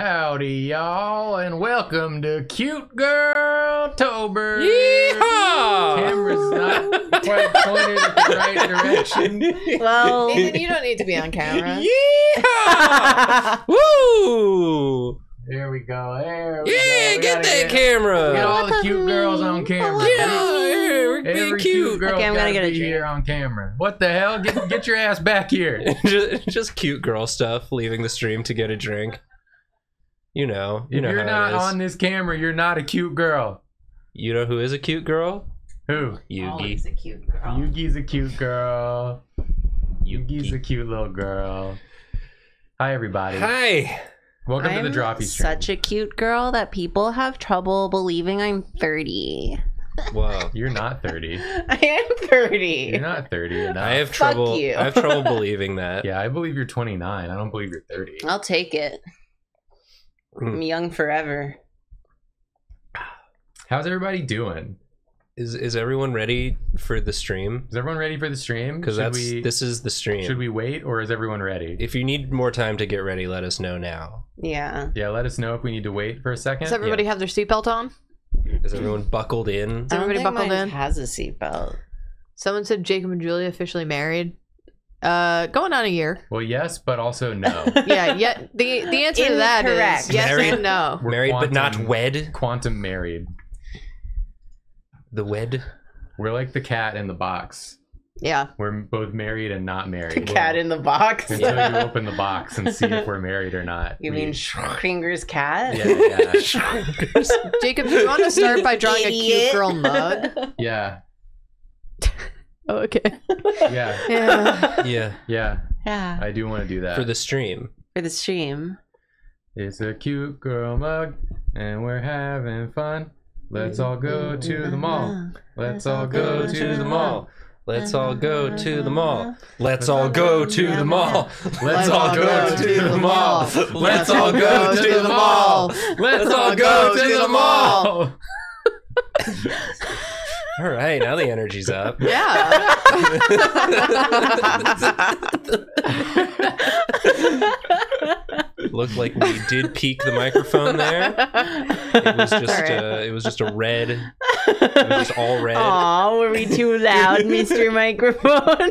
Howdy, y'all, and welcome to Cute Girl Tober. Yeehaw! Camera's not quite pointed at the right direction. Well, Nathan, you don't need to be on camera. Yeehaw! Woo! There we go. There we Yeah, go. We get that Get camera. Get all the cute girls on camera. Yeah, yeah, we're being Every cute. cute girl Okay, I'm gonna get a be drink. here on camera. What the hell? Get get your ass back here. just, just cute girl stuff. Leaving the stream to get a drink. You know, you if know you're how not it is. on this camera, you're not a cute girl. You know who is a cute girl? Who? Yugi. Always a cute girl. Yugi's a cute girl. Yugi's a cute little girl. Hi, everybody. Hi. Welcome to I'm the Drawfee Stream. such a cute girl that people have trouble believing I'm 30. Whoa. You're not 30. I am 30. You're not 30. You're. I have Fuck trouble. you. I have trouble believing that. Yeah, I believe you're 29. I don't believe you're 30. I'll take it. Mm. I'm young forever. How's everybody doing? Is is everyone ready for the stream? Is everyone ready for the stream? Because that's we, this is the stream. Should we wait or is everyone ready? If you need more time to get ready, let us know now. Yeah. yeah, let us know if we need to wait for a second. Does everybody have their seatbelt on? Is everyone buckled in? Is everybody I don't think buckled mine in? has a seatbelt. Someone said Jacob and Julia officially married. Uh, going on a year. Well, yes, but also no. Yeah, yeah. The the answer to that Incorrect. is yes Married? and no. We're Married but not quantum- wed. Quantum married. The wed. We're like the cat in the box. Yeah. We're both married and not married. The cat in the box. Until you open the box and see if we're married or not. You We- mean Schrodinger's cat? Yeah, yeah. Jacob, do you want to start by drawing a cute Idiot. girl mug? Yeah, Oh, okay. yeah, Yeah. Yeah, yeah. Yeah. I do want to do that. for the stream. For the stream. It's a cute girl mug, and we're having fun. Let's all go to the mall. Let's all go to the mall. Let's all go to the mall. Let's all go to the mall. Let's all go to the mall. Let's all go to the mall. Let's all go to the mall. All right, now the energy's up. Yeah. Looked like we did peak the microphone there. It was just Sorry. uh, it was just a red. It was just all red. Aw, were we too loud, Mr. Microphone?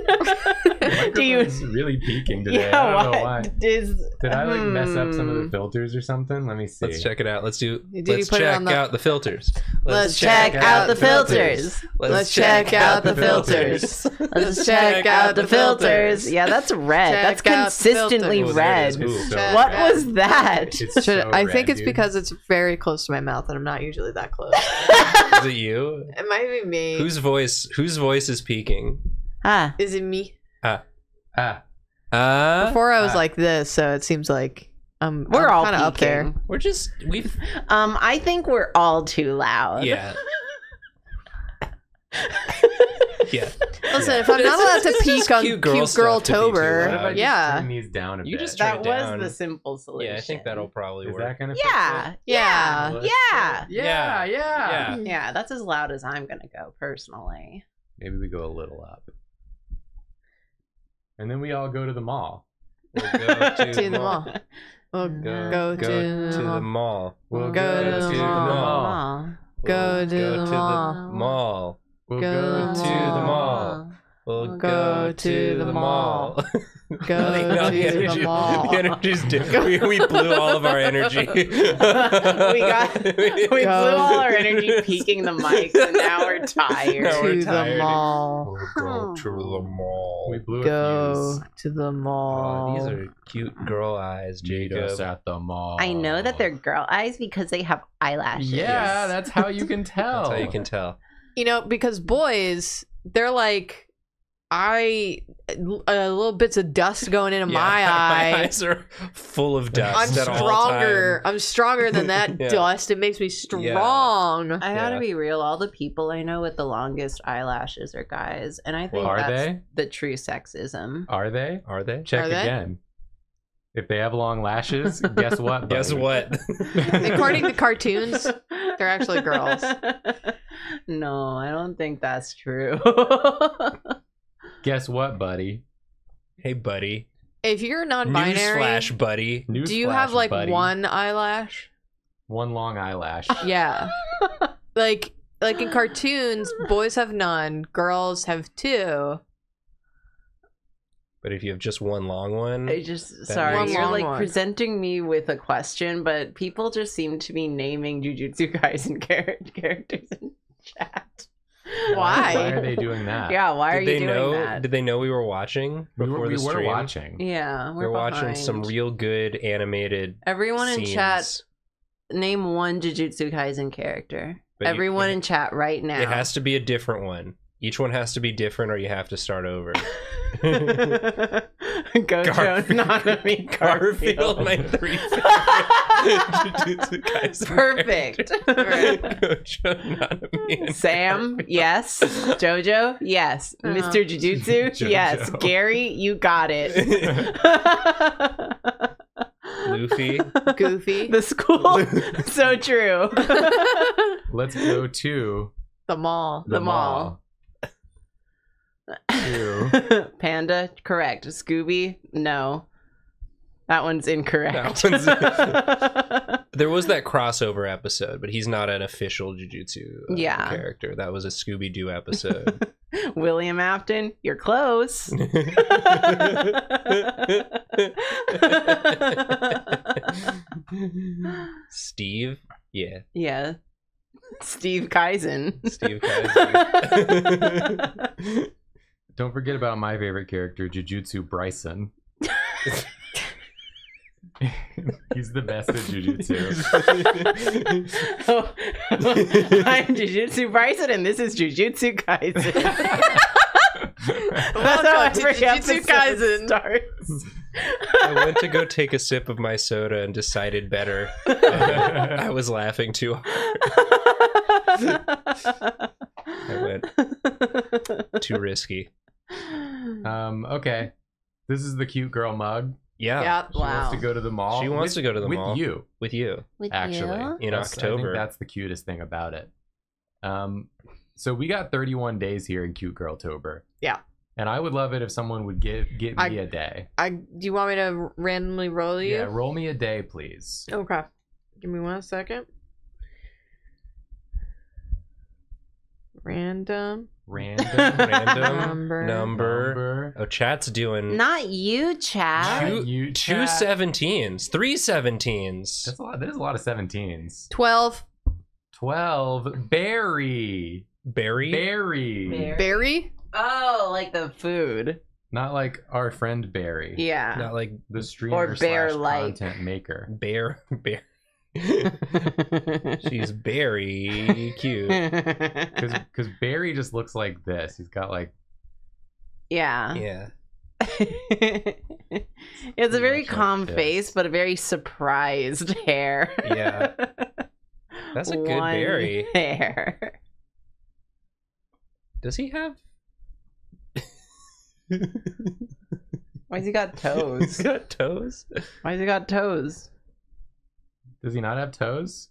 Do you? Really peaking today. Yeah, I don't know why. Is, Did I like mess up some of the hmm. filters or something? Let me see. Let's check it out. Let's do. Did let's check the- out the filters. Let's check out the filters. Let's check out the filters. Let's check out the filters. Yeah, that's red. Check that's consistently filters. Oh, there it is. red. Ooh. Check What out- was that? It's Should, so I red, think it's dude. because it's very close to my mouth, and I'm not usually that close. Is it you? it might be me. Whose voice? Whose voice is peaking? Ah, is it me? ah. ah, ah. Before I was Uh, like this, so it seems like um, we're I'm all kind of up there. we're just we've Um, I think we're all too loud. yeah. yeah. Listen, if I'm not allowed to It's peek on cute cute girl girl, to be Tober, loud. What if just yeah, turn these down a You bit? just That Straight was down. the simple solution. Yeah, I think that'll probably Is work. that gonna? Yeah, it? yeah, yeah, Yeah, yeah, Yeah. yeah. That's as loud as I'm gonna go personally. Maybe we go a little up. And then we all go to the mall. We'll go to, to the mall. We'll mm-hmm. Go, go, go to, to the mall. We'll Go to the mall. Go We'll to the the mall. Mall. We'll Go go to to the the mall. mall. We'll Go to the mall. No, Go the to the energy- mall. The energy's different. We, we blew all of our energy. we got- We blew all our energy peeking the mics, and now we're tired. Now we're to the mall. We'll go to the mall. We blew Go to the Oh, mall. these are cute girl eyes, Meet us Jacob. at the mall. I know that they're girl eyes because they have eyelashes. Yeah, that's how you can tell. That's how you can tell. You know, because boys, they're like, I, uh, little bits of dust going into Yeah, my eye. eyes are full of dust. I'm dust. all stronger. time. I'm stronger than that Yeah. dust. It makes me strong. I gotta Yeah. be real. All the people I know with the longest eyelashes are guys, and I think Well, are that's they? the true sexism. Are they? Are they? Check Are they? again. If they have long lashes, guess what? Guess what? According to cartoons, they're actually girls. no, I don't think that's true. Guess what, buddy? hey, buddy. if you're non-binary, Newsflash, buddy. do you have like buddy. one eyelash? one long eyelash? Yeah. like like in cartoons, boys have none, girls have two. But if you have just one long one, I just sorry, makes- you're One like one. presenting me with a question, but people just seem to be naming Jujutsu Kaisen char- characters in chat. Why? Why are they doing that? Yeah, why are did you they doing know? that? Did they know we were watching we before were, we the were stream? watching. yeah, We we're were watching some behind. real good animated. Everyone in scenes. chat, name one Jujutsu Kaisen character. But you- Everyone it- in chat right now. It has to be a different one. Each one has to be different, or you have to start over. Gojo, Garfield. Nanami, Garfield, Garfield. my three favorite Jujutsu Kaisen Perfect. characters. Gojo, Nanami, Sam, Garfield. yes. Jojo, yes. Uh-huh. Mr. Jujutsu, Jojo. yes. Gary, you got it. Luffy. Goofy. the school, so true. Let's go to the mall. the, The mall. mall. Panda, correct. Scooby, no. That one's incorrect. That There was that crossover episode, but he's not an official Jujutsu uh, Yeah. character. That was a Scooby Doo episode. William Afton, you're close. Steve, yeah, yeah. Steve Kaizen. Steve Kaiser. Don't forget about my favorite character, Jujutsu Bryson. He's the best at Jujutsu. Oh, I'm Jujutsu Bryson, and this is Jujutsu Kaisen. That's how Welcome to every Jujutsu Kaisen. starts. I went to go take a sip of my soda and decided better. I was laughing too hard. I went too risky. um, okay. This is the cute girl mug. Yeah, Yeah. She wants to go to the mall. She wants with- to go to the with mall. you, with you With actually. you? in That's- I October. think that's the cutest thing about it. Um, so we got 31 days here in Cute Girl Tober. Yeah. And I would love it if someone would give get me I- a day. I do you want me to randomly roll you? Yeah, roll me a day, please. Okay. Give me one second. Random Random, Random number. number. number. Oh, chat's doing Not you, Chad. Two- You two chat. 17s, three 17s. That's a lot. There's a lot of 17s. Twelve. 12. Barry. Barry. Barry. Barry. Berry. Oh, like the food. Not like our friend Barry. Yeah. Not like The streamer or bear slash like. content maker. bear. Bear. She's very cute. Because Barry just looks like this. He's got like yeah. Yeah. it's a very much like calm face, but a very surprised hair. Yeah. That's a good One berry. Hair. Does he have? Why's he got He's toes? got toes. Why's he got toes? Does he not have toes?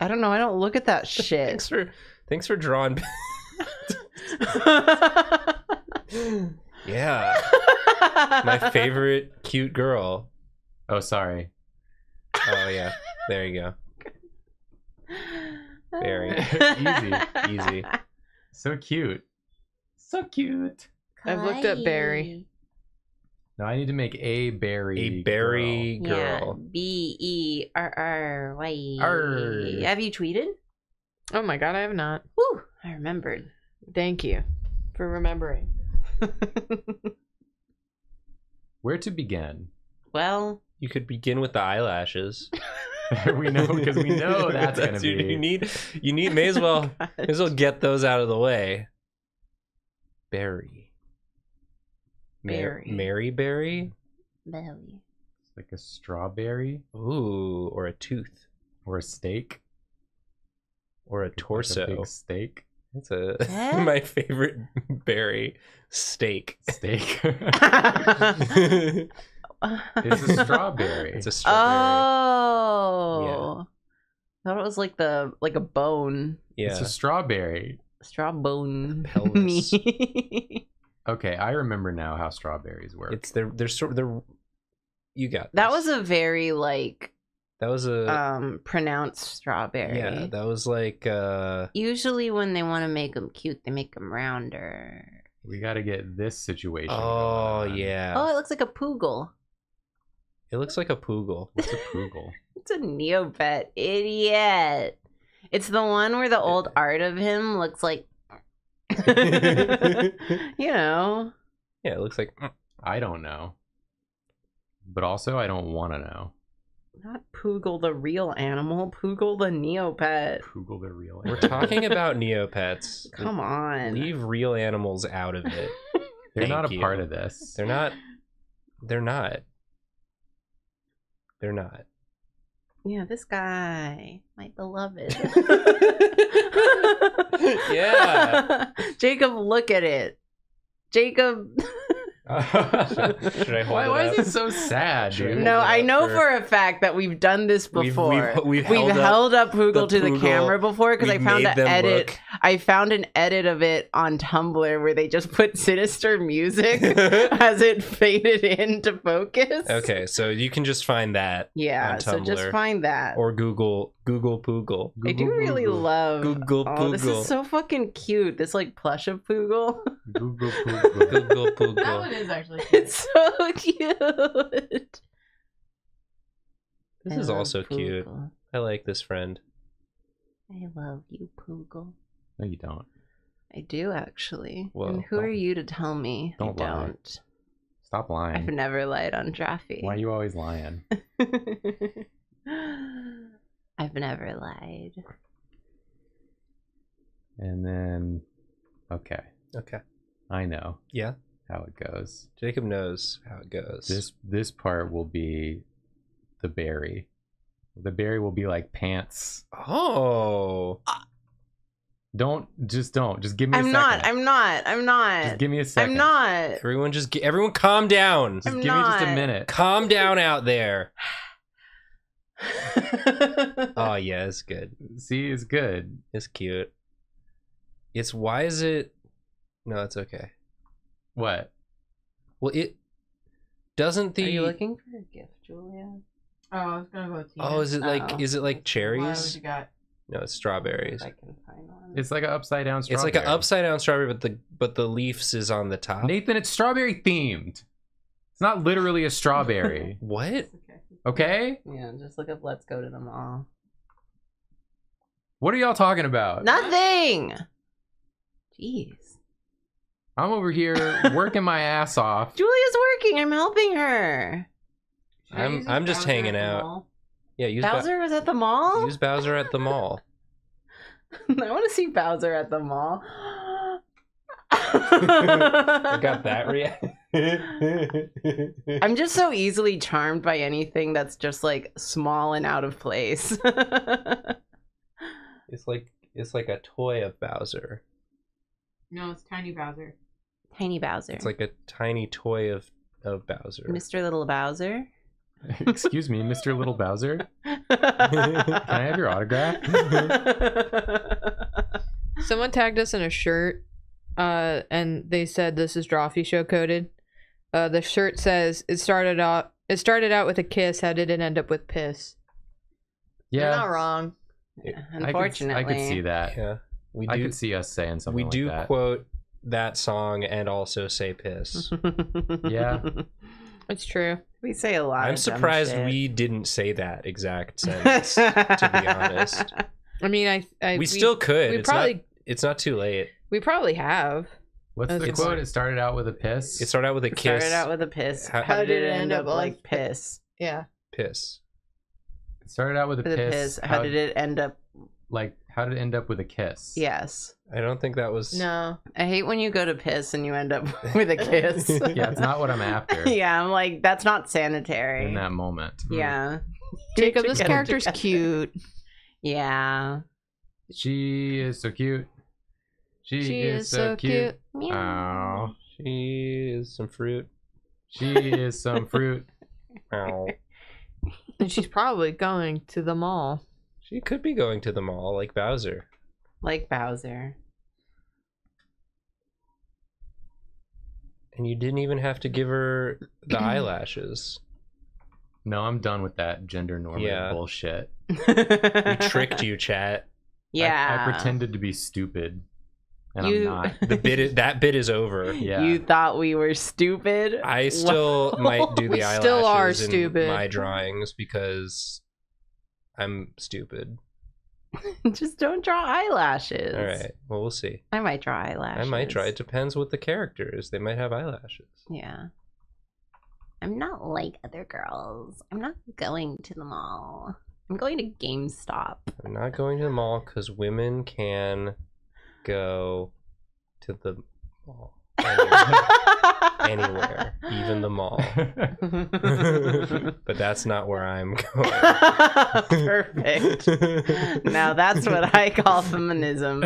I don't know. I don't look at that shit. Thanks for thanks for drawing. yeah, my favorite cute girl. Oh, sorry. Oh yeah, there you go. Very. Easy. Easy. So cute. So cute. I've looked at Barry. Now I need to make a Barry. A berry Yeah. girl. B E R R Y. Arr. Have you tweeted? Oh my god, I have not. Woo! I remembered. Thank you for remembering. Where to begin? well, You could begin with the eyelashes. we know because we know that's, gonna what be. you need. You need. May as well. May as well get those out of the way. Berry. Mar- Berry. Mary berry. Belly. like a strawberry Ooh, or a tooth, or a steak. or a Like a torso. big steak. That's a Huh? my favorite berry steak. Steak. it's it's a strawberry. It's a strawberry. Oh. I thought it was like the like a bone. yeah. It's a strawberry. Straw bone. Pelvis. Okay, I remember now how strawberries work. It's they're they're sort they're. You got That this. was a very like that was a um pronounced strawberry. yeah that was like uh Usually when they want to make them cute, they make them rounder. we got to get this situation. oh going yeah Oh, it looks like a poogle. it looks like a poogle. What's a poogle? It's a Neopet, idiot. It's the one where the old art of him looks like, you know. Yeah, it looks like mm, I don't know. But also, I don't want to know. Not Poogle the real animal, Poogle the Neopet. Poogle the real. we're animal. talking about Neopets. Come on. Leave real animals out of it. They're not a you. part of this. They're not. They're not. They're not. Yeah, this guy, my beloved. Yeah. Jacob, look at it. Jacob. Should I hold Why, it why is he so sad, dude? No, I know for- for a fact that we've done this We've- before. we've- we've We've held up held up Poogle the to the camera before because I found an edit. look. I found an edit of it on Tumblr where they just put sinister music as it faded into focus. Okay, so you can just find that Yeah, on so just find that. or Google Google Poogle. I do Google, really Google. love. Google oh, this is so fucking cute. This like plush of Poogle. Google Poogle. Google That Poogle. One is actually. it's so cute. This I is love also cute. I like this friend. I love you, Poogle. No, you don't. I do actually. Well, and who are you to tell me? don't I lie. don't. Stop lying. I've never lied on Drawfee. Why are you always lying? I've never lied. And then, okay, Okay. I know Yeah. How it goes. Jacob knows how it goes. This this part will be the berry. The berry will be like pants. Oh. Uh, don't just don't just give me. I'm second. not. I'm not. I'm not. Just give me a second. I'm not. Everyone just gi- everyone calm down. Just I'm give me just a minute. Calm down out there. Oh yeah, it's good. See, it's good. It's cute. It's why is it No, it's okay. What? Well it doesn't the Are you looking for a gift, Julia? Oh, I was gonna go with Oh, is it like Oh. is it like Why would cherries? you got? No, it's strawberries. I can find one. It's like an upside down It's strawberry. like an upside down strawberry, but the but the leaves is on the top. Nathan, it's strawberry themed. It's not literally a strawberry. What? Okay. okay? yeah, just look up Let's Go to the Mall. What are y'all talking about? Nothing. Jeez. I'm over here working my ass off. Julia's working. I'm helping her. Should I I'm- I'm just Bowser hanging at the out. mall? Yeah, use Ba- Bowser was at the mall. use Bowser at the mall. I want to see Bowser at the mall. I got that reaction. I'm just so easily charmed by anything that's just like small and out of place. it's like it's like a toy of Bowser. No, it's Tiny Bowser. Tiny Bowser. It's like a tiny toy of of Bowser. Mr. Little Bowser. Excuse me, Mr. Little Bowser. Can I have your autograph? Someone tagged us in a shirt, uh, and they said this is Drawfee show coded. Uh, the shirt says it started out. It started out with a kiss. How did it end up with piss? Yeah, You're not Yeah, wrong. I could, Unfortunately, I could see that. Yeah, we I do. could see us saying something we like do that. quote that song and also say piss. Yeah. It's true. we say a lot. I'm of dumb surprised shit. we didn't say that exact sentence. to be honest. I mean, I, I we still could. we it's probably not. It's not too late. we probably have. What's the It's- quote? It started out with a piss. It started out with a kiss. It kiss. started out with a piss. How- How, did it end up like piss? Yeah. piss. It started out with a With a piss. piss. How did it end up? like? How did it end up with a kiss? Yes. I don't think that was. No. I hate when you go to piss and you end up with a kiss. Yeah, it's not what I'm after. yeah, I'm like, that's not sanitary. In that moment. Hmm. Yeah. Jacob, You this should get it character's cute. Yeah. She is so cute. She, She is, so cute. Meow. Ow. She is some fruit. She is some fruit. Ow. And she's probably going to the mall. She could be going to the mall like Bowser. Like Bowser. And you didn't even have to give her the eyelashes. No, I'm done with that gender normative Yeah. bullshit. We tricked you, chat. Yeah. I, pretended to be stupid, and You- I'm not. The bit is, that bit is over. Yeah. You thought we were stupid. I still Whoa. might do the We eyelashes still are in stupid. my drawings because I'm stupid. Just don't draw eyelashes. All right. Well, we'll see. I might draw eyelashes. I might try. It depends what the character is. They might have eyelashes. Yeah. I'm not like other girls. I'm not going to the mall. I'm going to GameStop. I'm not going to the mall because women can go to the mall. Anywhere, even the mall. but that's not where I'm going. Perfect. Now that's what I call feminism.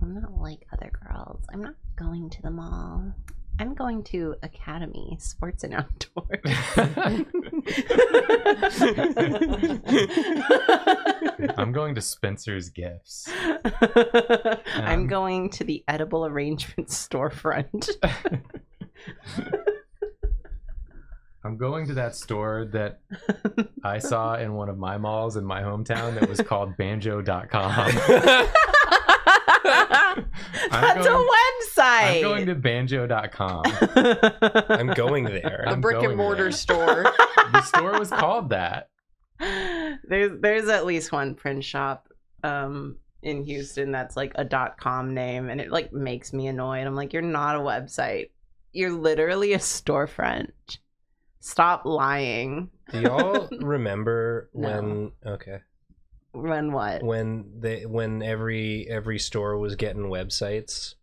I'm not like other girls. I'm not going to the mall. I'm going to Academy Sports and Outdoors. I'm going to Spencer's Gifts. I'm Um, going to the edible arrangement storefront. I'm going to that store that I saw in one of my malls in my hometown that was called banjo.com. That's going- a website. I'm going to banjo.com. I'm going there. The I'm brick and mortar there. store. The store was called that. there's there's at least one print shop um in Houston that's like a dot com name and it like makes me annoyed. I'm like, you're not a website. You're literally a storefront. Stop lying. Do y'all remember No. when? Okay, Run what? when they when every every store was getting websites,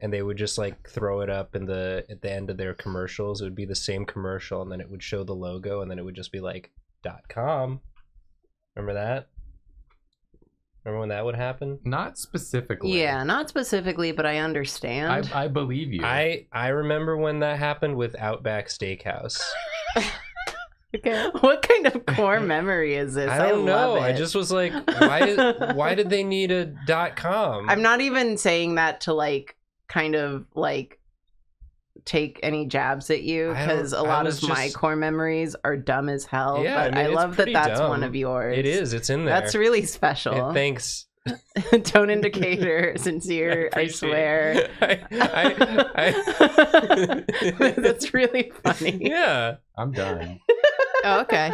and they would just like throw it up in the at the end of their commercials. It would be the same commercial, and then it would show the logo, and then it would just be like dot com. Remember that? Remember when that would happen? Not specifically. Yeah, not specifically, but I understand. I, I believe you. I I remember when that happened with Outback Steakhouse. Okay. what kind of core memory is this? I don't love know. I just was like, why did why did they need a dot com? I'm not even saying that to like kind of like take any jabs at you because a lot of my core memories are dumb as hell. Yeah, I but mean, I, love that that's one of yours. It is. It's in there. That's really special. It- thanks. Tone indicator, sincere. I, appreciate swear. I, I, I, that's really funny. yeah. I'm done. Oh, okay.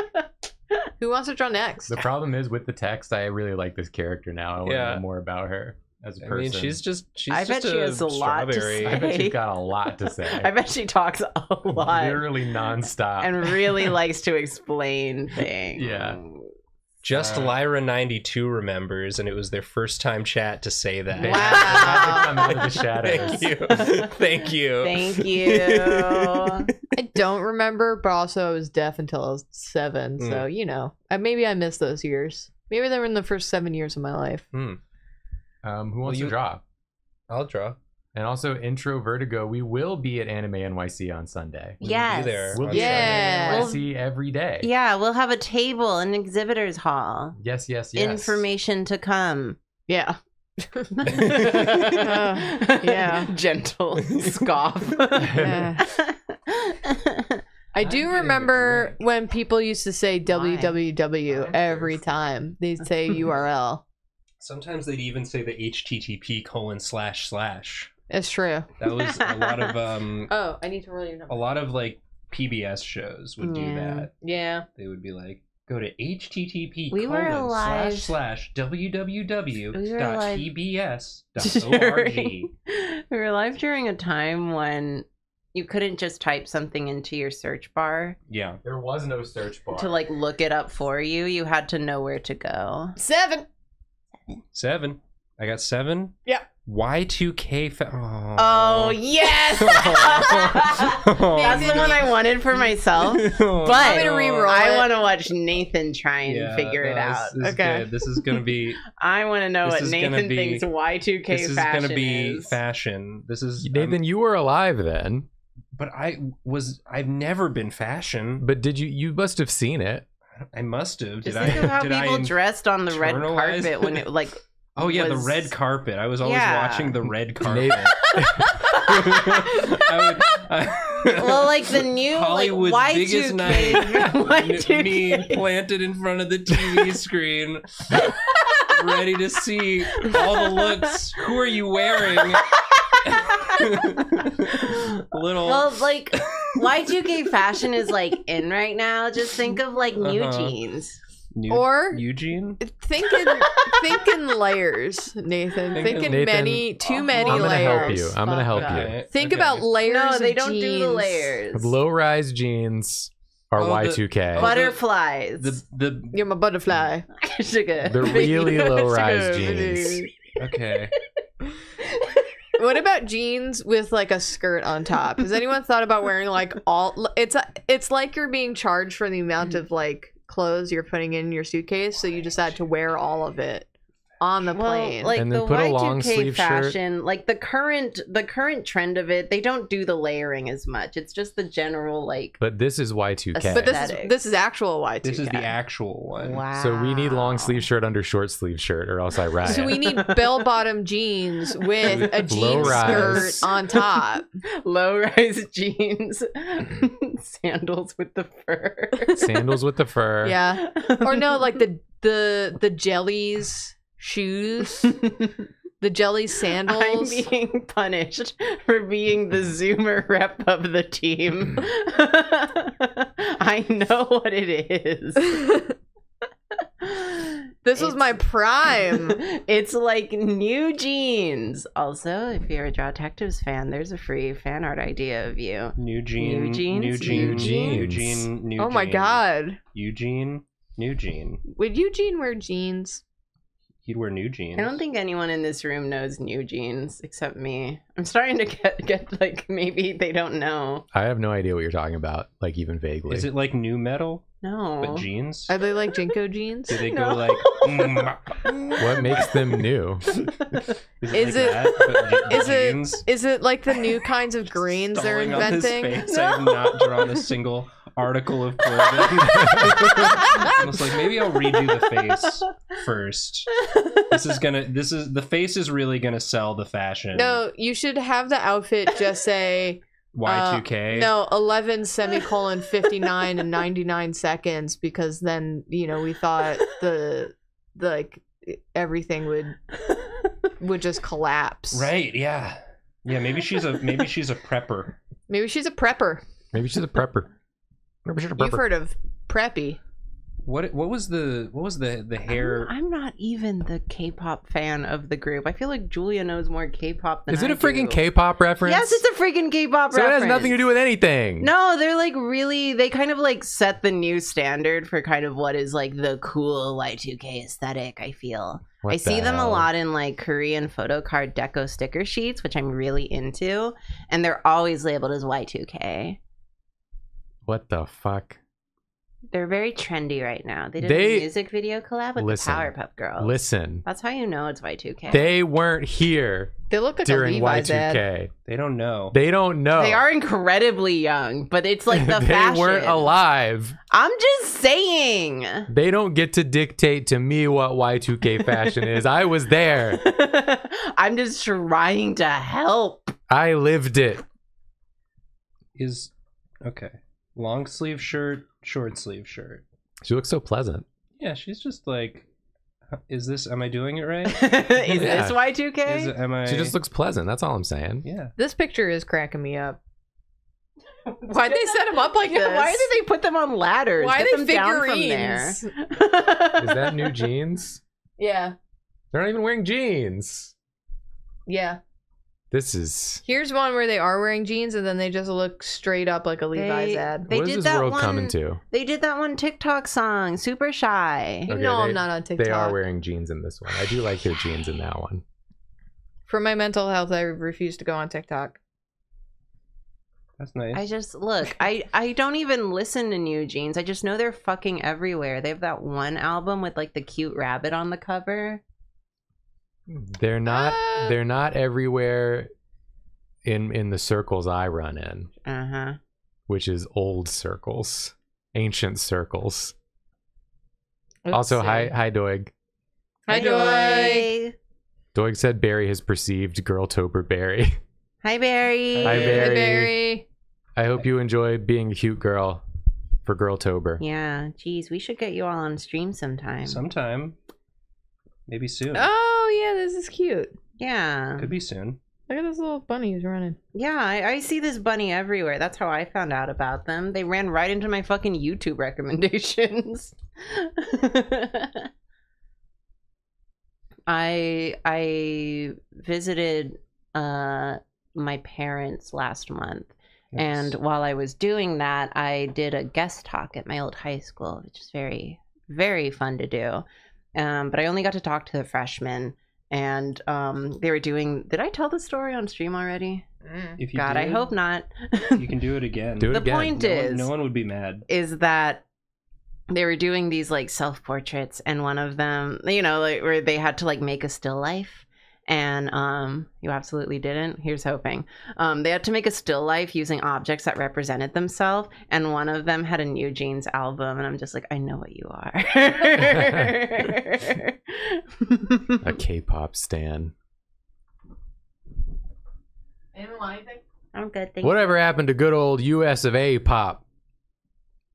Who wants to draw next? The problem is with the text, I really like this character now. I want to Yeah. know more about her as a person. mean, she's just she's I just bet she a has a lot to strawberry. I bet she's got a lot to say. I bet she talks a lot Literally nonstop. and really likes to explain things. Yeah. Just Uh, Lyra ninety two remembers, and it was their first time chat to say that. Wow. to come out of the shadows. Thank you. Thank you. Thank you. I don't remember, but also I was deaf until I was seven. Mm. So, you know, I, maybe I missed those years. Maybe they were in the first seven years of my life. Hmm. Um, who wants you- to draw? I'll draw. And also, Intro Vertigo. We will be at Anime NYC on Sunday. We will Yes. Be there We'll on be Yeah. at Anime NYC every day. yeah, we'll have a table in exhibitors hall. Yes, yes, yes. Information to come. Yeah. yeah. yeah. Gentle scoff. Yeah. I do getting remember drink. when people used to say www I'm every time. They'd say URL. Sometimes they'd even say the HTTP colon slash slash. It's true. That was a lot of um Oh, I need to roll your number. a lot of like PBS shows would do Yeah. that. Yeah. They would be like, go to HTTP We were colon alive- slash slash www We were dot alive- PBS dot org. we were live during a time when you couldn't just type something into your search bar Yeah. There was no search bar. to like look it up for you. You had to know where to go. Seven. Seven. I got seven. Yeah. Y2K. Fa- oh. Oh yes, that's the one I wanted for myself. But Want me to re-roll I want to watch Nathan try and Yeah, figure it out. This, this Okay. Is good. This is gonna be. I want to know This what is gonna Nathan be- thinks Y2K this is fashion gonna be is. fashion. This is Nathan, you were alive then, um, but I was. I've never been fashion. but did you? You must have seen it. I I must have. Did Just I? think of how did I people in- dressed on the red internalize carpet when it? it like Oh yeah, the red carpet. I was always Yeah. watching the red carpet. I would, I- well, like the new Hollywood's like biggest Y2K, night. Y2K. Me planted in front of the TV screen, ready to see all the looks. Who are you wearing? Little. Well, like Y2K fashion is like in right now. Just think of like new Uh-huh. jeans. New- Or- Eugene. Think in think in layers, Nathan. Think Think in- in Nathan, many too many I'm gonna help layers. you. I'm gonna help Fuck you. Okay, Think okay. about layers. No, they of don't do the layers. Low rise jeans are Oh, Y2K. oh, Butterflies. the the You're my butterfly. Sugar. The really low rise jeans. okay. What about jeans with like a skirt on top? Has anyone thought about wearing like all? It's a, it's like you're being charged for the amount of like clothes you're putting in your suitcase, so you decide to wear all of it on the well, plane. like And then the put a Y2K long sleeve shirt. fashion, like the current the current trend of it, they don't do the layering as much. It's just the general like. But this is Y2K. but this is this is actual Y2K. This is the actual one. Wow. so we need long sleeve shirt under short sleeve shirt, or else I riot. So we need bell bottom jeans with a jean rise. skirt on top. low rise jeans, sandals with the fur. sandals with the fur. Yeah. Or no, like the the the jellies shoes, the jelly sandals. I'm being punished for being the Zoomer rep of the team. I know what it is. this was my prime. it's like new jeans. Also, if you're a Draw Detectives fan, there's a free fan art idea of you. New Gene. New jeans? New Gene. New jeans. Eugene. New oh my god. Eugene. New Gene. Would Eugene wear jeans? He'd wear new jeans. I don't think anyone in this room knows new jeans except me. I'm starting to get get like maybe they don't know. I have no idea what you're talking about, like even vaguely. Is it like new metal No. but jeans? Are they like JNCO jeans? Do they No. go like? mm, what makes them new? Is it? Is like it- That, but is it- jeans? Is it like the new kinds of greens they're Stalling on his inventing? face. I have not drawn a single article of clothing. I was like, maybe I'll redo the face first. This is gonna. This is the face is really gonna sell the fashion. No, you should have the outfit just say Y2K. uh, no 11 semicolon 59 and 99 seconds because then you know we thought the, the like everything would would just collapse. Right? Yeah. Yeah. Maybe she's a maybe she's a prepper. Maybe she's a prepper. Maybe she's a prepper. Maybe she's You've heard of preppy. What what was the what was the the hair? I'm not even the K-pop fan of the group. I feel like Julia knows more K-pop than Is it a a freaking do. K-pop reference? Yes, it's a freaking K-pop So it has nothing to do with anything. No, they're like really. They kind of like set the new standard for kind of what is like the cool Y2K aesthetic. I feel. What I see the them a lot in like Korean photo card deco sticker sheets, which I'm really into, and they're always labeled as Y2K. What the fuck? They're very trendy right now. They did They- a music video collab with Listen, the Powerpuff Girls. Listen, That's how you know it's Y2K. they weren't here They look like during a Levi's ad. Y2K. They don't know. They don't know. They are incredibly young, but it's like the they fashion. weren't alive. I'm just saying. They don't get to dictate to me what Y2K fashion is. I was there. I'm just trying to help. I lived it. Is okay. Long sleeve shirt, short sleeve shirt. She looks so pleasant. Yeah, she's just like. Is this? Am I doing it right? Is Yeah. this Y2K? Is am I? She just looks pleasant. That's all I'm saying. Yeah. This picture is cracking me up. Why'd they set them up like Yeah, this? Why did they put them on ladders? Why Get are them they down from there. figurines? Is that new jeans? Yeah, They're not even wearing jeans. yeah. This is. Here's one where they are wearing jeans and then they just look straight up like a Levi's They- ad. They what is did this that world one- coming to? They did that one TikTok song, Super Shy. You Okay, know they- I'm not on TikTok. They are wearing jeans in this one. I do like their jeans in that one. For my mental health, I refuse to go on TikTok. That's nice. I just look. I I don't even listen to New Jeans. I just know they're fucking everywhere. They have that one album with like the cute rabbit on the cover. They're not. Uh. They're not everywhere. In in the circles I run in, Uh huh. which is old circles, ancient circles. Let's also, see. hi, hi, Doig. Hi, Doig. Doig said Barry has perceived Girltober Barry. Hi, Barry. Hi, Hey, Barry. Barry. I hope you enjoy being a cute girl for Girltober. Yeah, geez, we should get you all on stream sometime. Sometime. Maybe soon. Oh yeah, this is cute. yeah, Could be soon. Look at this little bunny who's running. yeah. I, I see this bunny everywhere. That's how I found out about them. They ran right into my fucking YouTube recommendations. I I visited uh my parents last month And while I was doing that, I did a guest talk at my old high school, which is very, very fun to do. Um, but I only got to talk to the freshmen, and um, they were doing. Did I tell the story on stream already? if you God, I hope not. you can do it again. Do it the again. point no, is, one, no one would be mad. is that they were doing these like self portraits, and one of them, you know, like where they had to like make a still life. And um, you absolutely didn't. Here's hoping. Um, they had to make a still life using objects that represented themselves, and one of them had a New Jeans album. And I'm just like, I know what you are. A K-pop stan. I'm good. Thank Whatever happened to good old U.S. of A. pop?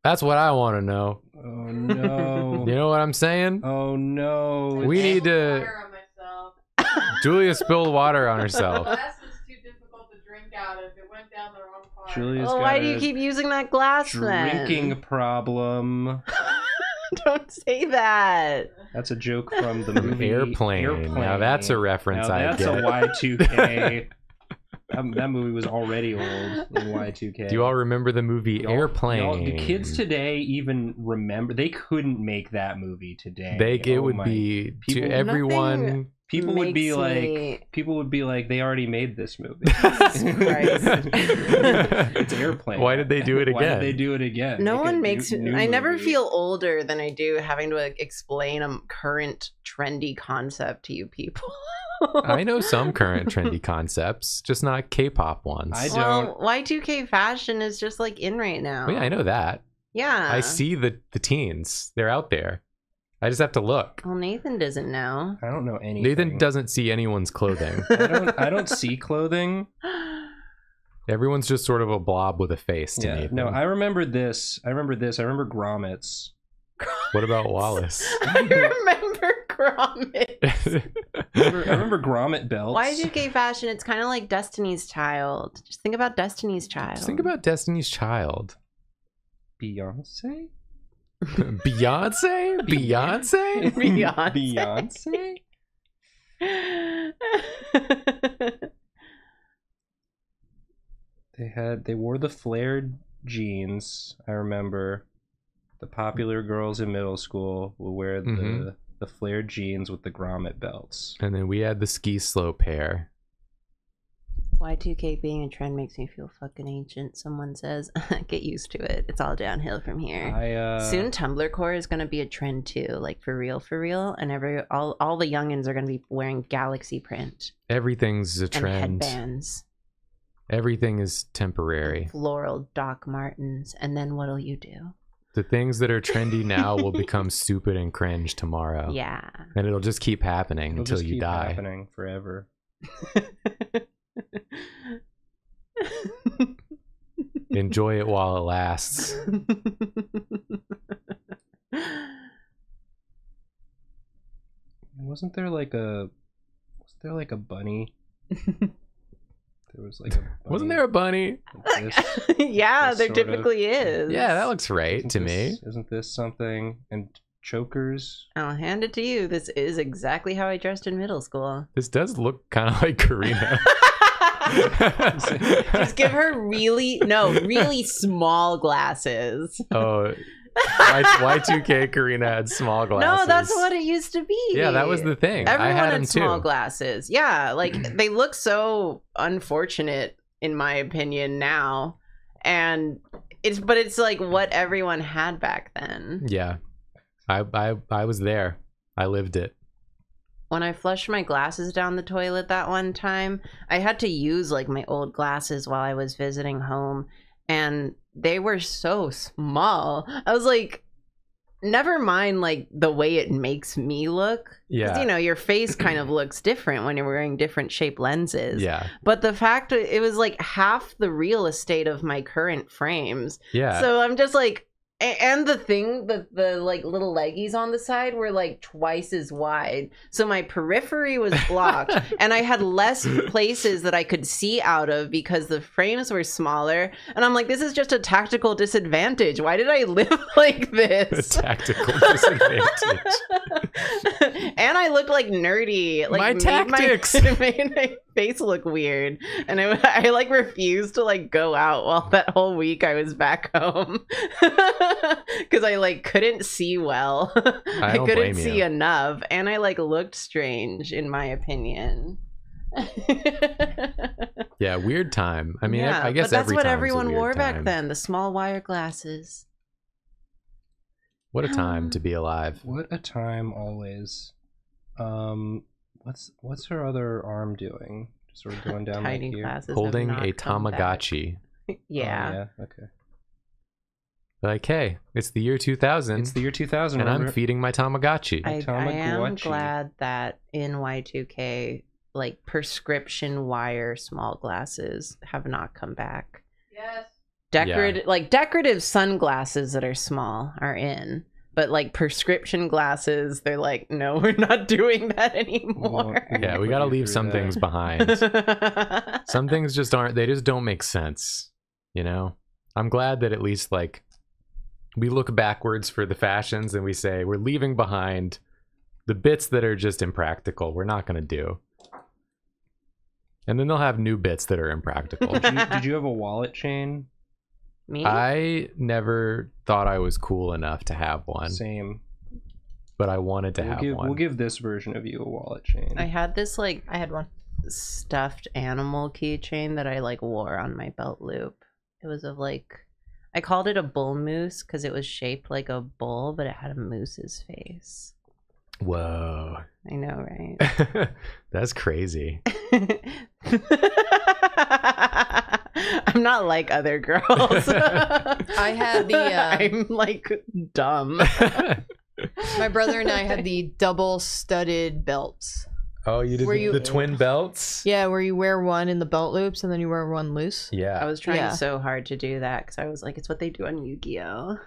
That's what I want to know. Oh no. You know what I'm saying? Oh no. We It's- need to. Julia spilled water on herself. Glass was too difficult to drink out of. It went down the wrong part. Julia's Well, got why do you a keep using that glass drinking then? problem. Don't say that. That's a joke from the movie Airplane. Now that's a reference Now I that's get. a Y2K. that, that movie was already old in Y2K. Do you all remember the movie Y'all- Airplane? y'all- the kids today even remember they couldn't make that movie today. They it Oh would my- be to People- everyone. People would be makes like me- people would be like they already made this movie. Christ. it's airplane. Why did they do it Why did again? they do it again? No Make one makes. new I never movie. feel older than I do having to like, explain a current trendy concept to you people. I know some current trendy concepts, just not K-pop ones. I well, Y2K fashion is just like in right now. Well, yeah, I know that. Yeah. I see the the teens. They're out there. I just have to look. Well, Nathan doesn't know. I don't know anything. Nathan doesn't see anyone's clothing. I don't. I don't see clothing. Everyone's just sort of a blob with a face to Yeah. Nathan. No, I remember this. I remember this. I remember grommets. What about Wallace? I remember grommets. I remember, I remember grommet belts. Y2K fashion, it's kind of like Destiny's Child. Just think about Destiny's Child. Just think about Destiny's Child. Beyonce? Beyonce? Beyonce? Beyonce. Beyonce? They had. They wore the flared jeans. I remember. The popular girls in middle school will wear the Mhm. the flared jeans with the grommet belts. And then we had the ski slope hair. Y2K being a trend makes me feel fucking ancient. Someone says, "Get used to it. It's all downhill from here." I uh, Soon, Tumblr core is gonna be a trend too, like for real, for real. And every all all the youngins are gonna be wearing galaxy print Everything's a and trend. headbands, Everything is temporary. floral Doc Martens. And then what'll you do? The things that are trendy now will become stupid and cringe tomorrow. Yeah. And it'll just keep happening it'll until just you keep die. happening forever. Enjoy it while it lasts. Wasn't there like a was there like a bunny? there was like a bunny Wasn't there a bunny? like this. yeah, this there sort of- typically is. Yeah, that looks right Isn't to this- me. Isn't this something? And chokers. I'll hand it to you. This is exactly how I dressed in middle school. This does look kind of like Karina. Just give her really no, really small glasses. oh, Y- Y2K Karina had small glasses. No, that's what it used to be. Yeah, that was the thing. Everyone I had had, small too. glasses. Yeah, like they look so unfortunate in my opinion now. And it's but it's like what everyone had back then. Yeah, I I I was there. I lived it. When I flushed my glasses down the toilet that one time, I had to use like my old glasses while I was visiting home and they were so small. I was like never mind like the way it makes me look. Yeah. you know, your face kind of looks different when you're wearing different shape lenses. Yeah. But the fact it was like half the real estate of my current frames. Yeah. So I'm just like, and the thing, the the like little leggies on the side were like twice as wide. So my periphery was blocked, and I had less places that I could see out of because the frames were smaller. And I'm like, this is just a tactical disadvantage. Why did I live like this a tactical disadvantage. and I look like nerdy. Like My tactics. it made my face look weird, and I, I like refused to like go out while that whole week I was back home because I like couldn't see well. I, don't couldn't blame see you. enough, and I like looked strange in my opinion. Yeah, weird time. I mean, I- Yeah, I guess but that's every what time's everyone weird wore back then: the small wire glasses. What a time to be alive. What a time always. Um, what's what's her other arm doing? Just sort of going down Hiding like here. Holding a come back. Tamagotchi. Oh, yeah. yeah. Okay. Like, hey, it's the year 2000, It's the year 2000. and I'm feeding my Tamagotchi. I, I am glad that in Y2K, like prescription wire small glasses have not come back. Yes. Decorative, like decorative sunglasses that are small are in, but like prescription glasses, they're like, no, we're not doing that anymore. yeah, we got to leave some that. things behind. some things just aren't, they just don't make sense, you know? I'm glad that at least, like, we look backwards for the fashions and we say, we're leaving behind the bits that are just impractical. We're not going to do. And then they'll have new bits that are impractical. Did you, did you have a wallet chain? Me? I never thought I was cool enough to have one, Same. but I wanted to We'll have give one. we'll give this version of you a wallet chain. I had this like I had one. stuffed animal keychain that I like wore on my belt loop. It was of like I called it a bull moose because it was shaped like a bull, but it had a moose's face. Whoa. I know, right? That's crazy. I'm not like other girls. I had the, uh, I'm like dumb. My brother and I had the double studded belts. Oh, you did Were the, you- the twin belts? Yeah, where you wear one in the belt loops and then you wear one loose. Yeah. I was trying Yeah. so hard to do that because I was like, it's what they do on Yu-Gi-Oh.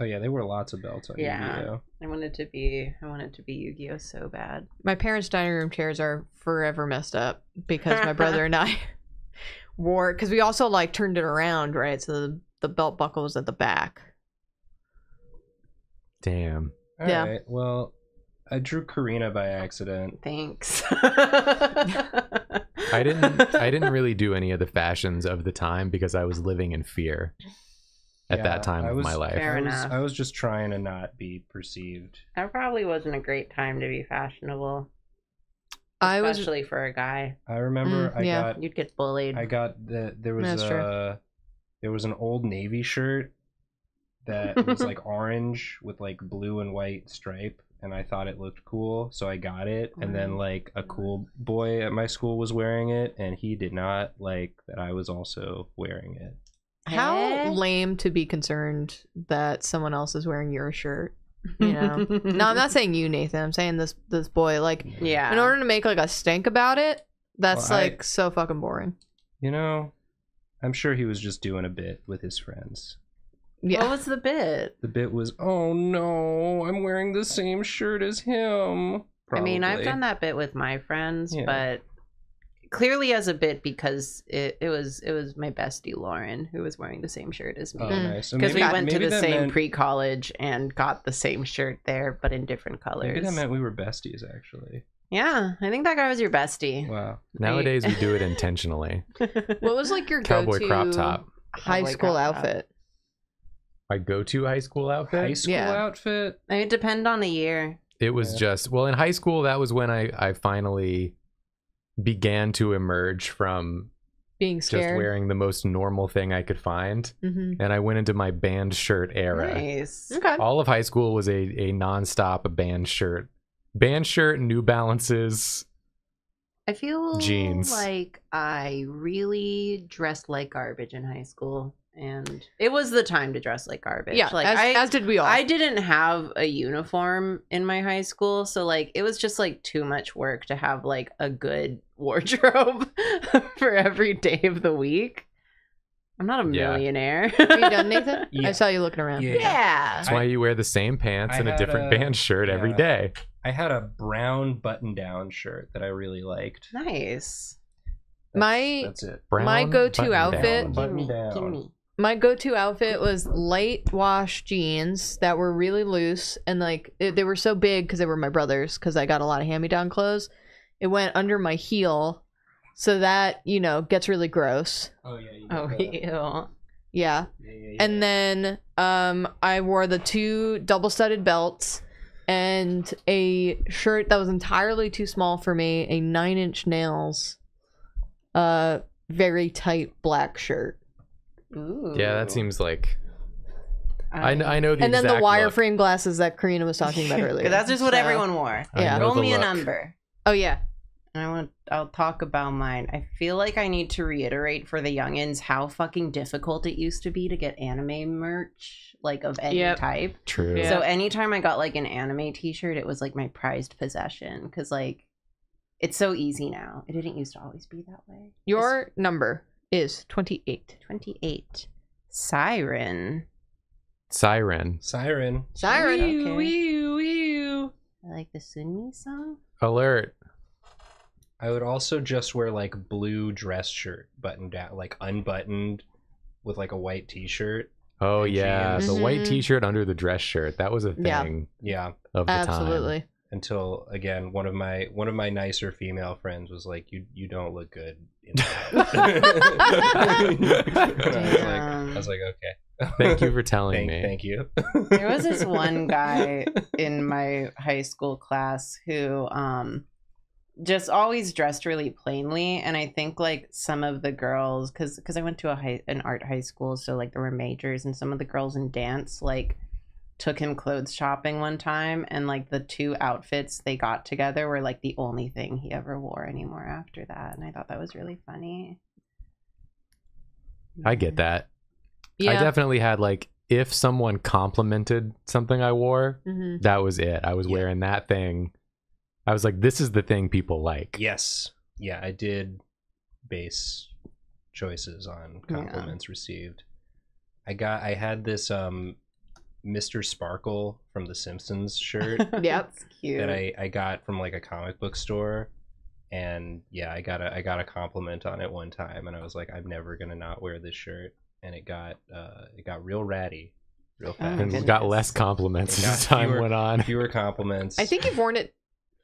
oh yeah, they wear lots of belts on Yeah. Yu-Gi-Oh. I wanted to be, I wanted to be Yu-Gi-Oh so bad. My parents' dining room chairs are forever messed up because my brother and I wore because we also like turned it around, right? So the, the belt buckle was at the back. Damn. All Yeah. right, Well, I drew Karina by accident. Thanks. I didn't I didn't really do any of the fashions of the time because I was living in fear at Yeah, that time I of was- my life. Fair I was, enough. I was just trying to not be perceived. That probably wasn't a great time to be fashionable, I was especially for a guy. I remember Mm, I yeah. got You'd get bullied. I got the there was That's true. a there was an old navy shirt that was like orange with like blue and white stripe and I thought it looked cool so I got it and then like a cool boy at my school was wearing it and he did not like that I was also wearing it. how Eh? lame to be concerned that someone else is wearing your shirt. You know. no, I'm not saying you, Nathan. I'm saying this this boy. Like, Yeah. in order to make like a stink about it, that's Well, I- like so fucking boring. You know, I'm sure he was just doing a bit with his friends. Yeah. What was the bit? The bit was, "Oh no, I'm wearing the same shirt as him." I mean, I've done that bit with my friends, Yeah. but clearly as a bit because it, it was it was my bestie Lauren who was wearing the same shirt as me. Oh, Mm. nice. So Because we went to the same meant- pre-college and got the same shirt there, but in different colors. Maybe that meant we were besties, actually. yeah, I think that guy was your bestie. Wow. Nowadays we do it intentionally. What was like your Cowboy go-to crop top. high Cowboy school crop outfit? My go-to high school outfit. High school Yeah. outfit? I mean, it depend on the year. It was Yeah. just well in high school. That was when I I finally began to emerge from Being just scared. wearing the most normal thing I could find, hmm and I went into my band shirt era. Nice. Okay. All of high school was a a nonstop band shirt, band shirt, New Balances. I feel Jeans. like I really dressed like garbage in high school. And it was the time to dress like garbage. Yeah, like as, I, as did we all. I didn't have a uniform in my high school, so like it was just like too much work to have like a good wardrobe for every day of the week. I'm not a Yeah. millionaire. Are you done, Nathan? Yeah. I saw you looking around. Yeah. yeah. That's why you wear the same pants I and a different a- band shirt every yeah. day. I had a brown button-down shirt that I really liked. Nice. That's, My- that's it. Brown My go-to outfit- down. Button Gimme, down. My go-to outfit was light wash jeans that were really loose and like it, they were so big because they were my brother's because I got a lot of hand-me-down clothes. It went under my heel, so that you know gets really gross. Oh yeah. You Oh, ew. Yeah, Yeah, yeah, yeah. and then um I wore the two double-studded belts and a shirt that was entirely too small for me, a nine-inch nails, uh, very tight black shirt. Ooh. Yeah, that seems like I, kn- I know the and then the exact look. wireframe glasses that Karina was talking about earlier. That's just what So- everyone wore. Yeah. know Roll the me a number. Oh yeah, I want. I'll talk about mine. I feel like I need to reiterate for the youngins how fucking difficult it used to be to get anime merch, like of any Yep. type. True. Yeah. So anytime I got like an anime T-shirt, it was like my prized possession because like it's so easy now. It didn't used to always be that way. your number is twenty-eight. twenty-eight. Siren. Siren Siren. Siren. Okay. Wee, wee. I like the Sunmi song. alert. I would also just wear like blue dress shirt, button down, like unbuttoned, with like a white T-shirt. Oh yeah, jeans. the white Mhm. T-shirt under the dress shirt. That was a thing Yeah. of the time. Absolutely. Until again, one of my one of my nicer female friends was like, "You you don't look good." In that." I was like, I was like, okay. Thank you for telling Thank, me. thank you. there was this one guy in my high school class who um just always dressed really plainly and i think like some of the girls because because i went to a high an art high school so like there were majors and some of the girls in dance like took him clothes shopping one time and like the two outfits they got together were like the only thing he ever wore anymore after that and i thought that was really funny I get that. Yeah. I definitely had like if someone complimented something I wore, hmm that was it. I was Yeah. wearing that thing. I was like, this is the thing people like. yes. Yeah, I did base choices on Yeah. compliments received. I got I had this um Mr. Sparkle from The Simpsons shirt Yep. It's cute that I, I got from like a comic book store and yeah i got a i got a compliment on it one time and i was like i'm never gonna not wear this shirt and it got uh it got real ratty real Oh, fast And we got less compliments It as time fewer- went on. fewer compliments I think you've worn it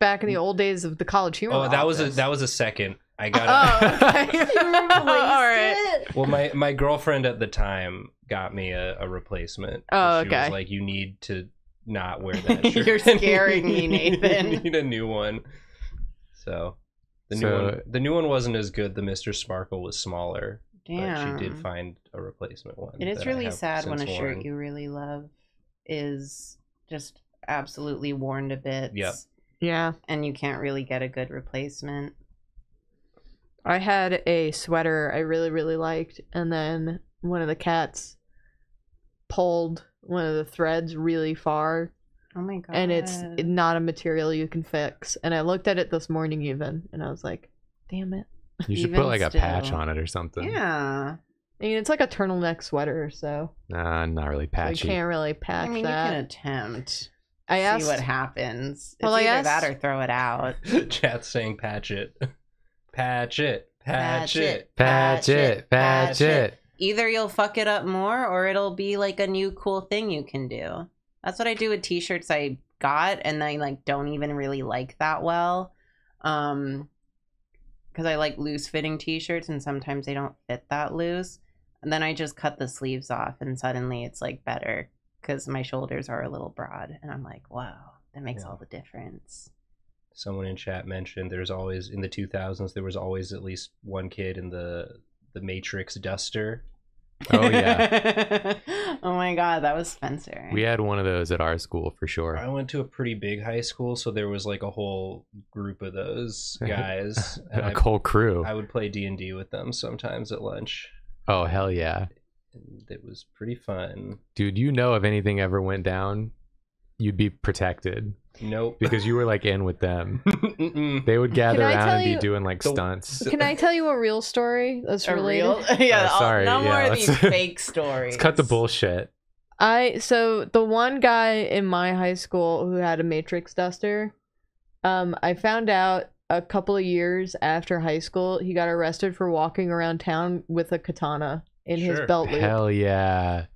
back in the old days of the college humor. oh that was a that was a second i got Oh, it okay. All right. it? well my my girlfriend at the time got me a, a replacement Oh, she okay. was like you need to not wear that shirt You're scaring me, Nathan. you need a new one so the new one the new one wasn't as good the mr sparkle was smaller Damn. but she did find a replacement one It is really sad when a since shirt you really love is just absolutely worn to bits. Yep. Yeah. And you can't really get a good replacement. I had a sweater I really, really liked, and then one of the cats pulled one of the threads really far, Oh my god. and it's not a material you can fix. And I looked at it this morning, even, and I was like, damn it. You should Even put like a patch on it or something. Yeah. I mean, it's like a turtleneck sweater, so Nah, not really so you patchy. can't really patch I mean, that. you can attempt. I asked. see what happens. Well, it's I either asked- that or throw it out. Chat's saying patch it, patch it, patch, Patch it. it. patch it, patch patch it. It. Either you'll fuck it up more or it'll be like a new cool thing you can do. That's what I do with t-shirts I got and I like don't even really like that well. Um cuz I like loose fitting t-shirts and sometimes they don't fit that loose. And then I just cut the sleeves off and suddenly it's like better cuz my shoulders are a little broad and I'm like, "Wow, that makes Yeah. all the difference." Someone in chat mentioned there's always in the 2000s there was always at least one kid in the the Matrix duster. Oh, yeah. oh my god, that was Spencer. We had one of those at our school for sure. I went to a pretty big high school, so there was like a whole group of those guys. and A I, whole crew. I would play D and D with them sometimes at lunch. Oh hell yeah! it was pretty fun. Dude, you know if anything ever went down, you'd be protected Nope. because you were like in with them. They would gather I around tell and be you- doing like The- stunts. Can I tell you a real story that's A related? real? yeah. Oh, I'll- sorry, No more of let's- these fake stories. Let's cut the bullshit. I so the one guy in my high school who had a matrix duster, um, I found out a couple of years after high school he got arrested for walking around town with a katana in his Sure. belt loop. Hell yeah.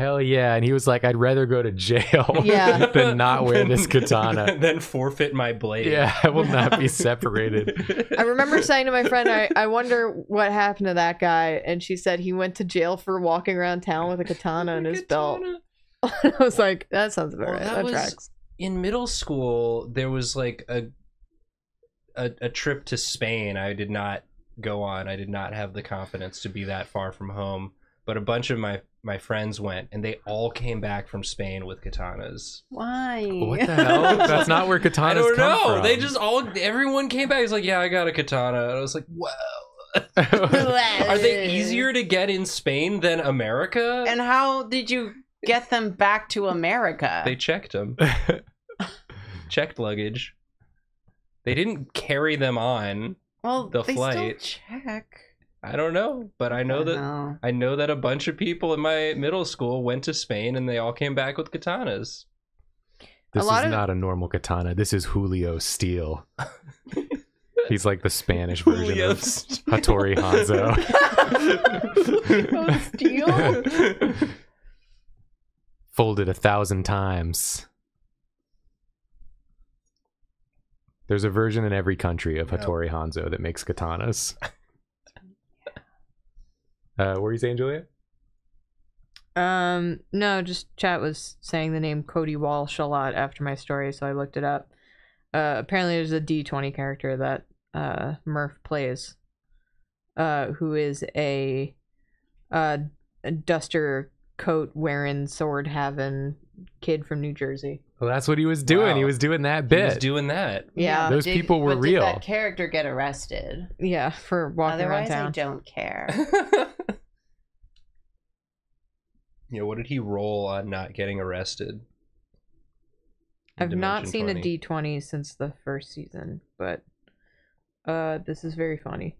Hell yeah. And he was like, I'd rather go to jail Yeah. than not wear this katana. then forfeit my blade. Yeah, I will not be separated. I remember saying to my friend, I, I wonder what happened to that guy. And she said he went to jail for walking around town with a katana in his belt. I was like, that sounds about Well, right. that That, was- tracks. in middle school there was like a, a a trip to Spain I did not go on. I did not have the confidence to be that far from home. But a bunch of my my friends went and they all came back from Spain with katanas. Why? What the hell? That's not where katanas I don't come know. from. They just all everyone came back. He's like, "Yeah, I got a katana." And I was like, "Wow." Are they easier to get in Spain than America? And how did you get them back to America? they checked them. checked luggage. They didn't carry them on. well, the they flight. still check. I don't know, but I know that No. I know that a bunch of people in my middle school went to Spain and they all came back with katanas. This A lot is of- not a normal katana. This is Julio Steel. He's like the Spanish version Julio of Steel. Hattori Hanzo. Oh, Steel? Folded a thousand times. There's a version in every country of Yeah. Hattori Hanzo that makes katanas. Uh, what were you saying, Julia? Um, no, just chat was saying the name Cody Walsh a lot after my story, so I looked it up. Uh, apparently there's a D20 character that uh Murph plays, uh, who is a uh a duster coat wearing sword having kid from New Jersey. Well, that's what he was doing. He was doing that He bit. was doing that. Yeah, Those did- people were but real. Did that character get arrested? Yeah, for walking Otherwise, I around town. don't care. yeah, what did he roll on not getting arrested? I've not seen 20? a D20 since the first season, but uh, this is very funny.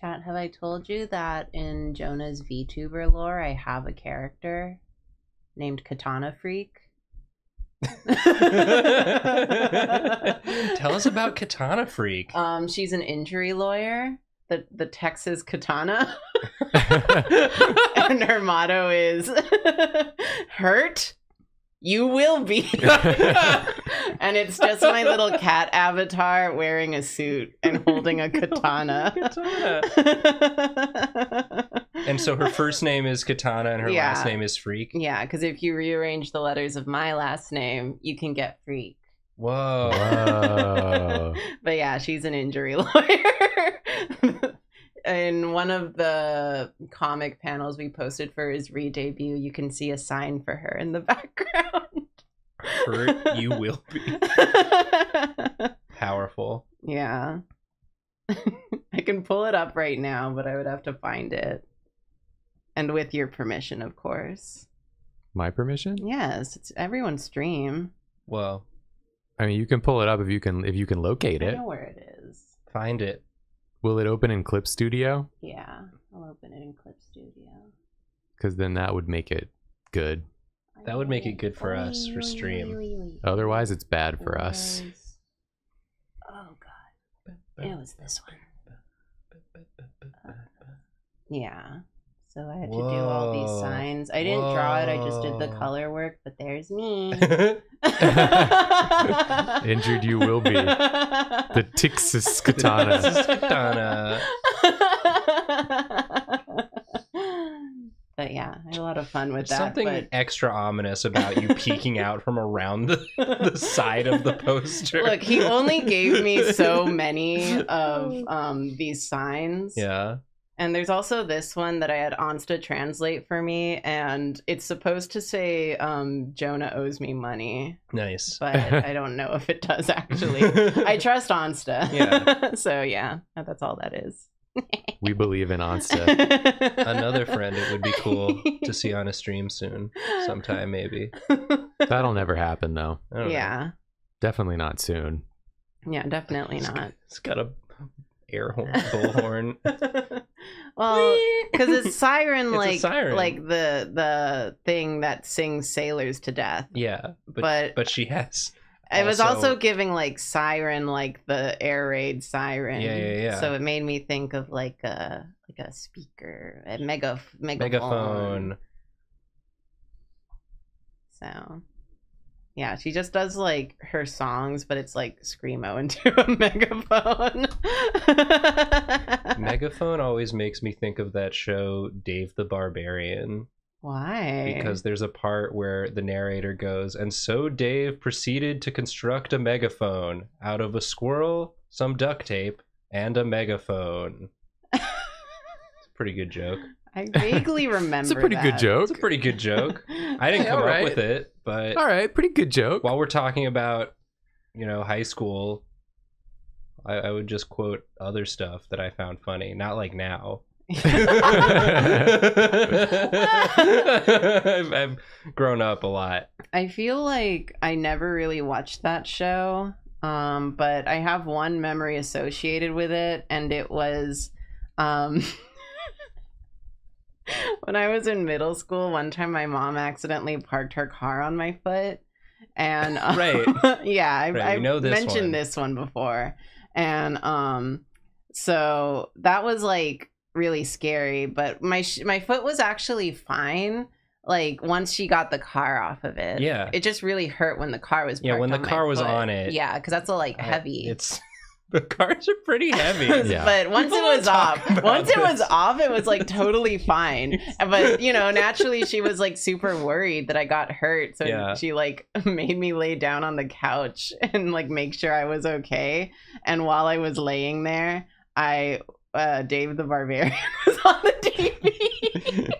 Chat, have I told you that in Jonah's VTuber lore, I have a character named Katana Freak? Tell us about Katana Freak. Um, she's an injury lawyer, the the Texas Katana, and her motto is "Hurt, you will be." and it's just my little cat avatar wearing a suit and holding a katana. Katana. And so her first name is Katana and her Yeah. last name is Freak. yeah, because if you rearrange the letters of my last name, you can get freak. Whoa. Whoa. but yeah, she's an injury lawyer. In one of the comic panels we posted for his re-debut, you can see a sign for her in the background. Hurt, you will be. Powerful. yeah. I can pull it up right now, but I would have to find it. And with your permission, of course. My permission? Yes, it's everyone's stream. Well, I mean, you can pull it up if you can if you can locate I it. know where it is. Find it. Will it open in Clip Studio? Yeah, I'll open it in Clip Studio. Because then that would make it good. That would make it good for us for stream. Otherwise, it's bad for us. Oh god, it was this one. Uh, yeah. So I had to do all these signs. I didn't draw it. I just did the color work. But there's me. Injured you will be. The Texas Katana. Texas Katana. but yeah, I had a lot of fun with that. Something but extra ominous about you peeking out from around the, the side of the poster. look, he only gave me so many of um, these signs. Yeah. And there's also this one that I had Ansta translate for me, and it's supposed to say um, Jonah owes me money, Nice. but I don't know if it does actually. I trust Ansta. Yeah. so yeah, that's all that is. We believe in Ansta. Another friend it would be cool to see on a stream soon, sometime maybe. That'll never happen though. I don't know. Yeah. Definitely not soon. Yeah, definitely not. It's got a air horn, bullhorn. Well, because it's siren It's like siren. like the the thing that sings sailors to death. Yeah, but But- but, she has. It was Also- giving like siren, like the air raid siren. Yeah, yeah, yeah. So it made me think of like a like a speaker, a mega megaphone. Megaphone. So, yeah, she just does like her songs, but it's like screamo into a megaphone. Megaphone always makes me think of that show Dave the Barbarian Why? because there's a part where the narrator goes, and so Dave proceeded to construct a megaphone out of a squirrel, some duct tape, and a megaphone. it's a pretty good joke. I vaguely remember. It's a pretty good joke. It's a pretty good joke. I didn't Yeah, come alright. up with it, but All right, pretty good joke. while we're talking about, you know, high school, I, I would just quote other stuff that I found funny. Not like now. I've, I've grown up a lot. I feel like I never really watched that show, um, but I have one memory associated with it, and it was um, when I was in middle school. One time, my mom accidentally parked her car on my foot, and um, Right. yeah, I, Right, I've know this mentioned one. this one before, and um, so that was like really scary. But my sh- my foot was actually fine. Like once she got the car off of it, Yeah. it just really hurt when the car was Yeah, when the on car was foot. on it, Yeah, because that's a like Uh, heavy. It's the cars are pretty heavy. Yeah. but once People it was off, about once it was off, it was like totally fine. But you know, naturally, she was like super worried that I got hurt, so Yeah. she like made me lay down on the couch and like make sure I was okay. And while I was laying there, I uh Dave the Barbarian was on the TV.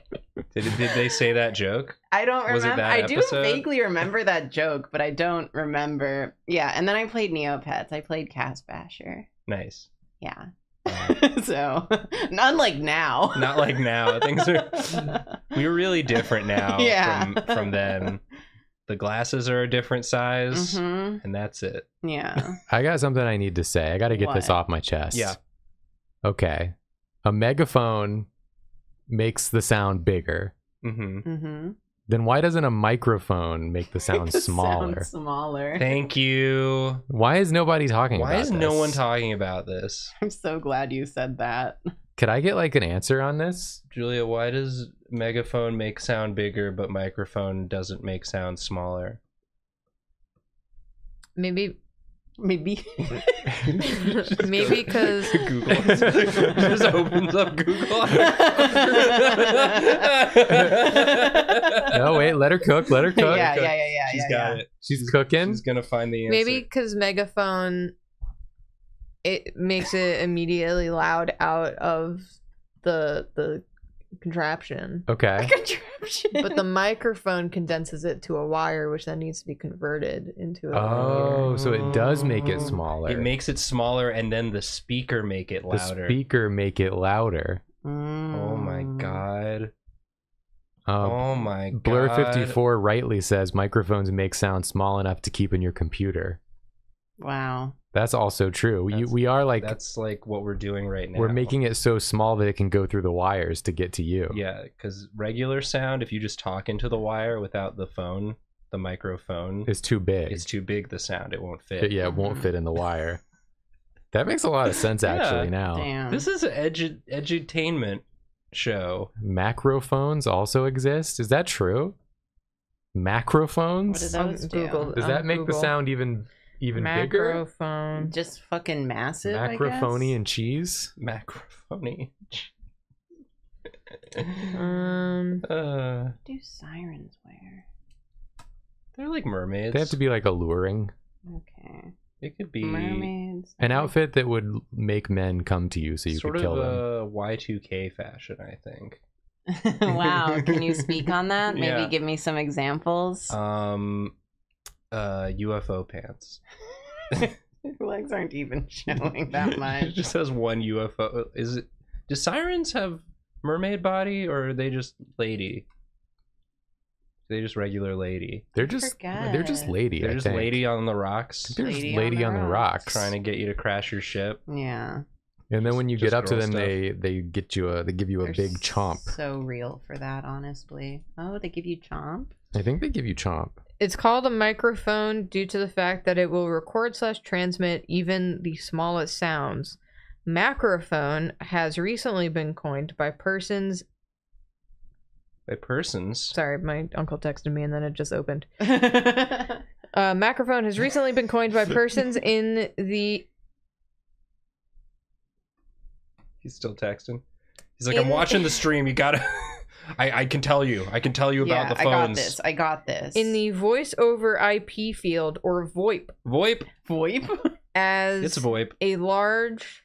Did, did they say that joke? I don't Was it remember. that I do episode? vaguely remember that joke, but I don't remember. Yeah, and then I played Neopets. I played Kass Basher. Nice. Yeah. Uh, so, like now. not like now. Things are. We're really different now Yeah. from from then. The glasses are a different size, hmm and that's it. Yeah. I got something I need to say. I got to get this off my chest. Yeah. Okay. A megaphone makes the sound bigger. hmm Mm-hmm. Then why doesn't a microphone make the sound smaller? smaller. Thank you. Why is nobody talking Why about is no one talking about this? I'm so glad you said that. Could I get like an answer on this? Julia, why does megaphone make sound bigger but microphone doesn't make sound smaller? Maybe Maybe. Maybe 'cause- Google just opens up Google. No, wait, let her cook. Let her cook. yeah, yeah, yeah, yeah. She's yeah, got yeah. it. She's cooking. She's gonna find the answer. maybe because megaphone it makes it immediately loud out of the the contraption Okay. Contraption. but the microphone condenses it to a wire which then needs to be converted into a Oh, so it does make it Oh. smaller. it makes it smaller, and then the speaker make it louder. the louder. speaker make it louder. oh my Mm. god! Um, oh my god! Blur fifty four rightly says microphones make sound small enough to keep in your computer. Wow. That's also true. We That's- we are like That's like what we're doing right now. we're making it so small that it can go through the wires to get to you. Yeah, because regular sound, if you just talk into the wire without the phone, the microphone, is too big. it's too big. The sound it won't fit. It- yeah, it won't fit in the wire. That makes a lot of sense actually Yeah. now. Damn. This is an edu- edutainment show. Macrophones also exist. Is that true? Macrophones? What is On those do? Google. Does that make the sound even even bigger? Macrophone. Just fucking massive. I Macrophony guess? and cheese? Macrophony. Um, uh, What do sirens wear? they're like mermaids. They have to be like alluring. Okay. It could be Mermaids. An outfit that would make men come to you so you sort could of kill them. a Y2K fashion, I think. wow. Can you speak on that? Maybe Yeah. give me some examples. Um, uh, UFO pants. Your legs aren't even showing that much. it just has one UFO. Is it? Do sirens have mermaid body or are they just lady? They just regular lady. They're just they're just lady. They're I just think. lady on the rocks, They're just Lady lady, on on the the rocks. rocks. trying to get you to crash your ship. Yeah. and then when you just get up to them, stuff. they they get you a they give you a They're big chomp. So real for that, honestly. Oh, they give you chomp? I think they give you chomp. It's called a microphone due to the fact that it will record slash transmit even the smallest sounds. Macrophone has recently been coined by persons. By persons. Sorry, my uncle texted me and then it just opened. yeah, Uh, macrophone has recently been coined by persons in the. He's still texting. He's like, I'm watching the stream. You gotta. I, I can tell you. I can tell you about the phones. I got this. I got this. In the voice over IP field or VoIP VoIP. VoIP? as It's VoIP. a large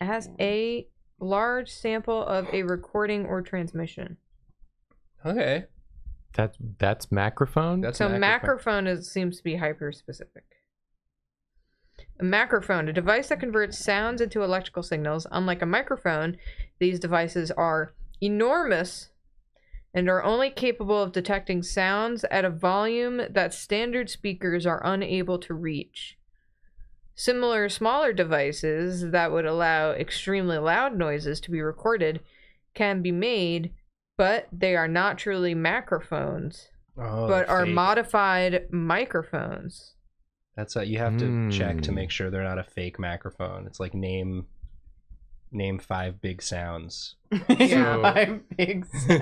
as a large sample of a recording or transmission. Okay. That's that's macrophone. That's so macrophone. macrophone is, seems to be hyper specific. A macrophone, a device that converts sounds into electrical signals. Unlike a microphone, these devices are enormous and are only capable of detecting sounds at a volume that standard speakers are unable to reach. Similar smaller devices that would allow extremely loud noises to be recorded can be made, but they are not truly macrophones Oh, but are fake. modified microphones. That's a, you have to check to Hmm. make sure they're not a fake microphone. It's like name name five big sounds. yeah, So- my big sounds.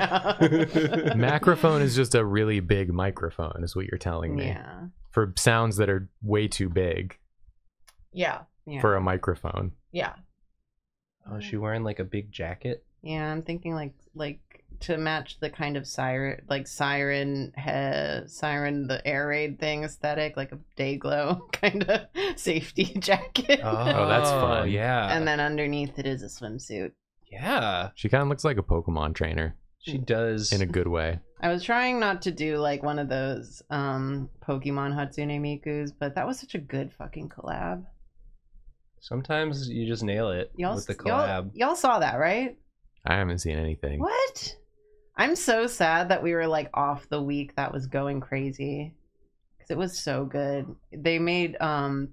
Macrophone is just a really big microphone, is what you're telling me. Yeah. For sounds that are way too big Yeah, Yeah. for a microphone. yeah. Oh, is she wearing like a big jacket? Yeah, I'm thinking like like to match the kind of siren like siren he, siren the air raid thing aesthetic, like a day glow kind of safety jacket. Oh, that's fun. Yeah. and then underneath it is a swimsuit. yeah, She kind of looks like a Pokemon trainer she does. in a good way. I was trying not to do like one of those um Pokemon Hatsune Mikus, but that was such a good fucking collab. Sometimes you just nail it Y'all, with the y'all, collab. y'all saw that, right? I haven't seen anything. What? I'm so sad that we were like off the week that was going crazy because it was so good. They made um,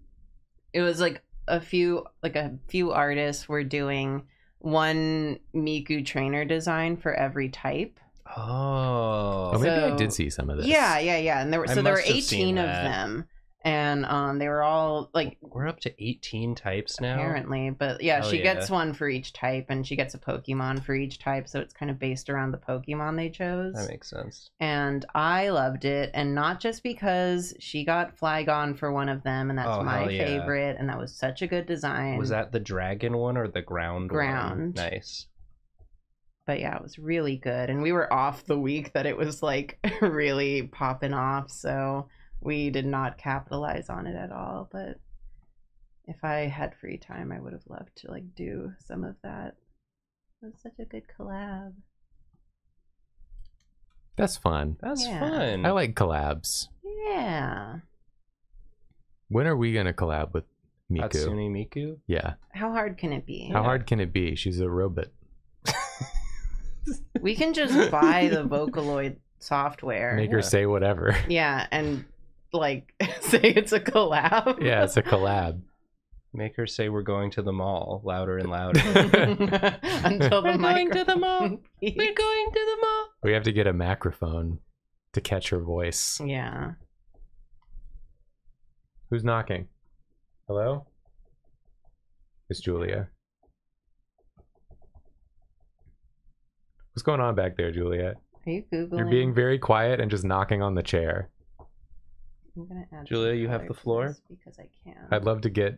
it was like a few like a few artists were doing one Miku trainer design for every type. Oh, Oh, maybe I did see some of this. Yeah, yeah, yeah. And there were I so there were must have seen 18 of them, and um, they were all like we're up to 18 types now. apparently but yeah Hell she yeah. gets one for each type and she gets a pokemon for each type so it's kind of based around the pokemon they chose That makes sense. and i loved it and not just because she got flygon for one of them and that's Oh, my yeah. favorite and that was such a good design Was that the dragon one or the ground? one? Ground. Nice. but yeah it was really good and we were off the week that it was like really popping off so we did not capitalize on it at all but if i had free time i would have loved to like do some of that it was such a good collab That's fun. That's Yeah. fun. I like collabs. yeah When are we gonna collab with Miku? Hatsune Miku. Yeah. how hard can it be How Yeah. hard can it be? She's a robot. we can just buy the vocaloid software Make her Yeah. say whatever. yeah and like say it's a collab yeah, it's a collab. Make her say we're going to the mall louder and louder. until the We're going to the mall. peaks. we're going to the mall. We have to get a microphone to catch her voice. yeah Who's knocking? Hello? It's Julia. What's going on back there, Juliet? are you googling You're being very quiet and just knocking on the chair. I'm gonna add Julia, you have the floor. because I can. I'd love to get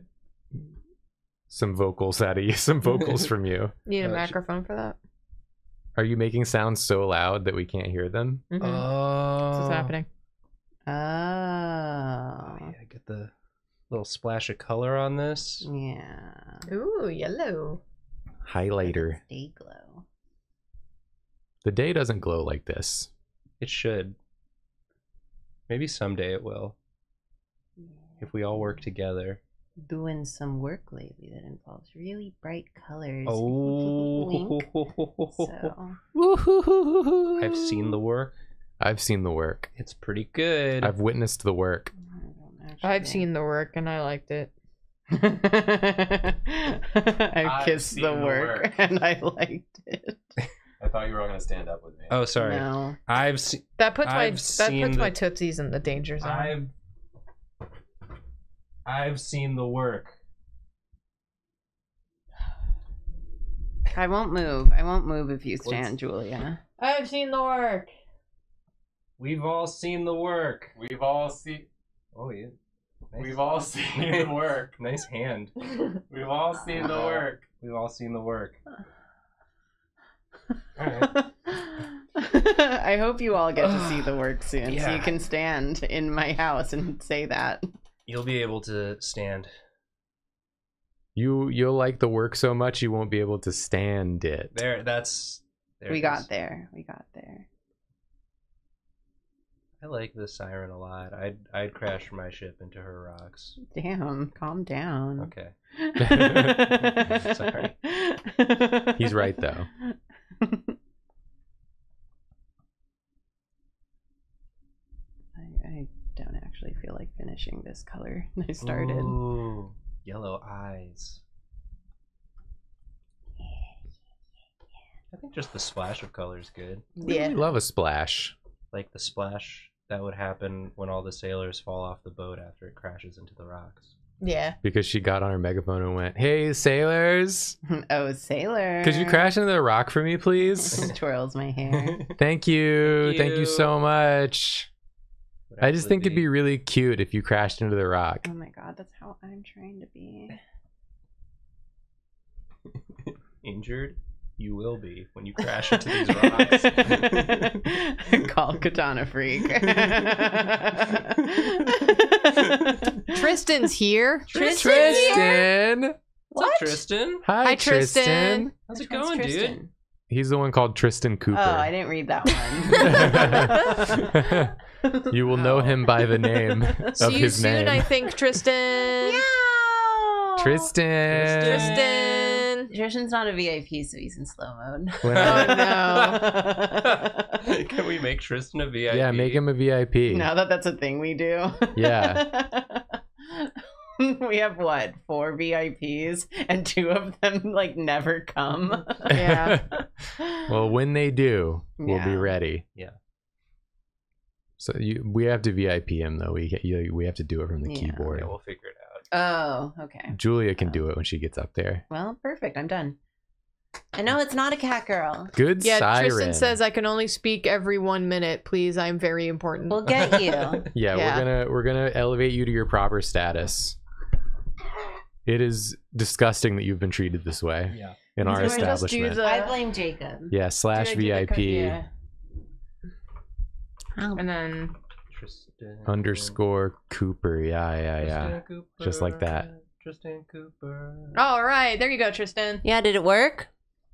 some vocals out of you, some vocals from you. Need a Uh, sh- microphone for that. Are you making sounds so loud that we can't hear them? Mhm. Oh. This is happening. Oh. Oh yeah, get the little splash of color on this. Yeah. Ooh, yellow. Highlighter. Day glow. The day doesn't glow like this. It should. Maybe someday it will. If we all work together. doing some work lately that involves really bright colors. Oh, So, I've seen the work. I've seen the work. It's pretty good. I've witnessed the work. I've seen the work and I liked it. I I've kissed seen the the work, work. and I liked it. I thought you were all gonna stand up with me. oh, sorry. No. I've seen. That puts my I've that seen puts the- my tootsies in the danger zone. I've. I've seen the work. I won't move. I won't move if you What's- stand, Julia. I've seen the work. We've all seen the work. We've all seen. Oh yeah. Nice. We've all seen the work. Nice hand. We've all seen the work. We've all seen the work. Alright. I hope you all get to see the work soon, so you can stand in my house and say that. You'll be able to stand. You you'll like the work so much you won't be able to stand it. There. That's. There we got is. there. We got there. I like the siren a lot. I'd I'd crash my ship into her rocks. Damn, calm down. Okay. Sorry. He's right though. I, I don't actually feel like finishing this color. I started. Ooh, yellow eyes. I think just the splash of color is good. Yeah. We love a splash. Like the splash that would happen when all the sailors fall off the boat after it crashes into the rocks. Yeah. Because she got on her megaphone and went, Hey sailors, Oh, sailor. could you crash into the rock for me, please? Twirls my hair. Thank you. Thank Thank you you. so much. Would I just think it'd be really cute if you crashed into the rock. Oh my god, that's how I'm trying to be. injured. You will be when you crash into these rocks. Call Katana Freak. Tristan's here. Tristan! What's up, Tristan? Hi, Hi, Tristan. Tristan. How's it Which one's going, dude? He's the one called Tristan Cooper. Oh, I didn't read that one. you will know him by the name of See you his soon, name. I think, Tristan. Meow. Tristan. Tristan. Tristan's not a VIP, so he's in slow mode. When Oh no. Can we make Tristan a VIP? Yeah, make him a VIP. now that that's a thing we do. Yeah. we have what four VIPs, and two of them like never come. Yeah. well, when they do, we'll be ready. Yeah. So you, we have to VIP him though. We you, we have to do it from the Yeah. keyboard. Yeah, we'll figure it out. Oh, okay. Julia can oh. do it when she gets up there. Well, perfect. I'm done. I know it's not a cat girl. Good Yeah, siren. Tristan says I can only speak every one minute. Please, I'm very important. We'll get you. yeah, Yeah. we're gonna we're gonna elevate you to your proper status. It is disgusting that you've been treated this way Yeah. in our Can just do establishment. the- I blame Jacob. yeah, slash Do I do the VIP oh. and then Tristan. underscore Cooper. Yeah, yeah, yeah. Tristan Cooper, Just like that. Tristan Cooper. all right, there you go, Tristan. Yeah, did it work?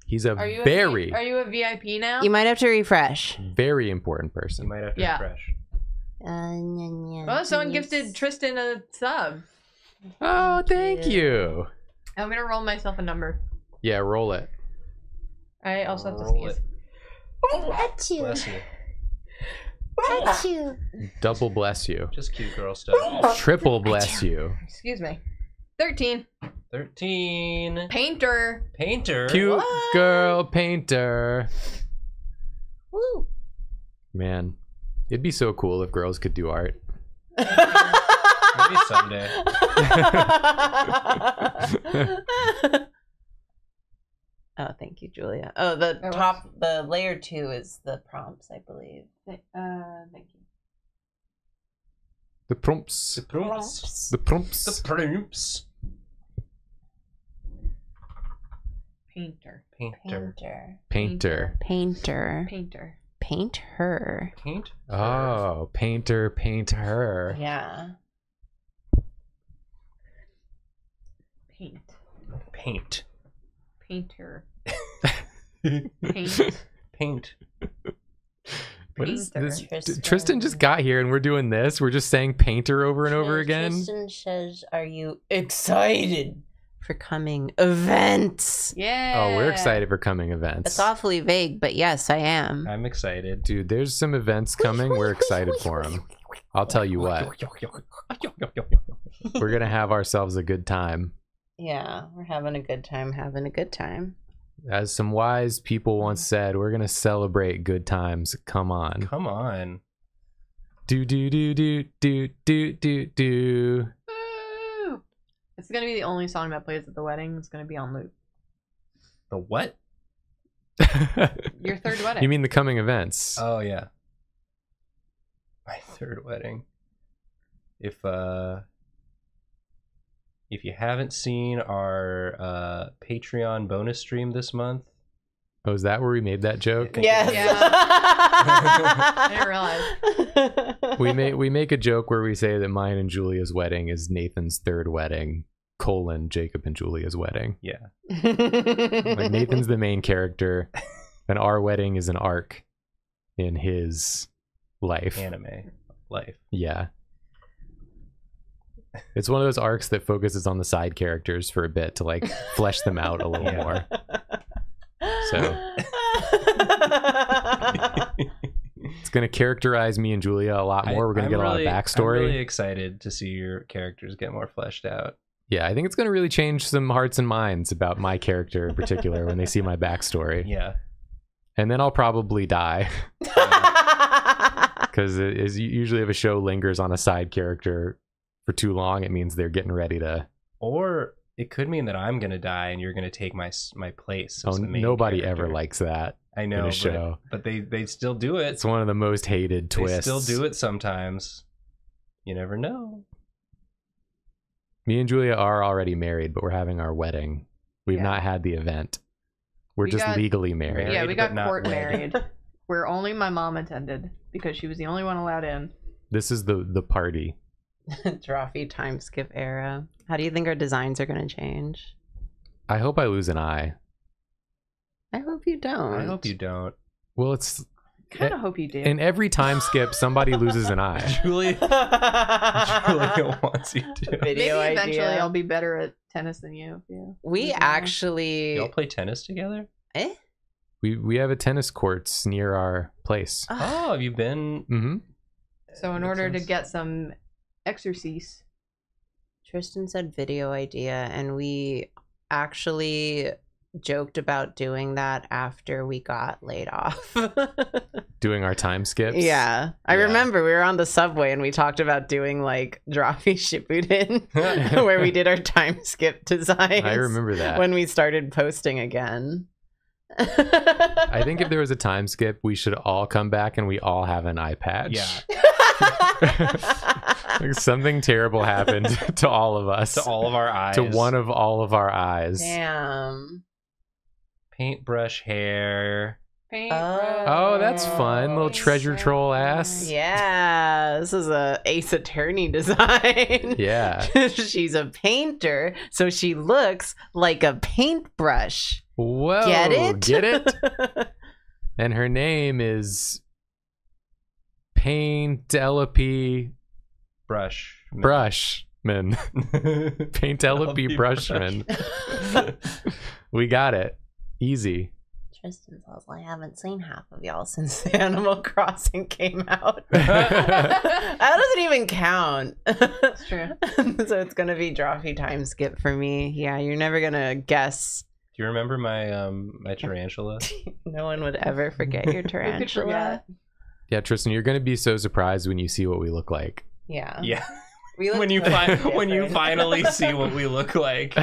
He's a Are you very, A, V- are you a VIP now? You might have to refresh. very important You person. might have to Yeah. refresh. Uh, well, oh, someone gifted Tristan a sub. Oh, thank you. I'm gonna roll myself a number. Yeah, roll it. I also have to Roll sneeze. Bless you. Double bless you. Just cute girl stuff. Triple bless you. Excuse me. Thirteen. 13. Painter. Painter. Cute What? girl painter. Woo. Man, it'd be so cool if girls could do art. Maybe someday. oh, thank you, Julia. Oh, the Oh, top, the layer two is the prompts, I believe. Uh, thank you. The prompts. The prompts. The prompts. The prompts. Painter. Painter. Painter. Painter. Painter. Painter. Paint her. Paint. Oh, painter, paint her. Yeah. Paint. Paint. Painter. Paint. Paint. What is this? Tristan. Tristan just got here and we're doing this. We're just saying painter over and over again. Tristan says, "Are you excited?" For coming events. Yeah. Oh, we're excited for coming events. It's awfully vague, but yes, I am. I'm excited. Dude, there's some events coming. We're excited for them. I'll tell you what. We're going to have ourselves a good time. Yeah, we're having a good time, having a good time. As some wise people once said, we're going to celebrate good times. Come on. Come on. Do, do, do, do, do, do, do, do. Woo! It's gonna be the only song that plays at the wedding. It's gonna be on loop. The what? Your third wedding. You mean the coming events? Oh yeah. My third wedding. If uh if you haven't seen our uh Patreon bonus stream this month, oh, is that where we made that joke? Yes. I didn't realize. we make we make a joke where we say that mine and Julia's wedding is Nathan's third wedding, colon Jacob and Julia's wedding. yeah. Like Nathan's the main character, and our wedding is an arc in his life. Anime life. Yeah. It's one of those arcs that focuses on the side characters for a bit to like flesh them out a little more. So it's gonna characterize me and Julia a lot more. We're gonna I'm get a lot of backstory. I'm really excited to see your characters get more fleshed out. Yeah, I think it's gonna really change some hearts and minds about my character in particular when they see my backstory. Yeah. And then I'll probably die because it is usually if a show lingers on a side character for too long, it means they're getting ready to. Or it could mean that I'm gonna die and you're gonna take my my place. Oh, the main nobody character. ever likes that. I know a but- show. but, they they still do it. It's one of the most hated twists. They still do it sometimes. You never know. Me and Julia are already married, but we're having our wedding. We've Yeah. not had the event. We're We just got- legally married. yeah, we got court wed. married. Where only my mom attended because she was the only one allowed in. This is the the party. Drawfee time skip era. How do you think our designs are going to change? I hope I lose an eye. I hope you don't. I hope you don't. Well, it's Kind of hope you do. in every time skip somebody loses an eye. Julia, Julia wants you to. Maybe Video eventually idea. I'll be better at tennis than you. Yeah. We Yeah. actually. Y'all play tennis together? Eh? We we have a tennis courts near our place. Oh, have you been? hmm So in Makes order to get some exercise, Tristan said video idea, and we actually joked about doing that after we got laid off. Doing our time skips. yeah. I Yeah. remember we were on the subway and we talked about doing like Drawfee Shippuden, where we did our time skip design. I remember that. when we started posting again. I think if there was a time skip, we should all come back and we all have an eye patch. Yeah. Like something terrible happened to all of us. To all of our eyes. to one of all of our eyes. Damn. paintbrush hair. Oh, that's fun. Little treasure troll ass. Yeah, this is a Ace Attorney design. Yeah. She's a painter, so she looks like a paintbrush. Whoa. Get it? Get it? and her name is Paintelope Brush. Brushman. Paintelope Brushman. we got it. Easy. Tristan says, I haven't seen half of y'all since Animal Crossing came out. yeah, that doesn't even count. That's true. so it's gonna be Drawfee time skip for me. Yeah, you're never gonna guess. Do you remember my um my tarantula? No one would ever forget your Who could tarantula. Forget? Tristan, you're gonna be so surprised when you see what we look like. Yeah. yeah. We look When you fi- when you finally see what we look like.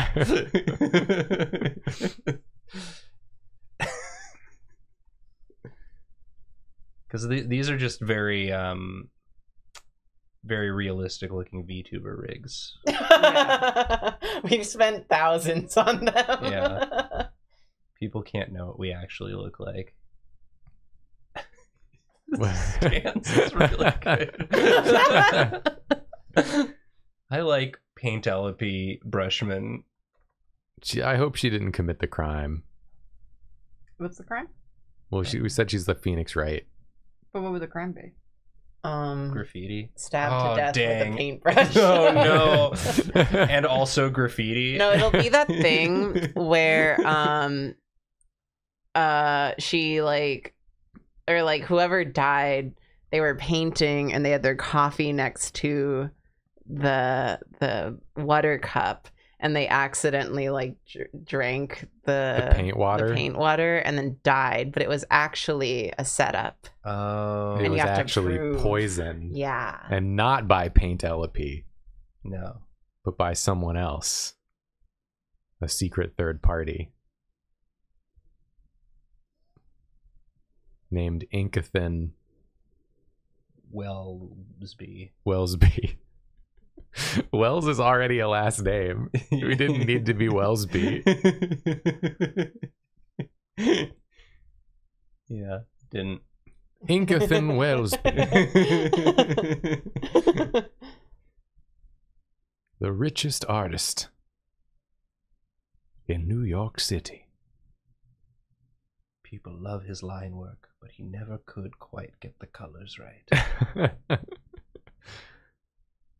Because these are just very um very realistic looking VTuber rigs. We've spent thousands on them. Yeah. People can't know what we actually look like. Stance is really good. I like Paint Paintelope Brushman. She, I hope she didn't commit the crime. What's the crime? Well, she we said she's the Phoenix, right? But what would the crime be? Um, Graffiti. stabbed Oh, to death dang. with a paintbrush. Oh no! and also graffiti. no, it'll be that thing where um uh she like or like whoever died, they were painting and they had their coffee next to the the water cup and they accidentally like dr- drank the, the paint water. the paint water and then died, but it was actually a setup. Oh It was you have to actually prove- poison. Yeah. And not by Paint LP, no. but by someone else. A secret third party. Named Inkathan Wellsby. Wellsby. Wells is already a last name. We didn't need to be Wellsby. yeah, didn't. Inkathan Wellsby. the richest artist in New York City. People love his line work, but he never could quite get the colors right.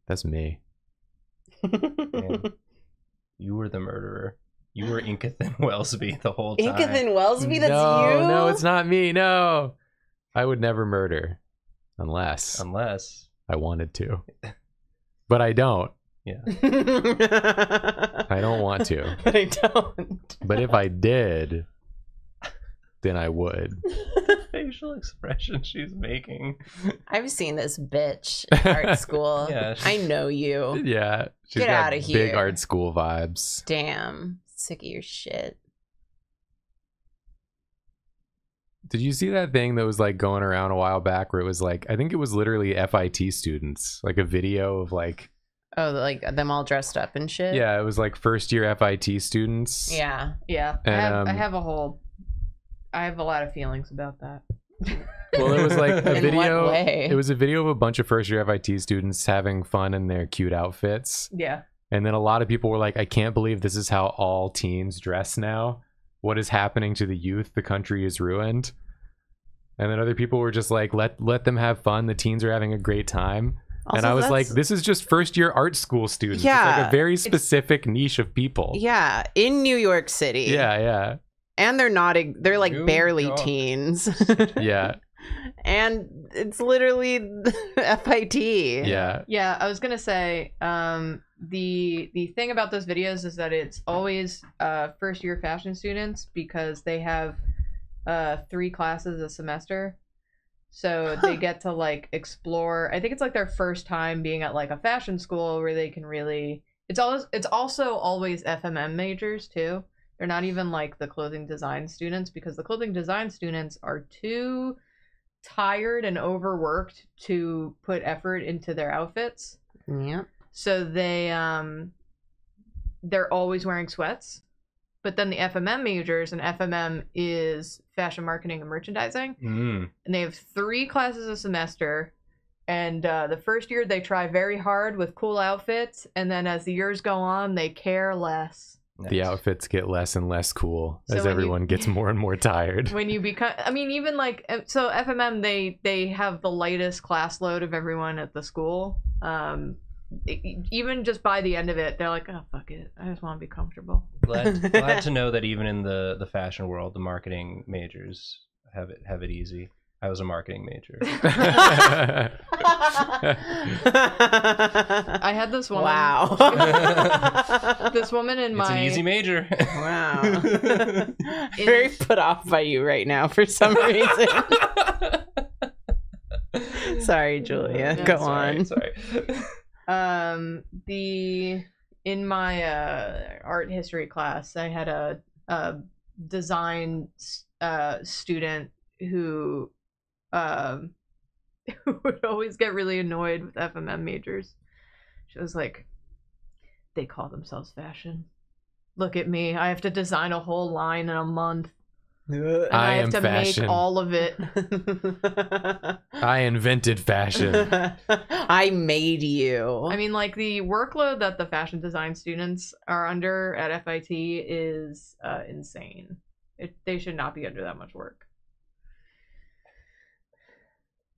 That's me. Man, you were the murderer. You were Inkathan Wellsby the whole time. Inkathan Wellsby, that's no, you? no, it's not me. No, I would never murder unless Unless, I wanted to, but I don't. yeah. I don't want to. But I don't. But if I did, then I would. Facial expression she's making. I've seen this bitch art school. Yeah, I know you. Yeah, she's Get outta Big here. art school vibes. Damn. Sick of your shit. Did you see that thing that was like going around a while back where it was like I think it was literally FIT students, like a video of like Oh, like them all dressed up and shit? yeah, it was like first year FIT students. Yeah. Yeah, I And, have, I um, have a whole, I have a lot of feelings about that. Well, it was like a video. It was a video of a bunch of first year FIT students having fun in their cute outfits. Yeah, And then a lot of people were like, I can't believe this is how all teens dress now. What is happening to the youth? The country is ruined. And then other people were just like, let let them have fun. The teens are having a great time. and I was like, this is just first year art school students. It's like Yeah. a very specific niche of people. Yeah, in New York City. Yeah, yeah. And they're not, they're like New barely York. teens. Yeah. and it's literally FIT. Yeah. yeah. I was gonna say, um, the the thing about those videos is that it's always uh first year fashion students because they have uh three classes a semester, so they get to like explore. I think it's like their first time being at like a fashion school where they can really. It's always it's also always FMM majors too. They're not even like the clothing design students because the clothing design students are too tired and overworked to put effort into their outfits. Yeah. So they um they're always wearing sweats. But then the FMM majors and FMM is fashion marketing and merchandising Mm. and they have three classes a semester and uh, the first year they try very hard with cool outfits and then as the years go on they care less The outfits get less and less cool So as when you- everyone gets more and more tired. when you become i mean even like uh, so fmm they they have the lightest class load of everyone at the school um even just by the end of it they're like oh fuck it i just want to be comfortable Glad, glad to know that even in the the fashion world, the marketing majors have it have it easy. I was a marketing major. i had this woman Wow. this woman in it's my an easy major. wow. Very put off by you right now for some reason. Sorry, Julia. No, Go Sorry, on. Sorry. um the in my uh art history class i had a, a design uh student who um who would always get really annoyed with fmm majors she was like they call themselves fashion look at me i have to design a whole line in a month and I i, have am to fashion. make all of it I invented fashion. I made you. I mean, like the workload that the fashion design students are under at FIT is uh, insane. It, they should not be under that much work.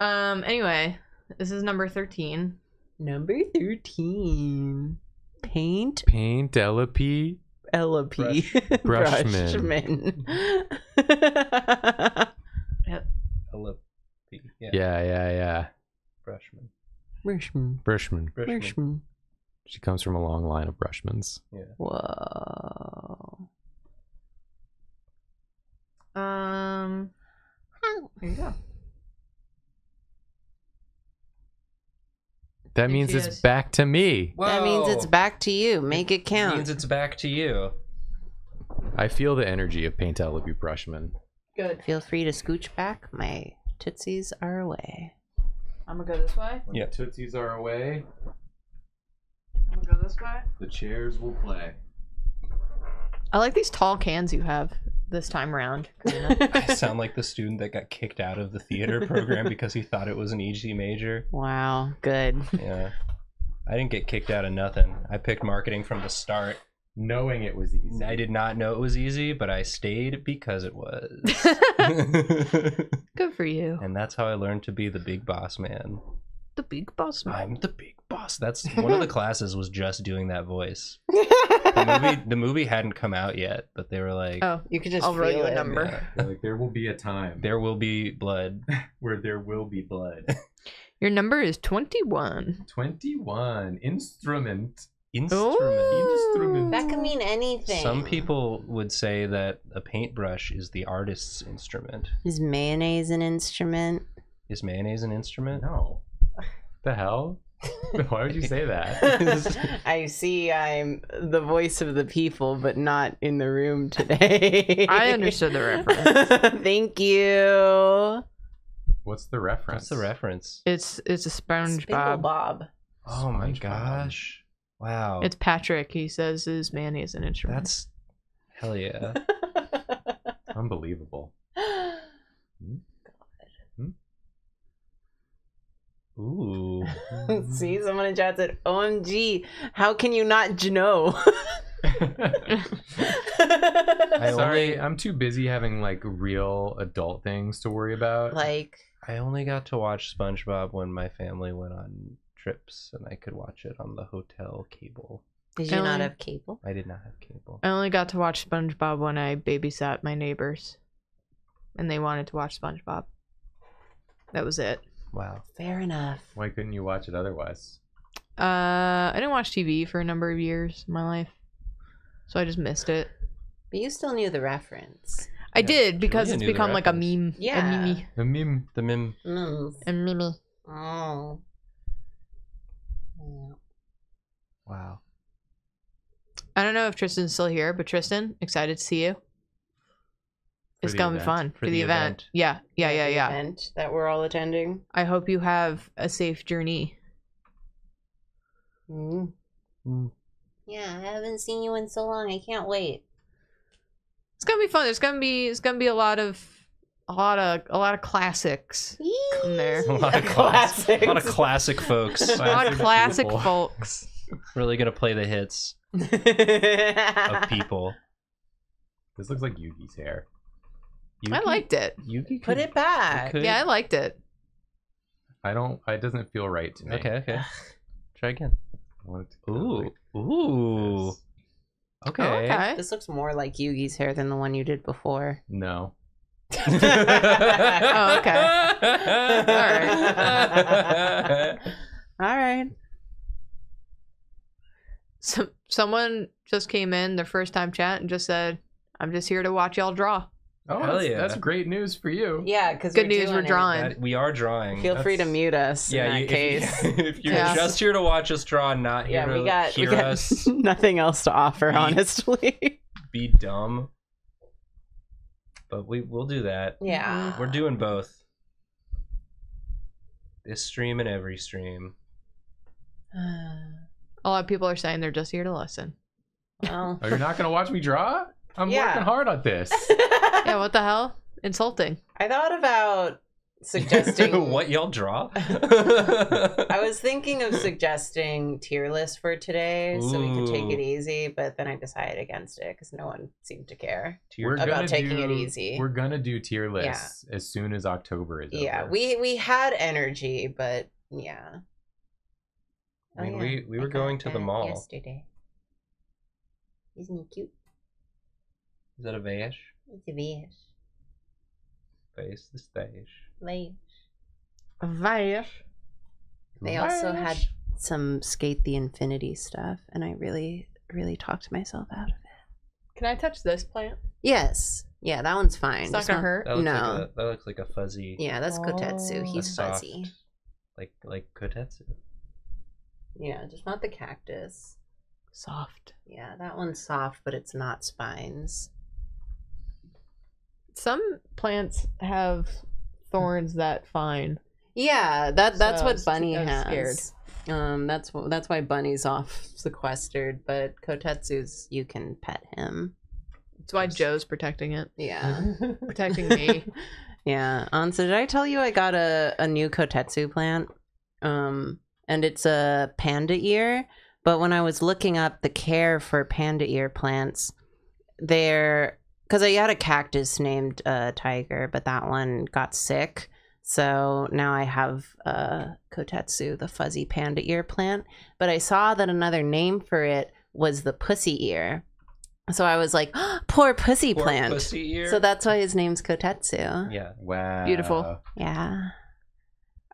Um. Anyway, this is number thirteen. Number 13. Paint Paint Ellapi. Ella P. Brushman. Brushman. Ella P. Yeah. Yeah, yeah, yeah. Brushman. Brushman. Brushman. Brushman. Brushman. She comes from a long line of Brushmans. Whoa. Um. There you go. That means Yes. it's back to me. That means it's back to you. Make it It count. means it's back to you. I feel the energy of Paint Ellapi Brushman. Good. Feel free to scooch back. My tootsies are away. I'm gonna go this way. Yeah. Tootsies are away. I'm gonna go this way. The chairs will play. I like these tall cans you have this time around. I sound like the student that got kicked out of the theater program because he thought it was an easy major. wow. Good. Yeah. I didn't get kicked out of nothing. I picked marketing from the start. Knowing it was easy. I did not know it was easy, but I stayed because it was. Good for you. and that's how I learned to be the big boss man. The big boss man. I'm the big boss. That's one of the classes was just doing that voice. The movie the movie hadn't come out yet, but they were like Oh, You could just I'll roll feel you a it. number. yeah, They're like there will be a time there will be blood. where there will be blood. Your number is 21. 21. Instrument. Instrument. Instrument. That could mean anything. Some people would say that a paintbrush is the artist's instrument. Is mayonnaise an instrument? Is mayonnaise an instrument? No. The hell? Why would you say that? I see I'm the voice of the people, but not in the room today. I understood the reference. Thank you. What's the reference? What's the reference? It's it's a SpongeBob. Bob. Oh my SpongeBob. gosh. Wow. It's Patrick. He says his mayonnaise an instrument. That's hell yeah. Unbelievable. Ooh. See, someone in chat said, "OMG, how can you not know?" I Sorry, only I'm too busy having like real adult things to worry about. like, I only got to watch SpongeBob when my family went on trips and I could watch it on the hotel cable. did you not Ellen. have cable? I did not have cable. I only got to watch SpongeBob when I babysat my neighbors, and they wanted to watch SpongeBob. That was it. Wow. Fair enough. Why couldn't you watch it otherwise? Uh, I didn't watch TV for a number of years in my life, so I just missed it. But you still knew the reference. I Yeah, did because Julia it's become like a meme. Yeah. A meme. The meme. The mim. Mm. A meme. Oh. Yeah. Wow. I don't know if Tristan's still here, but Tristan, excited to see you. It's gonna be fun For for, the the, event. event. Yeah, yeah, yeah, The yeah. Event that we're all attending. I hope you have a safe journey. Mm. Mm. Yeah, I haven't seen you in so long. I can't wait. It's gonna be fun. There's gonna be it's gonna be a lot of a lot of a lot of classics. In there. A lot of classics. A lot of classic folks. A lot of classic people. folks. really gonna play the hits of of people. This looks like Yugi's hair. I liked it. Yugi. Put it back. could- Yeah, I liked it. I don't. It doesn't feel right to me. Okay. Okay. Try again. I want it to go Ooh. like Ooh. this. Okay. Oh, okay. This looks more like Yugi's hair than the one you did before. No. Oh, okay. All right. So, someone just came in their first time chat and just said, "I'm just here to watch y'all draw." Oh, Hell that's, yeah. that's great news for you. Yeah, because Good news, we're drawing. That- we are drawing. Feel free to That's- mute us yeah, in that you, case. If, if you're Yeah. just here to watch us draw, not here yeah, to we got we hear got us nothing else to offer, Be- honestly. be dumb. But we we'll do that. yeah, mm-hmm. We're doing both. This stream and every stream. A lot of people are saying they're just here to listen. well, Oh, you're not gonna watch me draw? I'm Yeah. working hard on this. Yeah, what the hell? Insulting. I thought about suggesting what y'all draw? I was thinking of suggesting tier list for today so we could take it easy, but then I decided against it because no one seemed to care. We're about gonna taking it easy. We're gonna do tier lists as soon as October is Yeah, over. we we had energy, but yeah. I mean, Oh, we we were got going to the mall. yesterday. Isn't he cute? Is that a vase? It's a vase. Face the stage. Vase. Vice. They also had some SK8 the Infinity stuff, and I really, really talked myself out of it. Can I touch this plant? Yes, yeah, that one's fine. It's not Just gonna hurt. That looks No. like a, that looks like a fuzzy. Yeah, that's Kotetsu. Oh. a He's soft- fuzzy. Like like kotetsu. Yeah, just not the cactus. Soft. Yeah, that one's soft, but it's not spines. Some plants have thorns that fine. Yeah, that that's So what Bunny has. Um, that's that's why Bunny's off sequestered, but Kotetsu's you can pet him. That's why Joe's protecting it. Yeah. Protecting me. Yeah. Um, so did I tell you I got a, a new Kotetsu plant? Um, and it's a panda ear. But when I was looking up the care for panda ear plants, they're because I had a cactus named uh, Tiger, but that one got sick. So now I have uh, Kotetsu, the fuzzy panda ear plant. But I saw that another name for it was the pussy ear. So I was like, poor pussy Poor plant. pussy ear. So that's why his name's Kotetsu. yeah. wow. Beautiful. Yeah.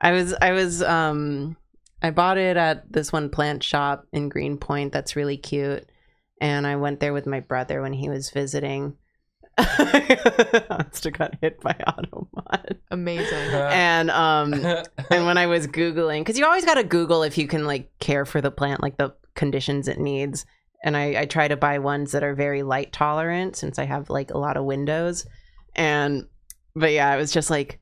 I was I was um I bought it at this one plant shop in Greenpoint that's really cute. And I went there with my brother when he was visiting. Monster got hit by Automod. Amazing. And um and when I was googling, because you always got to Google if you can like care for the plant, like the conditions it needs. And I, I try to buy ones that are very light tolerant since I have like a lot of windows. And but yeah, I was just like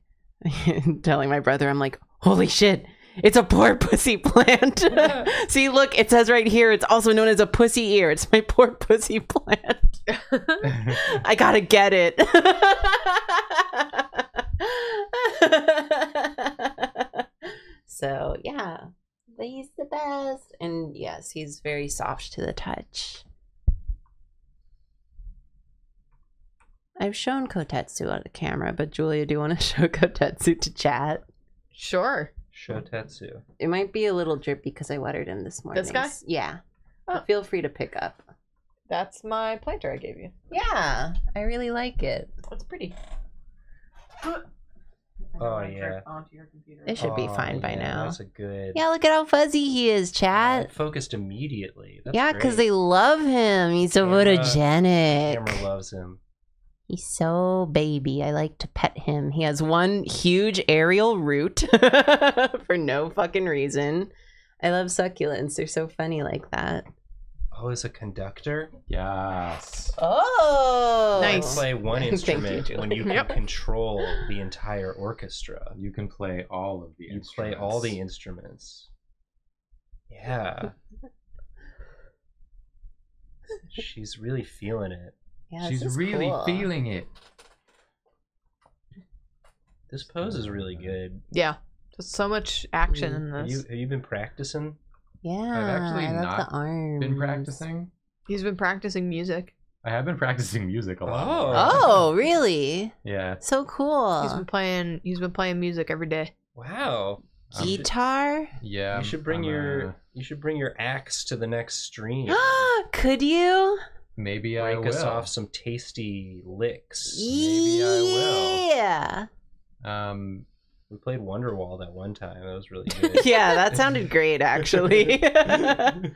telling my brother, I'm like, holy shit, it's a poor pussy plant. See, look, it says right here, it's also known as a pussy ear. It's my poor pussy plant. I gotta get it. so yeah, but he's the best, and yes, he's very soft to the touch. I've shown Kotetsu on the camera, but Julia, do you want to show Kotetsu to chat? Sure. Shotetsu. It might be a little drippy because I watered him this morning. This guy? Yeah. Oh. Feel free to pick up. That's my planter I gave you. Yeah, I really like it. It's pretty. Oh yeah. It should be Oh, fine by now. That's a good. Yeah, look at how fuzzy he is, It chat. focused immediately. That's yeah, because they love him. He's so Camera- photogenic. camera loves him. He's so baby. I like to pet him. He has one huge aerial root for no fucking reason. I love succulents. They're so funny like that. Oh, is a conductor? Yes. Oh, You Nice. play one Thank you, instrument when you can Yep. control the entire orchestra. You can play all of the You play all the instruments. instruments. Yeah. She's really feeling it. Yeah, She's really cool. feeling it. This pose is really good. Yeah. Just so much action in Have you have you been practicing? Yeah, actually I love not the arms. Been practicing. He's been practicing music. I have been practicing music a lot. Oh. Oh, really? Yeah. So cool. He's been playing. He's been playing music every day. Wow. Um, Guitar? yeah. you should bring I'm, your uh, you should bring your axe to the next stream. Could you? Maybe I Break will. us off some tasty licks. Maybe I will. Yeah. Um, We played Wonderwall that one time. That was really good. yeah, that sounded great actually. I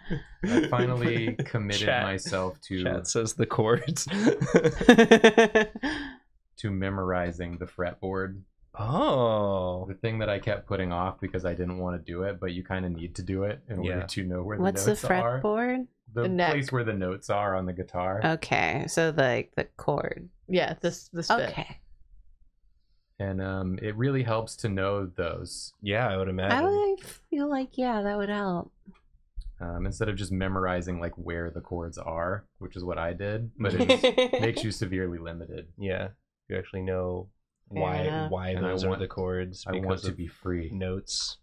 finally committed Chat. myself to Chat says the chords. to memorizing the fretboard. oh. The thing that I kept putting off because I didn't want to do it, but you kind of need to do it in order to know where the What's the notes are. fretboard? The, The place where the notes are on the guitar. Okay, so the like the chord. Yeah. This. This. bit. Okay. and um, it really helps to know those Yeah, I would imagine. I feel like yeah, that would help. um, instead of just memorizing like where the chords are, which is what I did. But it makes you severely limited. Yeah. You actually know why enough. why And I those want- are the chords I want to be free. notes,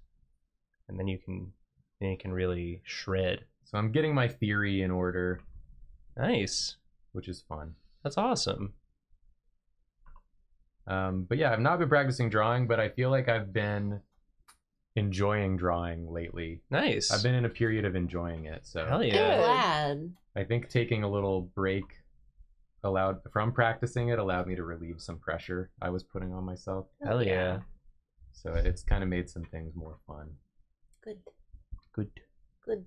and then you can then you can really shred. So I'm getting my theory in order, Nice, which is fun. that's awesome. Um, but yeah, I've not been practicing drawing, but I feel like I've been enjoying drawing lately. Nice. I've been in a period of enjoying it. So hell I'm yeah. glad. I think taking a little break allowed from practicing it allowed me to relieve some pressure I was putting on myself. Hell yeah. So it's kind of made some things more fun. Good. Good. Good.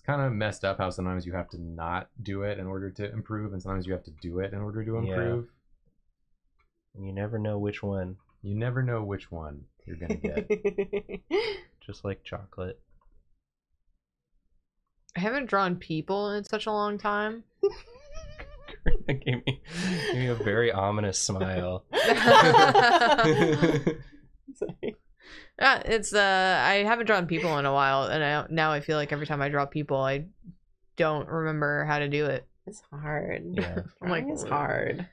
It's kind of messed up how sometimes you have to not do it in order to improve, and sometimes you have to do it in order to Yeah. improve. And you never know which one. You never know which one you're gonna get. Just like chocolate. I haven't drawn people in such a long time. It gave me, gave me a very ominous smile. Yeah, it's uh I haven't drawn people in a while and I, now I feel like every time I draw people I don't remember how to do it. it's hard. Yeah. I'm like, Drawing is hard.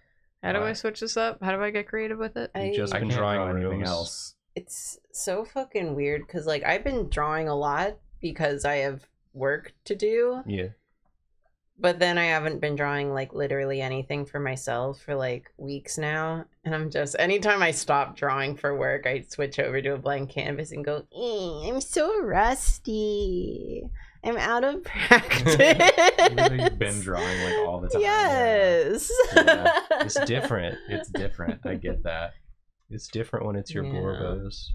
How do I switch this up? How do I get creative with it? You've just I- I been can't drawing draw anything rooms. else. it's so fucking weird because like I've been drawing a lot because I have work to do, Yeah. But then I haven't been drawing like literally anything for myself for like weeks now. And I'm just anytime I stop drawing for work, I switch over to a blank canvas and go, "Eh, I'm so rusty. I'm out of practice. You've been drawing like all the time. Yes. Yeah. It's different. It's different. I get that. It's different when it's your Yeah. Blorbos.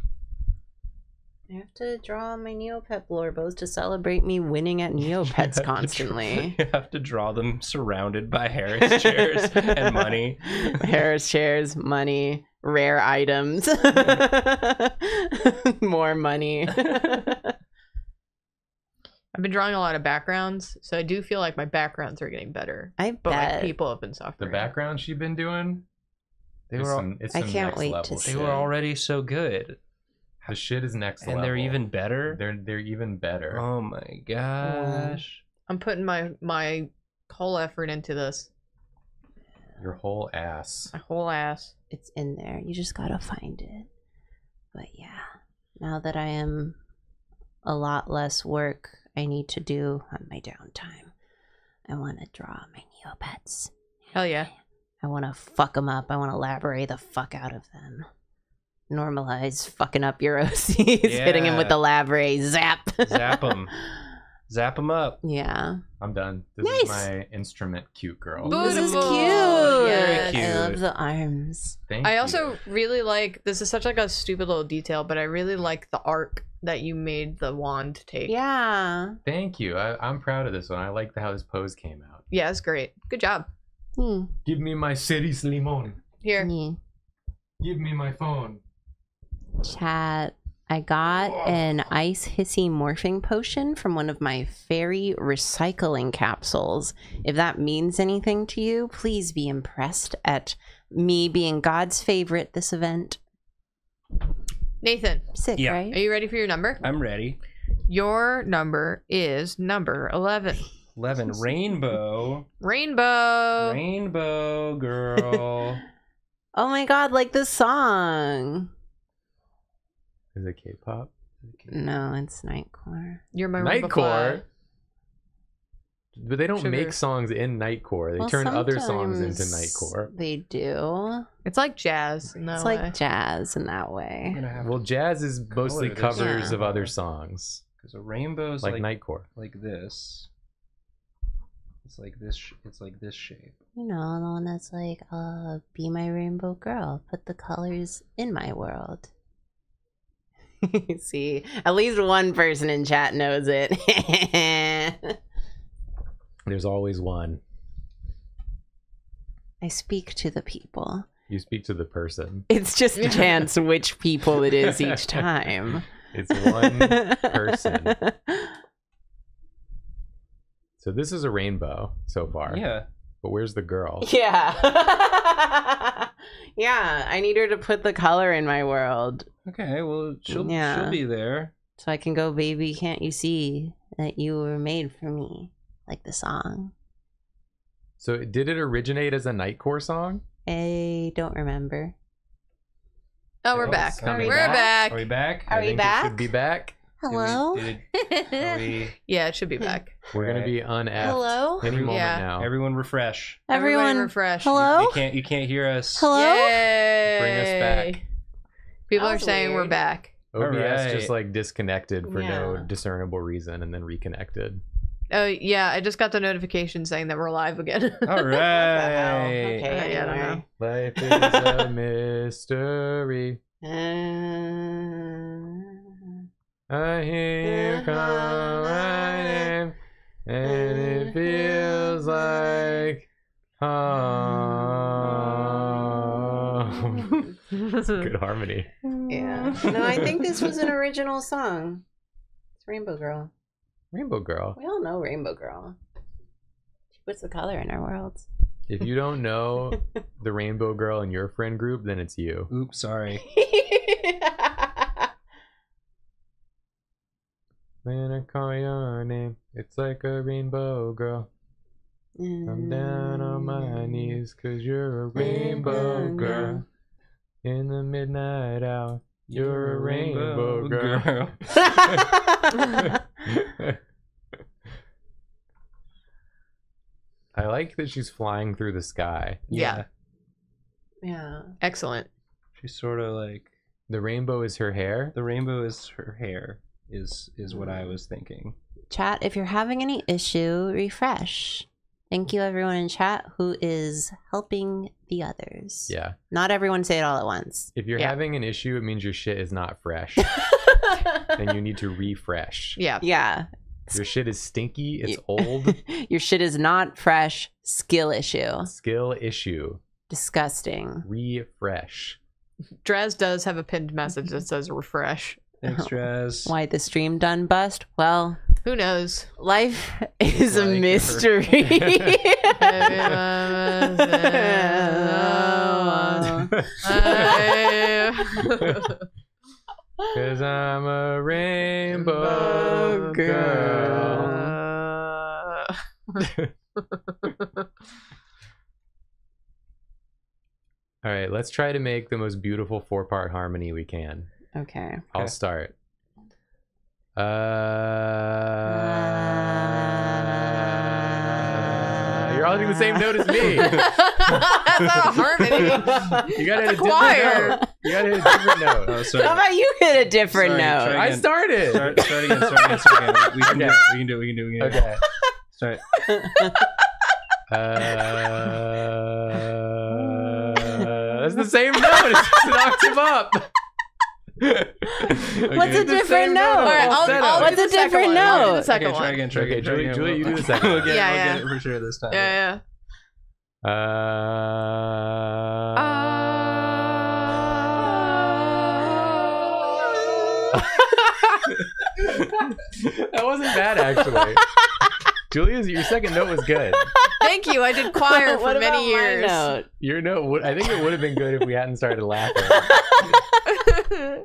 I have to draw my Neopet Blorbos to celebrate me winning at You have Neopets to dra- constantly. You have to draw them surrounded by Harris chairs and money. Harris chairs, money, rare items, more money. I've been drawing a lot of backgrounds, so I do feel like my backgrounds are getting better. I But my bet. people have been softer. The suffering. background she's been doing. They it's were all- some, it's I can't next wait to see. They were already so good, The shit is next level. and level. they're even better. They're they're even better. Oh my gosh! I'm putting my my whole effort into this. Your whole ass. My whole ass. it's in there. You just gotta find it. But yeah, now that I am a lot less work I need to do on my downtime, I want to draw my Neopets. Hell yeah. I want to fuck them up. I want to elaborate the fuck out of them. Normalize fucking up your OCs, hitting him with the lab ray, zap. Zap 'em. Zap him up. Yeah. I'm done. This Nice. is my instrument cute girl. Boo- This is cute. Beautiful. Very cute. I love the arms. Thank I you. also really like this is such like a stupid little detail, but I really like the arc that you made the wand take. Yeah. Thank you. I, I'm proud of this one. I like how this pose came out. Yeah, it's great. Good job. Hmm. Give me my city's limon. Here. Yeah. Give me my phone. Chat. I got an ice Hissi morphing potion from one of my fairy recycling capsules. If that means anything to you, please be impressed at me being God's favorite this event. Nathan, Sick, Yeah. are you ready for your number? I'm ready. Your number is number 11. Eleven. Rainbow. Rainbow. Rainbow girl. Oh my god, like this song. Is it K-pop? No, it's Nightcore. You're my Rainbow. Nightcore. But they don't Sugar. make songs in Nightcore. They Well, turn other songs into Nightcore. They do. It's like jazz in that It's way. like jazz in that way. Well, jazz is mostly covers Yeah. of other songs, because a rainbow's like, like Nightcore. like this. It's like this. sh- It's like this shape. You know, the one that's like, uh, be my rainbow girl. Put the colors in my world. See, at least one person in chat knows it. There's always one. I speak to the people. You speak to the person. It's just a chance which people it is each time. It's one person. So this is a rainbow so far. Yeah. But where's the girl? Yeah. yeah, I need her to put the color in my world Okay. Well, she'll Yeah. she'll be there. so I can go, baby, can't you see that you were made for me? Like the song. So did it originate as a Nightcore song? I don't remember. Oh, we're Oh, back. are we We're back? back. Are we back? Are we think it back? should be back. Did we- Hello? did it- are we- Yeah, it should be back. We're gonna Right. be uneffed Hello? any moment Yeah. now. Everyone refresh. Everybody Everyone, refresh. hello? You can't. You can't hear us. Hello? Yay! Bring us back. People That are was saying we're weird. back. OBS Alright. just like disconnected for no Yeah. discernible reason and then reconnected. Oh yeah, I just got the notification saying that we're live again. All right. Okay, Uh, yeah, I don't anyway. Life is a mystery. Uh, I hear you call my name, and it feels like home. Good harmony. yeah. No, I think this was an original song. It's Rainbow Girl. Rainbow Girl. We all know Rainbow Girl. She puts the color in our worlds. If you don't know the Rainbow Girl in your friend group, then it's you. Oops. Sorry. When I call your name, it's like a rainbow girl. I'm down on my mm. knees, cause you're a rainbow girl. In the midnight hour, you're a rainbow girl. I like that she's flying through the sky. Yeah. yeah. Excellent. She's sort of like The rainbow is her hair. the rainbow is her hair. Is is what I was thinking. Chat, if you're having any issue, refresh. Thank you, everyone in chat who is helping the others. Yeah. Not everyone say it all at once. If you're Yeah. having an issue, it means your shit is not fresh. and you need to refresh. Yeah. Yeah. Your shit is stinky, it's old. Your shit is not fresh. Skill issue. Skill issue. Disgusting. Refresh. Draz does have a pinned message that says refresh. Thanks, Draz. Why the stream done bust? Well, Who knows? life is a Like her. mystery. Cause I'm a rainbow girl. All right, let's try to make the most beautiful four part harmony we can. Okay. I'll start. Uh, you're all doing the same note as me. That's not a harmony. You gotta That's hit a a choir. different note. You gotta hit a different note. Oh, sorry. How about you hit a different Sorry, note? I started. Start, start again. Start again. Start again. We, we can do Okay. it. We can do it. We can do it. We can do it. Okay. Start. Uh, that's the same note. It's just an octave up. What's a the different same note? All right, I'll, I'll up. do What's a different one. I'll do note? the second okay, try again. Try Okay, again. try Julie- Julie, you do the second We'll one. get, Yeah, we'll yeah. get it for sure this time. Yeah, Uh, that wasn't bad actually. Julia's your second note was good. Thank you. I did choir for What many about my years. note? Your note, would, I think it would have been good if we hadn't started laughing.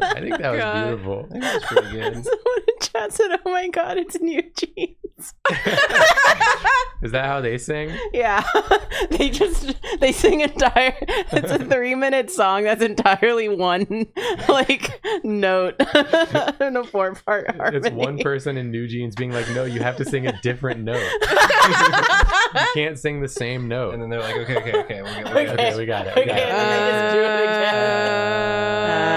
I think that was God. beautiful. I think that's pretty good. Someone in chat said, "Oh my god, it's New Jeans." Is that how they sing? Yeah, they just they sing entire. It's a three minute song that's entirely one like note in a four part harmony. It's one person in NewJeans being like, "No, you have to sing a different note. you can't sing the same note." And then they're like, okay, okay, okay. We'll get, we'll get Okay, we got it. We Okay, got and then they just do it Uh,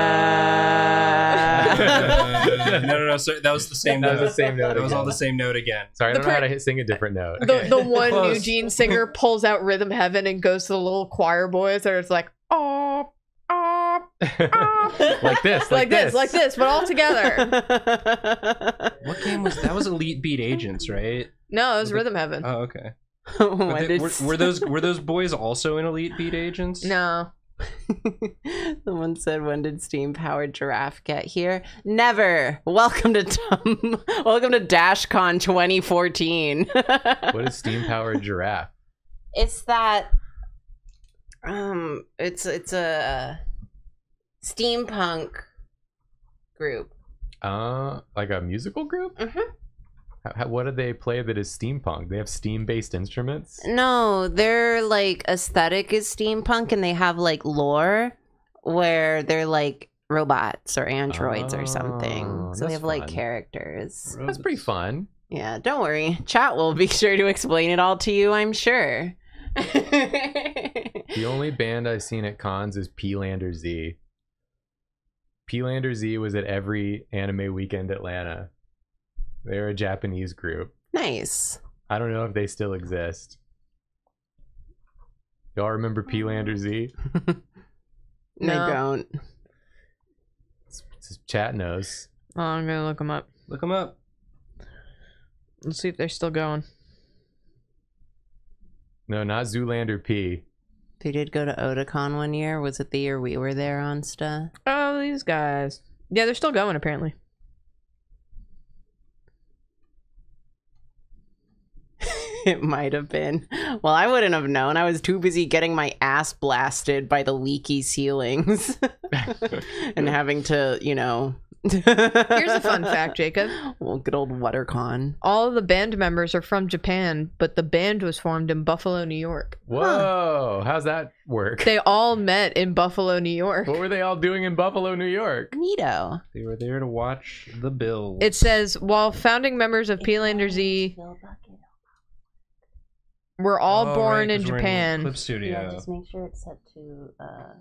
no, no, no. So that was the same That was the same note. That was all the same note again. Sorry, I don't The know how to hit, sing a different note. The, the one Close. Eugene singer pulls out Rhythm Heaven and goes to the little choir boys that it's like, oh, oh, oh. like this, like, like, this, like this, but all together. What game was that? Was Elite Beat Agents, right? No, it was Rhythm Heaven. Oh, okay. When oh But they- were, were those were those boys also in Elite Beat Agents? no. Someone said, "When did steam powered giraffe get here?" Never. Welcome to Tum- Welcome to DashCon 2014. What is steam powered giraffe? It's that. Um, it's it's a steampunk group. Uh, like a musical group? Mhm. How, how- what do they play that is steampunk? They have steam-based instruments. No, their like aesthetic is steampunk, and they have like lore where they're like robots or androids or something. Oh, So they have like characters. That's pretty fun. Yeah, don't worry. Chat will be sure to explain it all to you. I'm sure. The only band I've seen at cons is Peelander-Z. P-Lander Z was at every Anime Weekend Atlanta. They're a Japanese group. nice. I don't know if they still exist. Y'all remember Peelander-Z? I No. don't. It's- it's- Chat knows. Oh, I'm gonna look them up. Look them up. Let's see if they're still going. No, not Zoolander P. They did go to Otakon one year. Was it the year we were there on stuff? Oh, these guys. Yeah, they're still going apparently. it might have been. Well, I wouldn't have known. I was too busy getting my ass blasted by the leaky ceilings and having to, you know. Here's a fun fact, Jacob. Well, good old WaterCon. All the band members are from Japan, but the band was formed in Buffalo, New York. Whoa, how's that work? They all met in Buffalo, New York. What were they all doing in Buffalo, New York? Neato. They were there to watch the Bills. It says while founding members of Peelander-Z were all Oh, born right, in 'cause we're Japan. Clip Studio. make sure it's set to uh,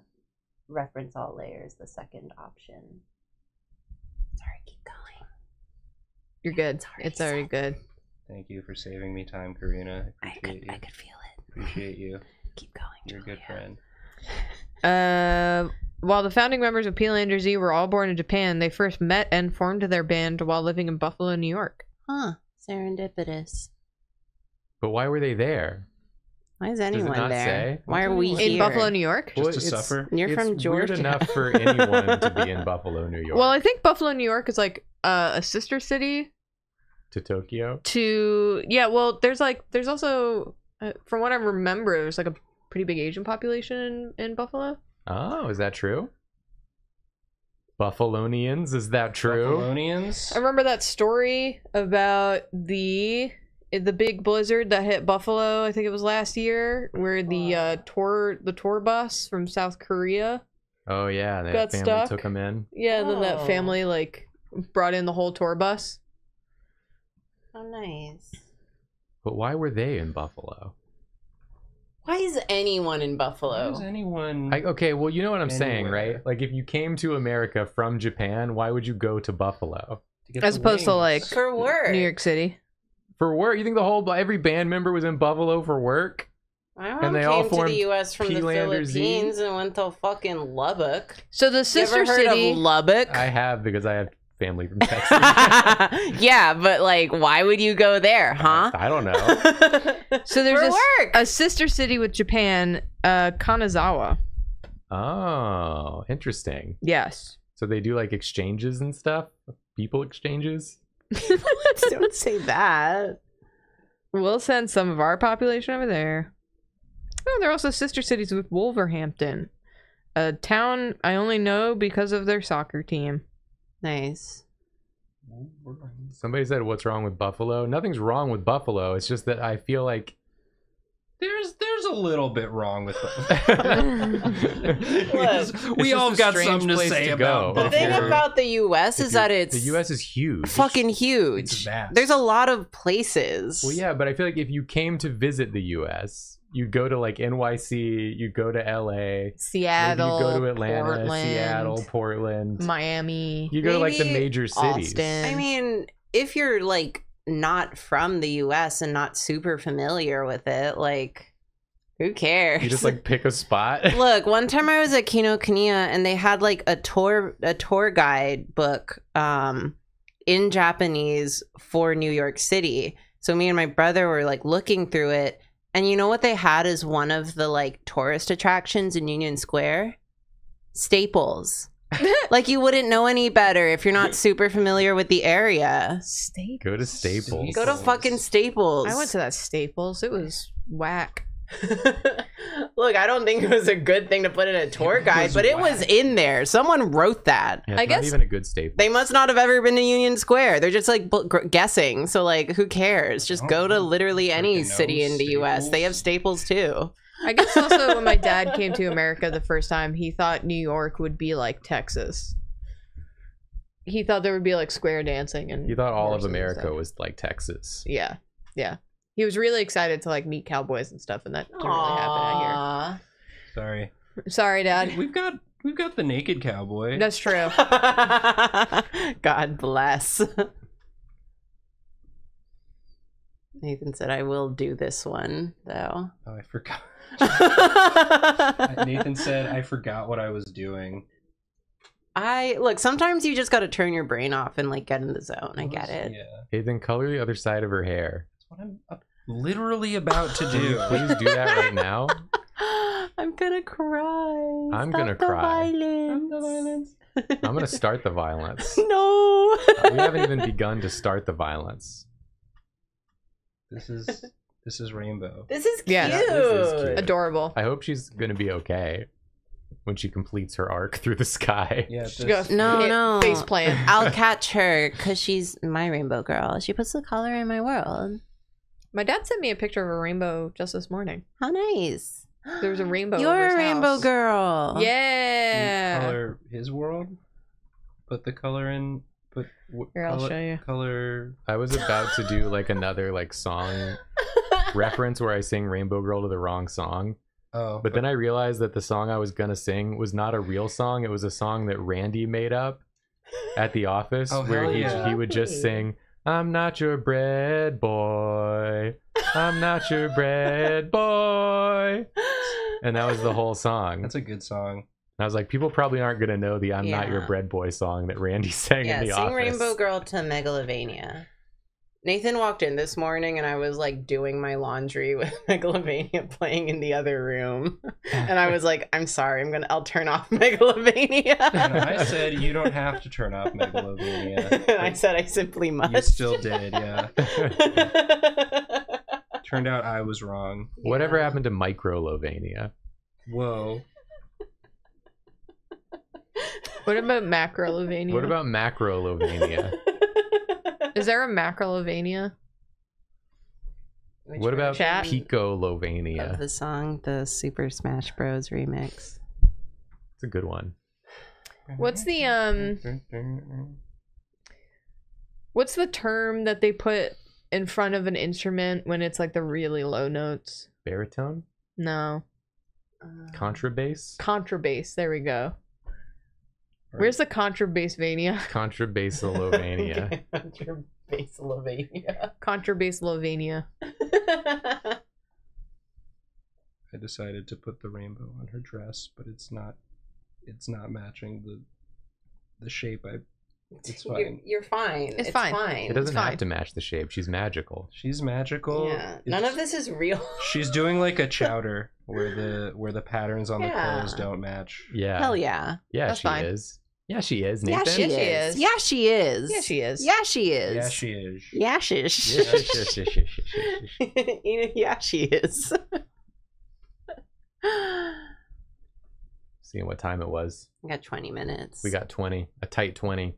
reference all layers, the second option. Sorry, keep going. You're good. It's already It's already good. Thank you for saving me time, Karina. I I could, you. I could feel it. Appreciate you. Keep going. You're a good friend. Uh, while the founding members of Peelander-Z were all born in Japan, they first met and formed their band while living in Buffalo, New York. Huh. Serendipitous. But why were they there? Why is it anyone not there? say? Why are we In here? Buffalo, New York? Just to it's- suffer? You're it's from Weird Georgia. enough for anyone to be in Buffalo, New York. Well, I think Buffalo, New York is like uh, a sister city to Tokyo. to yeah. Well, there's like there's also uh, from what I remember, there's like a pretty big Asian population in, in Buffalo. Oh, is that true? Buffalonians, is that true? Buffalonians? I remember that story about the the big blizzard that hit Buffalo. I think it was last year, where the uh, tour the tour bus from South Korea. Oh yeah, that Got family stuck. took them in. Yeah, and then Oh. that family like brought in the whole tour bus. Oh, nice. But why were they in Buffalo? Why is anyone in Why Buffalo? is anyone? I, okay, well, you know what I'm saying, Anywhere. right? Like, if you came to America from Japan, why would you go to Buffalo to get As the opposed to, wings? like, For work. New York City. For work? You think the whole every band member was in Buffalo for work? My mom and they came all to formed the U.S. from the Peelander-Z? Philippines and went to fucking Lubbock. So the You sister ever heard city. of Lubbock? I have because I have family from Texas. yeah, but like, why would you go there, huh? I don't know. so there's For a, work. a sister city with Japan, uh, Kanazawa. Oh, interesting. Yes. So they do like exchanges and stuff, people exchanges. Don't say that. We'll send some of our population over there. Oh, they're also sister cities with Wolverhampton, a town I only know because of their soccer team. Nice. Somebody said, "What's wrong with Buffalo?" Nothing's wrong with Buffalo. It's just that I feel like There's there's a little bit wrong with them. we we all got something to say to about go. The thing about the U.S. is that it's the U.S. is huge. fucking It's huge. vast. There's a lot of places. Well, yeah, but I feel like if you came to visit the U.S., you'd go to like NYC, you'd go to L.A., Seattle, you go to Atlanta, Portland, Seattle, Portland. Miami. you go to like the major cities. Austin. I mean, if you're like not from the U.S. and not super familiar with it, like, who cares? You just like pick a spot. Look, one time I was at Kinokuniya and they had like a tour a tour guide book um in Japanese for New York City. So me and my brother were like looking through it and you know what they had as one of the like tourist attractions in Union Square? Staples. like you wouldn't know any better if you're not super familiar with the area. Staples. go to Staples. Go to fucking Staples. I went to that Staples. It was whack. Look, I don't think it was a good thing to put in a tour guide, was but it was in there. Someone wrote that. Yeah, I it's guess- even a good staple. They must not have ever been to Union Square. They're just like guessing. So like, who cares? Just go don't to literally any city in the U.S. They have staples too. I guess also when my dad came to America the first time, he thought New York would be like Texas. He thought there would be like square dancing and He thought all of America was like Texas. Yeah, yeah. He was really excited to like meet cowboys and stuff, and that didn't really happen out here. Sorry. Sorry, Dad. We've got we've got the naked cowboy. That's true. God bless. Nathan said, "I will do this one, though." oh, I forgot. Nathan said I forgot what I was doing. I look. Sometimes you just got to turn your brain off and like get in the zone. I get it. Yeah, Hey, then color the other side of her hair. that's what I'm uh, literally about to do. please do that right now? I'm gonna cry. I'm Stop gonna the cry. Violence. I'm gonna start the violence. no. We haven't even begun to start the violence. This is this is rainbow. This is cute. Yeah, this is cute. Adorable. I hope she's gonna be okay when she completes her arc through the sky. Yeah, Just this- No, no. face plant. I'll catch her because she's my rainbow girl. She puts the color in my world. My dad sent me a picture of a rainbow just this morning. How nice. There was a rainbow over You're his a rainbow house. girl. Yeah. color his world. Put the color in. Put w- Here, I'll color, show you. Color. I was about to do like another like song reference where I sing Rainbow Girl to the wrong song. Oh, But then I realized that the song I was gonna sing was not a real song. It was a song that Randy made up at the office Oh, where he, yeah. he would just sing, I'm not your bread boy. I'm not your bread boy. And that was the whole song. that's a good song. And I was like, people probably aren't gonna know the I'm not your bread boy song that Randy sang yeah, in the sing office. Rainbow Girl to Megalovania. Nathan walked in this morning and I was like doing my laundry with Megalovania playing in the other room. And I was like, I'm sorry, I'm gonna I'll turn off Megalovania. And I said you don't have to turn off Megalovania. and I said I simply must. You still did, yeah. Turned out I was wrong. Whatever Yeah. happened to Microlovania? Whoa. What about Macrolovania? What about Macrolovania? Is there a Macrolovania? Which what about Chat? version Picolovania? of the song, the Super Smash Bros remix? It's a good one. What's the um what's the term that they put in front of an instrument when it's like the really low notes? Baritone? No. Uh, Contrabass? Contrabass. There we go. Where's the contrabassvania? Contrabassalovania. Contrabasslovania. Contrabasslovania. I decided to put the rainbow on her dress, but it's not it's not matching the the shape I It's You're, fine. you're fine. It's fine. It doesn't fine. have to match the shape. She's magical. she's magical. Yeah. None of this is real. She's doing like a chowder where the where the patterns on the clothes don't match. Yeah. Hell yeah. Yeah, That's she fine. is. Yeah, she is. Yeah, she, Yes, she is. is. Yeah, she is. Yeah, she is. Yeah, she is. Yeah, she is. Yeah, she is. Yeah, she- know, yeah, she is. Seeing what time it was. I got 20 minutes. We got 20. A tight 20.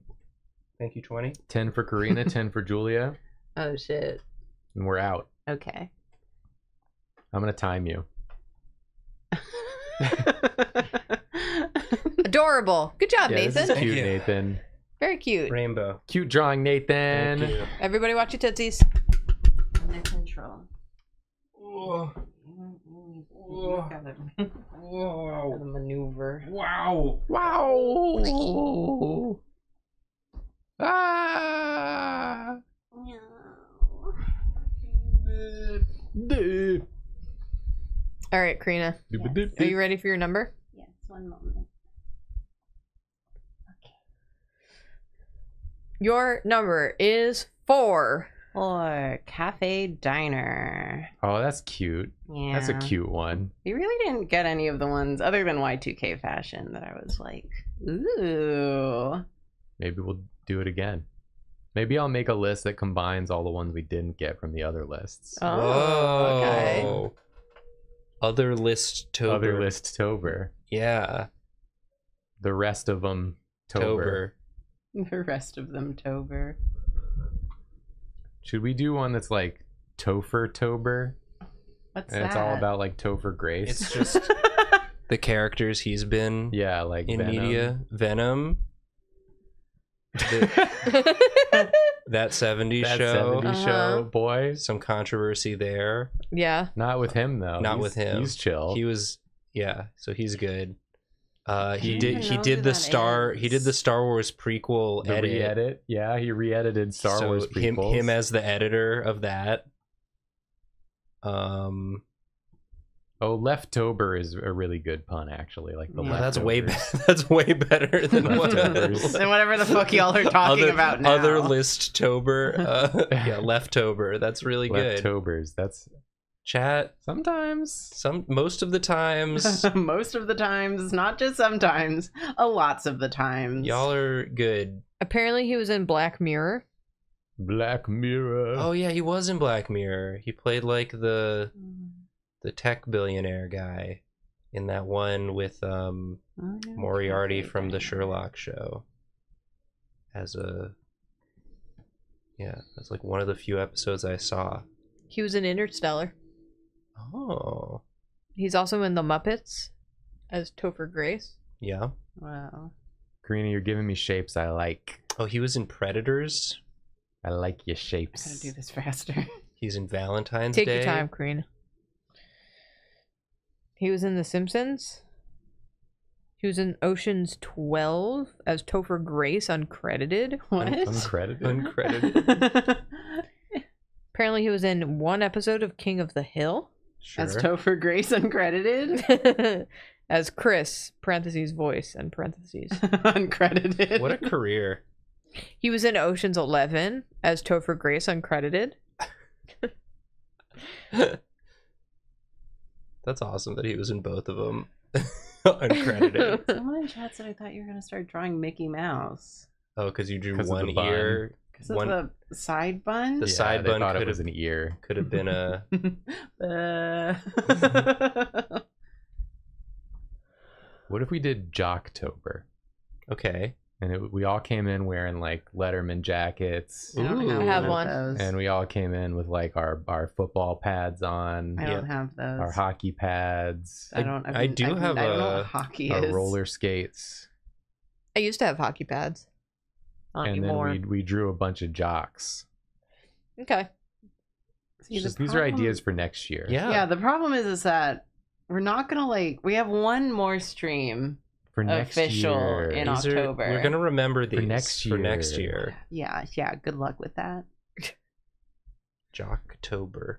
Thank you, twenty. 10 for Karina, 10 for Julia, Oh, shit. and we're out. Okay. I'm going to time you. Adorable. Good job, Yeah, this Nathan. is Thank cute, you. Nathan. Very cute. Rainbow. Cute drawing, Nathan. Thank you. Everybody watch your tootsies. Under control. Whoa. You gotta, Whoa. gotta maneuver. Wow. Wow. Ah. Doop, All right, Karina. doop, doop, Are you ready for your number? Yes, one moment. Okay. Your number is four. Or cafe diner. Oh, that's cute. Yeah. That's a cute one. You really didn't get any of the ones other than Y2K fashion that I was like, ooh. Maybe we'll do it again. Maybe I'll make a list that combines all the ones we didn't get from the other lists. Oh, okay. Other list Tober. Other list Tober. Yeah. The rest of them Tober. Tober. The rest of them Tober. Should we do one that's like Topher Tober? What's And that? it's all about like Topher Grace. It's just the characters he's been yeah, like in Venom. media. Venom. The- that 70s That show. 70s Uh-huh. show, boy. Some controversy there. yeah. Not with him though. Not He's- with him. He's chill. He was yeah, so he's good. Uh, he did he did the that Star he did the. Star Wars prequel the edit. re-edit. Yeah, he re-edited Star so Wars him him as the editor of that. Um, oh, Leftober is a really good pun actually. Like the Yeah. that's way leftovers. be- that's way better than what Leftovers. and whatever the fuck y'all are talking other, about now. Other list tober, uh, yeah, leftover. That's really good. Leftovers. That's Chat sometimes. some most of the times Most of the times, not just sometimes, a lots of the times. y'all are good. Apparently, he was in Black Mirror. Black Mirror. Oh yeah, he was in Black Mirror. He played like the the tech billionaire guy in that one with um Oh, yeah, Moriarty okay, from the. Sherlock show. As a yeah, that's like one of the few episodes I saw. He was in Interstellar. Oh, He's also in The Muppets as Topher Grace. yeah. Wow. Karina, you're giving me shapes I like. Oh, he was in Predators. I like your shapes. I gotta do this faster. He's in Valentine's Take Day. your time, Karina. He was in The Simpsons. He was in Ocean's 12 as Topher Grace, uncredited. What? Uncredited. Uncredited. Apparently, he was in one episode of King of the Hill Sure. As Topher Grace uncredited? as Chris, parentheses, voice, and parentheses. uncredited. what a career. He was in Ocean's 11 as Topher Grace, uncredited. That's awesome that he was in both of them. Uncredited. Someone in chat said I thought you were gonna start drawing Mickey Mouse. Oh, because you drew 'Cause of the one bun. ear. Because of One the side bun? The Yeah, side they bun thought it could was have an ear. could have been a. Uh, What if we did Jocktober? Okay. And it, we all came in wearing like Letterman jackets, I don't Ooh. have, I have of one. those. and we all came in with like our our football pads on, I don't have those. our hockey pads, I don't. I've I do I've been- have I don't know a- what hockey our is. roller skates, I used to have hockey pads. Not and anymore. then we we drew a bunch of jocks. Okay. See, the Just- these are ideas for next year. Yeah. Yeah, the problem is is that we're not gonna like. We have one more stream. For next Official year. in These are- October. we're gonna remember these next For next year. year. Yeah, yeah. Good luck with that. Jocktober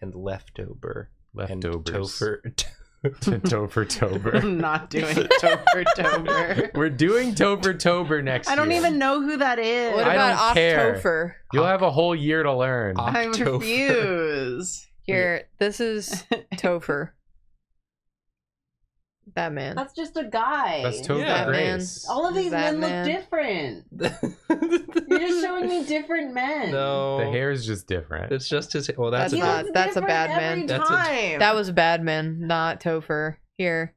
and leftover and leftovers. Topher. Topher Tober. I'm not doing Tober Tober. We're doing Tober Tober next year. I don't year. even know who that is. What I about don't care. October? You'll have a whole year to learn. I October. refuse. Here, this is Topher. Batman. That's just a guy. That's Topher Yeah. Grace. All of these men look different. You're just showing me different men. No. The hair is just different. It's just his. Well, that's, That's He a not- looks that's a bad man. That's a- That was Batman, not Topher. Here.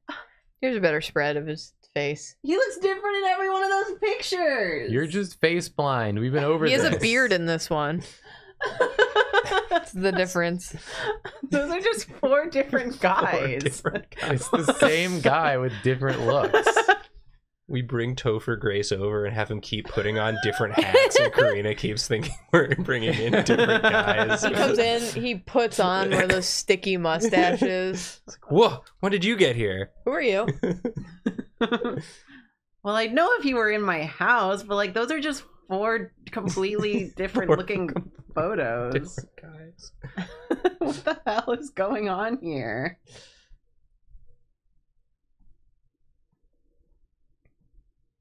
Here's a better spread of his face. He looks different in every one of those pictures. You're just face blind. We've been over this. He has a beard in this one. That's the difference. Those are just four different four guys. different guys. It's the same guy with different looks. We bring Topher Grace over and have him keep putting on different hats, and Karina keeps thinking we're bringing in different guys. He comes in, he puts on one of those sticky mustaches. Whoa! When did you get here? Who are you? well, I'd know if you were in my house, but like those are just four completely different Four looking photos. Different guys. what the hell is going on here?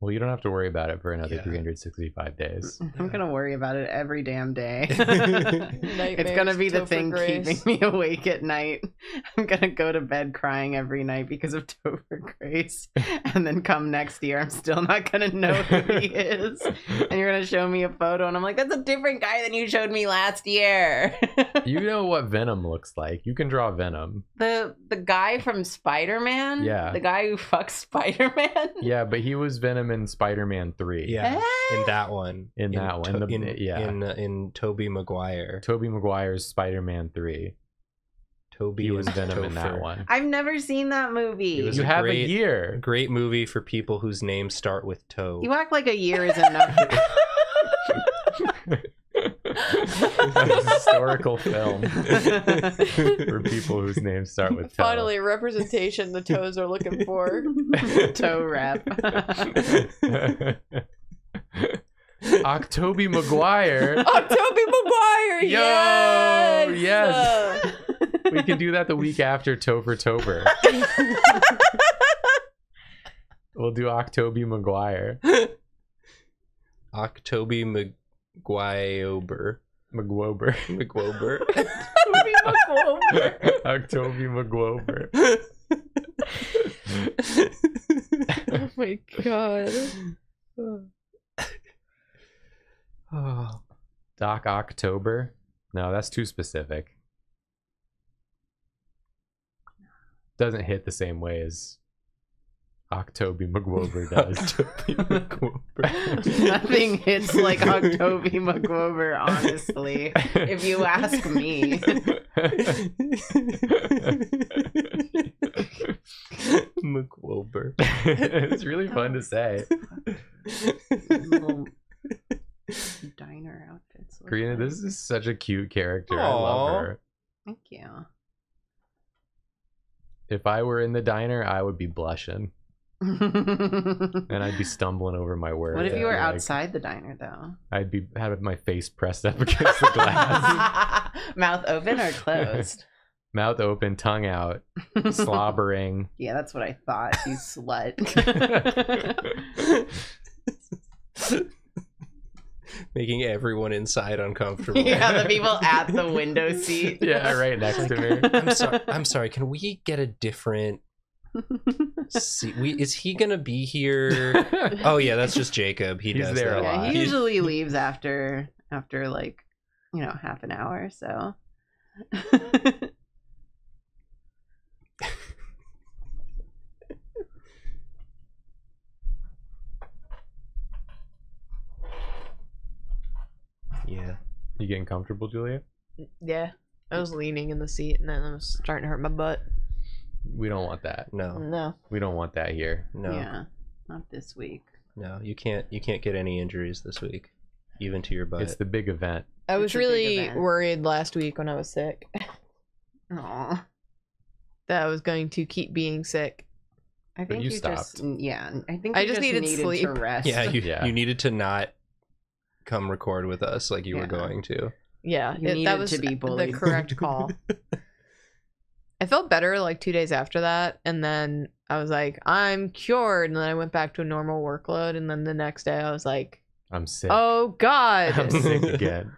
Well, you don't have to worry about it for another Yeah. 365 days. I'm gonna worry about it every damn day. it's gonna be the thing Grace. keeping me awake at night. I'm gonna go to bed crying every night because of Topher Grace, and then come next year, I'm still not gonna know who he is. And you're gonna show me a photo, and I'm like, "That's a different guy than you showed me last year." you know what Venom looks like. You can draw Venom. the the guy from Spider Man. Yeah. the guy who fucks Spider Man. Yeah, but he was Venom in Spider-Man 3. Yeah, Eh? in that one. In that one, the- in, yeah. in uh, in Tobey Maguire. Tobey Maguire's Spider-Man 3. Tobey He was and Venom in that one. I've never seen that movie. You a have great- a year. Great movie for people whose names start with toe. You act like a year is enough. a historical film for people whose names start with toe. Finally, representation the toes are looking for. Toe rep. Octoby Maguire. Oh, Tobey Maguire! Yo, yes! yes. we can do that the week after Topher Tober. we'll do Octoby Maguire. Octoby Maguire. McGwober. McGwober. Octoby McGwober. oh my god. oh. Doc October. No, that's too specific. Doesn't hit the same way as Octoby McGwober does. Octoby McGwober. Nothing hits like Octoby McGover, honestly. If you ask me. McWober. it's really fun to say. Little diner outfits. Karina, like. this is such a cute character. I love her. Thank you. If I were in the diner, I would be blushing and I'd be stumbling over my words. what if you were Like, outside the diner though? I'd be having my face pressed up against the glass, Mouth open or closed? mouth open, tongue out, slobbering. yeah, that's what I thought. You slut. Making everyone inside uncomfortable. yeah, the people at the window seat. yeah, right next to me. I'm sorry. I'm sorry. Can we get a different seat? We is he gonna be here? Oh yeah, that's just Jacob. He He's does there that. a yeah, lot. he He- usually leaves after after like you know half an hour. Or so Yeah. You getting comfortable, Julia? Yeah. I was leaning in the seat and then I was starting to hurt my butt. We don't want that. No. No. We don't want that here. No. yeah, not this week. No. You can't. You can't get any injuries this week, even to your butt. It's the big event. I was It's a big really event. worried last week when I was sick Aw. that I was going to keep being sick. I think you you, just stopped. Mm, yeah. I think I you just needed sleep. to rest. yeah. You Yeah. you needed to not come record with us like you were Yeah. going to. Yeah, You it- needed that was to be the bullied. correct call. I felt better like two days after that, and then I was like, I'm cured. And then I went back to a normal workload, and then the next day I was like, I'm sick. Oh God! I'm sick again.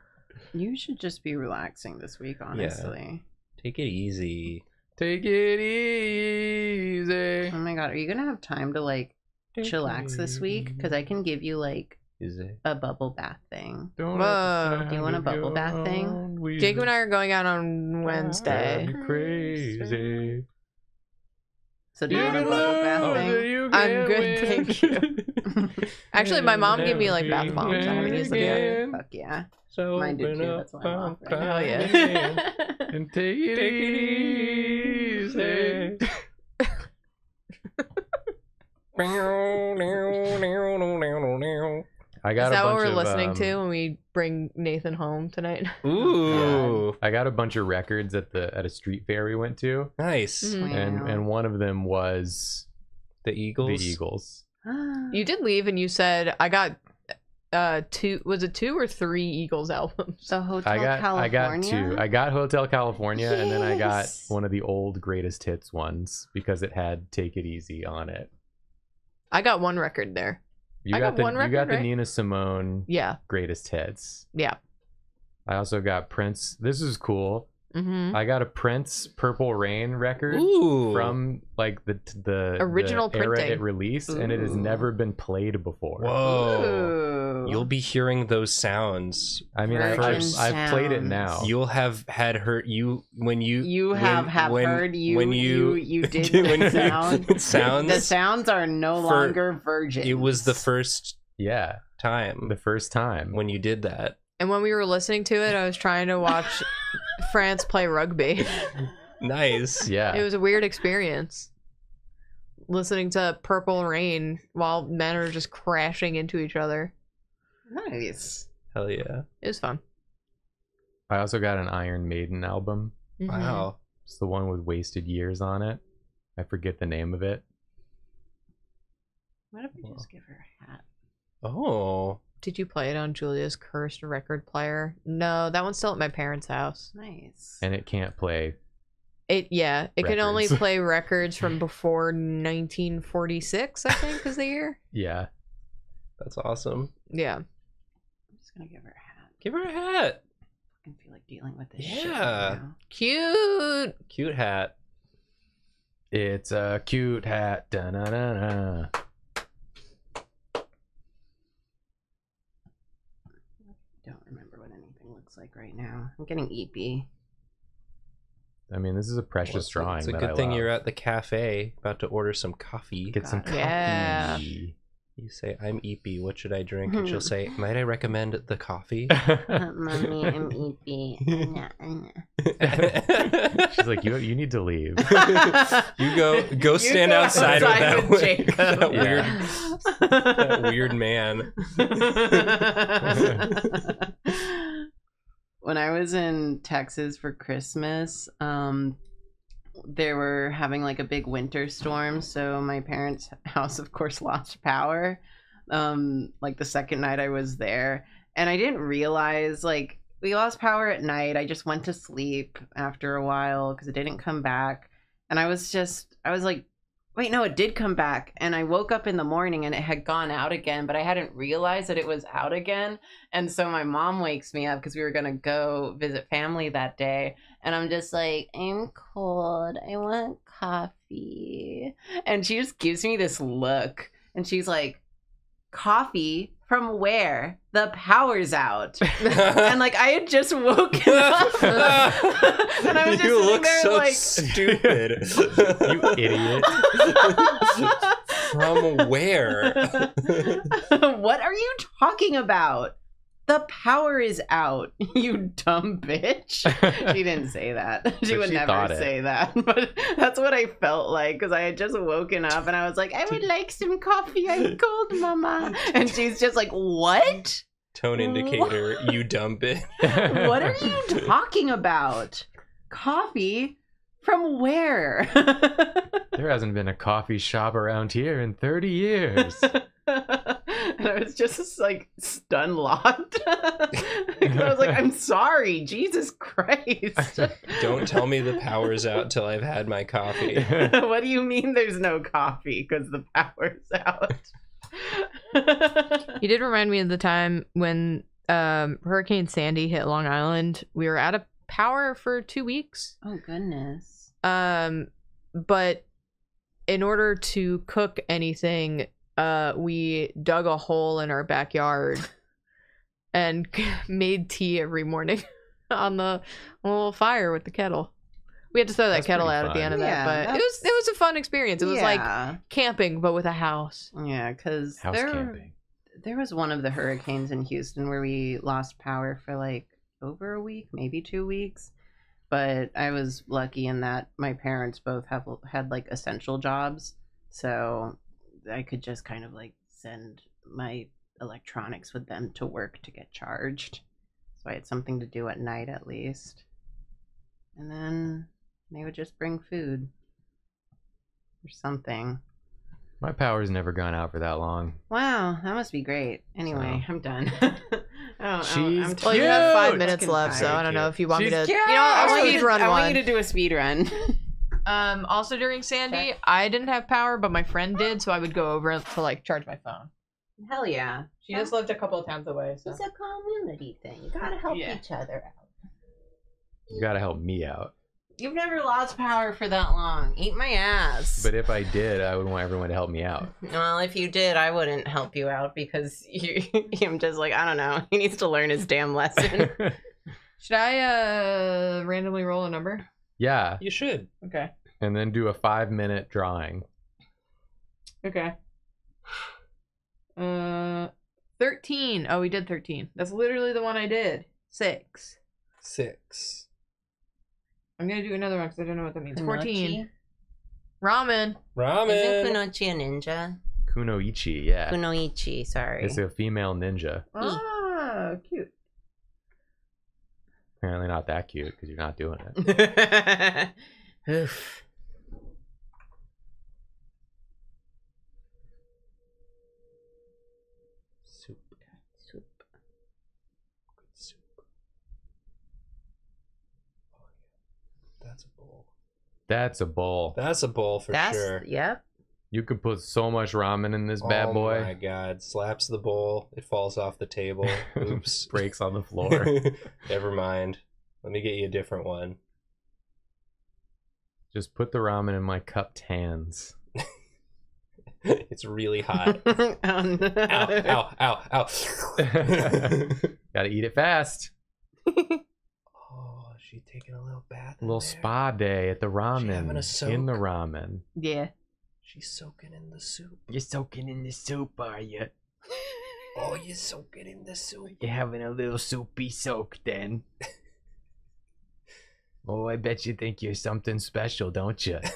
You should just be relaxing this week, honestly. Take it easy. Take it easy. Oh my god, are you gonna have time to like chillax this week? Because I can give you like Easy. a bubble bath thing. Don't Whoa. Do you want a bubble bath your thing? own wheels. Jacob and I are going out on Wednesday. Drive me crazy. So do you want a bubble bath thing? I'm good, win. thank you. Actually, my mom gave me like bath bombs. I haven't used them yet. Fuck yeah. So Mine did too, that's up why I'm off our right now. Hell yeah. And take it, Take it easy. easy. I got Is a that what we're of, listening um, to when we bring Nathan home tonight? Ooh, I got a bunch of records at the at a street fair we went to, nice. Mhm. and and one of them was The Eagles. the Eagles. You did leave, and you said I got uh two. Was it two or three Eagles albums? So Hotel I got California. I got two. I got Hotel California, and then I got one of the old greatest hits ones because it had Take It Easy on it. I got one record there. You I got, got the one you got the right? Nina Simone Yeah. greatest hits. Yeah. I also got Prince. This is cool. Mm-hmm. I got a Prince Purple Rain record Ooh. from like the the Original the era printing. it released, and it has never been played before. Whoa. Ooh. You'll be hearing those sounds. I mean, I've, Virgin I've, I've played it now. You'll have had heard you when you You when- have have when- heard you when you you you did when the you- sound. sounds. The sounds are no For- longer virgin. It was the first yeah, time the first time. when you did that. And when we were listening to it, I was trying to watch France play rugby. Nice. yeah, It was a weird experience. Listening to Purple Rain while men are just crashing into each other. nice. Hell yeah. It was fun. I also got an Iron Maiden album. Mhm. Wow. It's the one with Wasted Years on it. I forget the name of it. What if we just give her a hat? Oh. Did you play it on Julia's cursed record player? No, that one's still at my parents' house. Nice. And it can't play. It yeah, it can only Records. play records from before 1946, I think, is the year. Yeah, That's awesome. Yeah. I'm just gonna give her a hat. Give her a hat. I can feel like dealing with this. shit right Yeah. now. Cute. Cute hat. it's a cute hat. Da-na-na-na. Don't remember what anything looks like right now. I'm getting eepy. I mean, this is a precious Well, it's- drawing. It's a that good I thing love. you're at the cafe about to order some coffee. Get some Got coffee. Yeah. You say, I'm Eepy. What should I drink? And she'll say, Might I recommend the coffee? Mommy, I'm eepy. She's like, you you need to leave. you go go stand go outside, outside with that, with weird, Jacob. that weird Yeah. that weird man. when I was in Texas for Christmas, um, they were having like a big winter storm, so my parents' house, of course, lost power. Um, like the second night I was there, and I didn't realize like we lost power at night. I just went to sleep after a while because it didn't come back, and I was just I was like. Wait, no, it did come back. And I woke up in the morning and it had gone out again, but I hadn't realized that it was out again. And so my mom wakes me up because we were going to go visit family that day. And I'm just like, I'm cold. I want coffee. And she just gives me this look. And she's like, Coffee? From where? The power's out. and like, I had just woken up. and I was just you sitting look there so like, stupid. you idiot. From where? what are you talking about? The power is out, you dumb bitch. She didn't say that. She But would she never say that. But that's what I felt like because I had just woken up and I was like, I would like some coffee. I'm cold, mama. And she's just like, What? Tone indicator, you dumb bitch. What are you talking about? Coffee? From where? There hasn't been a coffee shop around here in 30 years. And I was just like stun locked. I was like, I'm sorry, Jesus Christ. Don't tell me the power's out till I've had my coffee. what do you mean there's no coffee? Because the power's out. You did remind me of the time when um, Hurricane Sandy hit Long Island. We were out of power for two weeks. oh goodness. Um, but in order to cook anything, uh, we dug a hole in our backyard and made tea every morning on the little fire with the kettle. We had to throw that That's kettle pretty out at the end of that, Yeah, but it was it was a fun experience. It was like camping but with a house. yeah, because there, camping. there was one of the hurricanes in Houston where we lost power for like over a week, maybe two weeks. But I was lucky in that my parents both have had like essential jobs, so I could just kind of like send my electronics with them to work to get charged. So I had something to do at night at least. And then they would just bring food or something. My power's never gone out for that long. Wow, that must be great. Anyway, So- I'm done. I don't, She's I'm Well, you have five minutes left, so. I don't know if you want me to. cute! You know, I I'll want, you to, run I want one. you to do a speed run. Um, also during Sandy, I didn't have power, but my friend did, so I would go over to like charge my phone. Hell yeah. She just lived a couple of towns away. So. It's a community thing. You gotta help Yeah. each other out. You gotta help me out. You've never lost power for that long. Eat my ass. But if I did, I would want everyone to help me out. well, if you did, I wouldn't help you out because you, I'm just like, I don't know. He needs to learn his damn lesson. Should I uh randomly roll a number? Yeah, You should. Okay. and then do a five minute drawing. Okay. Uh, thirteen. Oh, we did thirteen. That's literally the one I did. Six. Six. I'm gonna do another one because I don't know what that means. Fourteen. Kunoichi? Ramen. Isn't Ramen. Kunoichi a ninja? Kunoichi, yeah. Kunoichi, sorry. It's a female ninja. Ah, cute. Apparently not that cute because you're not doing it. Oof. Soup. Soup. Good soup. Oh, yeah. That's a bowl. That's a bowl. That's a bowl for That's sure. yep. You could put so much ramen in this bad oh boy. oh my god. Slaps the bowl. It falls off the table. Oops. Breaks on the floor. Never mind. Let me get you a different one. Just put the ramen in my cupped hands. it's really hot. oh, no. ow, ow, ow, ow. Gotta eat it fast. oh, she taking a little bath. A in little there. spa day at the having a ramen. soak? In the ramen. Yeah. She's soaking in the soup. You're soaking in the soup, are you? Oh, you're soaking in the soup. You're having a little soupy soak then. oh, I bet you think you're something special, don't you? Is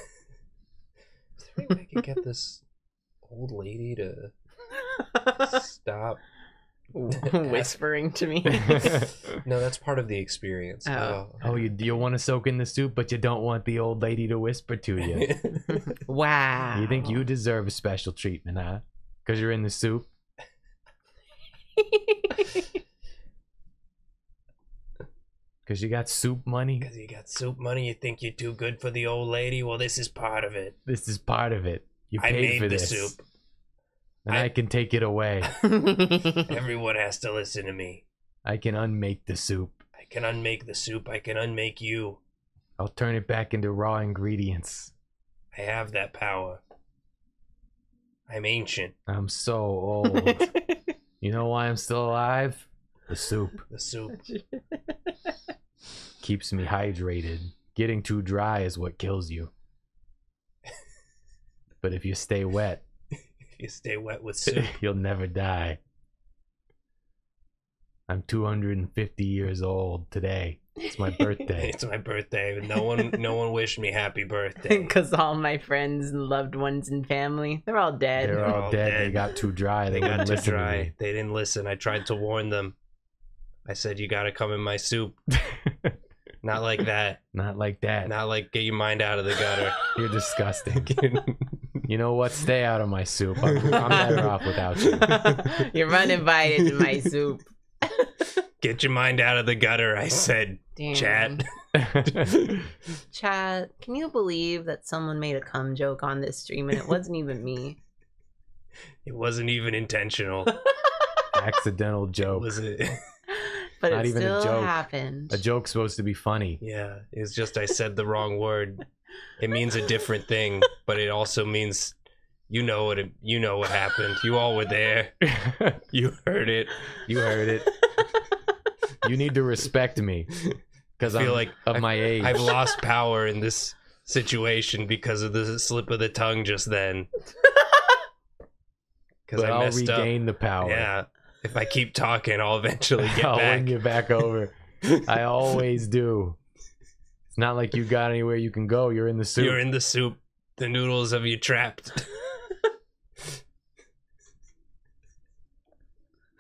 there any way I could get this old lady to stop? Whispering to me. No, that's part of the experience. Oh. oh, you you want to soak in the soup, but you don't want the old lady to whisper to you. wow. You think you deserve a special treatment, huh? Because you're in the soup. Because you got soup money. Because you got soup money, you think you're too good for the old lady? Well, this is part of it. This is part of it. You I paid made for the this, soup. And I, I- can take it away. Everyone has to listen to me. I can unmake the soup. I can unmake the soup. I can unmake you. I'll turn it back into raw ingredients. I have that power. I'm ancient. I'm so old. you know why I'm still alive? The soup The soup. keeps me hydrated. Getting too dry is what kills you. But if you stay wet, you stay wet with soup. you'll never die. I'm 250 years old today. It's my birthday. it's my birthday. No one, no one wished me happy birthday. Because all my friends and loved ones and family, they're all dead. They're all all dead. They got too dry. They, They got too dry. to They didn't listen. I tried to warn them. I said, "You got to come in my soup." Not like that. Not like that. Not like get your mind out of the gutter. You're disgusting. You know what? Stay out of my soup. I'm, I'm better off without you. You're uninvited to my soup. Get your mind out of the gutter, I said, Damn. chat. Chat, can you believe that someone made a cum joke on this stream and it wasn't even me? It wasn't even intentional. Accidental It joke. was a, But Not it even a still joke. happened. A joke's supposed to be funny. yeah, it's just I said the wrong word. It means a different thing, but it also means you know what it, you know what happened. You all were there. You heard it. you heard it. You need to respect me because I I'm feel like of I've- my age. I've lost power in this situation because of the slip of the tongue just then. Because I I'll messed up. regain the power. Yeah. If I keep talking, I'll eventually get I'll back. win you back over. I always do. It's not like you got anywhere you can go. You're in the soup. You're in the soup. The noodles have you trapped.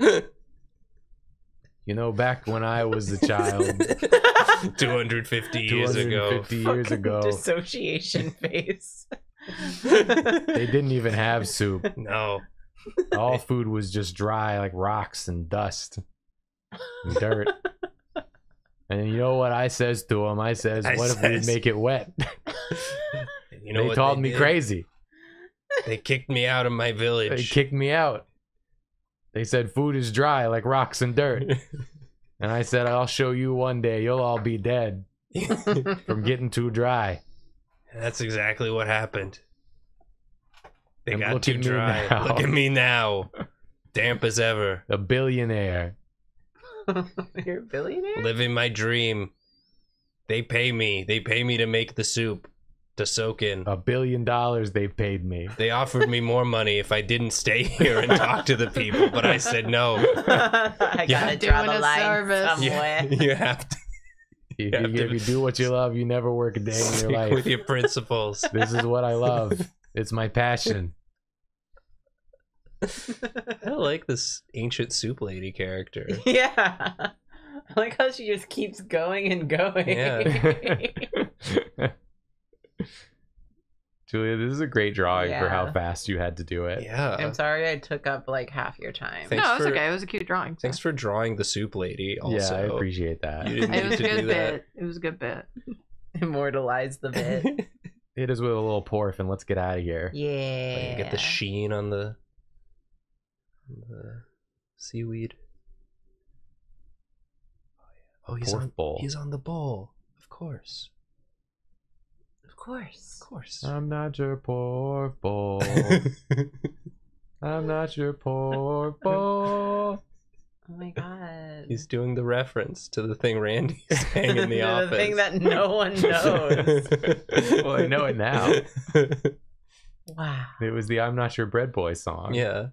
you know, back when I was a child, 250 years ago. 250 years Fucking ago, Dissociation face. they didn't even have soup. No. All food was just dry, like rocks and dust and dirt. And you know what I says to them? I says, I "What if says- we make it wet?" You know they called they me did? crazy. They kicked me out of my village. They kicked me out. They said food is dry like rocks and dirt. And I said, I'll show you one day. You'll all be dead from getting too dry. That's exactly what happened. They And got too dry. now. Look at me now. Damp as ever. A billionaire. You're a billionaire? Living my dream. They pay me. They pay me to make the soup to soak in. A billion dollars they paid me. They offered me more money if I didn't stay here and talk to the people, but I said no. I gotta draw the a line service. You, somewhere. you have to If Yeah, you, if you do what you love, you never work a day in your life. with your principles. This is what I love. It's my passion. I like this ancient soup lady character. Yeah. I like how she just keeps going and going. Yeah. Julia, this is a great drawing for how fast you had to do it. Yeah. I'm sorry I took up like half your time. Thanks no, it's for- okay. It was a cute drawing. so. Thanks for drawing the soup lady. Also, yeah, I appreciate that. You didn't It need was a to do good that. bit. It was a good bit. Immortalize the bit. Hit us with a little porf and let's get out of here. yeah. Like, get the sheen on the, on the seaweed. Oh, oh he's Porf on. bowl. He's on the bowl. Of course. Of course. Of course. I'm not your poor bowl. I'm not your poor bowl. Oh my god. he's doing the reference to the thing Randy's saying in the, office. The thing that no one knows. Well, I know it now. wow. It was the I'm Not Your Bread Boy song. yeah.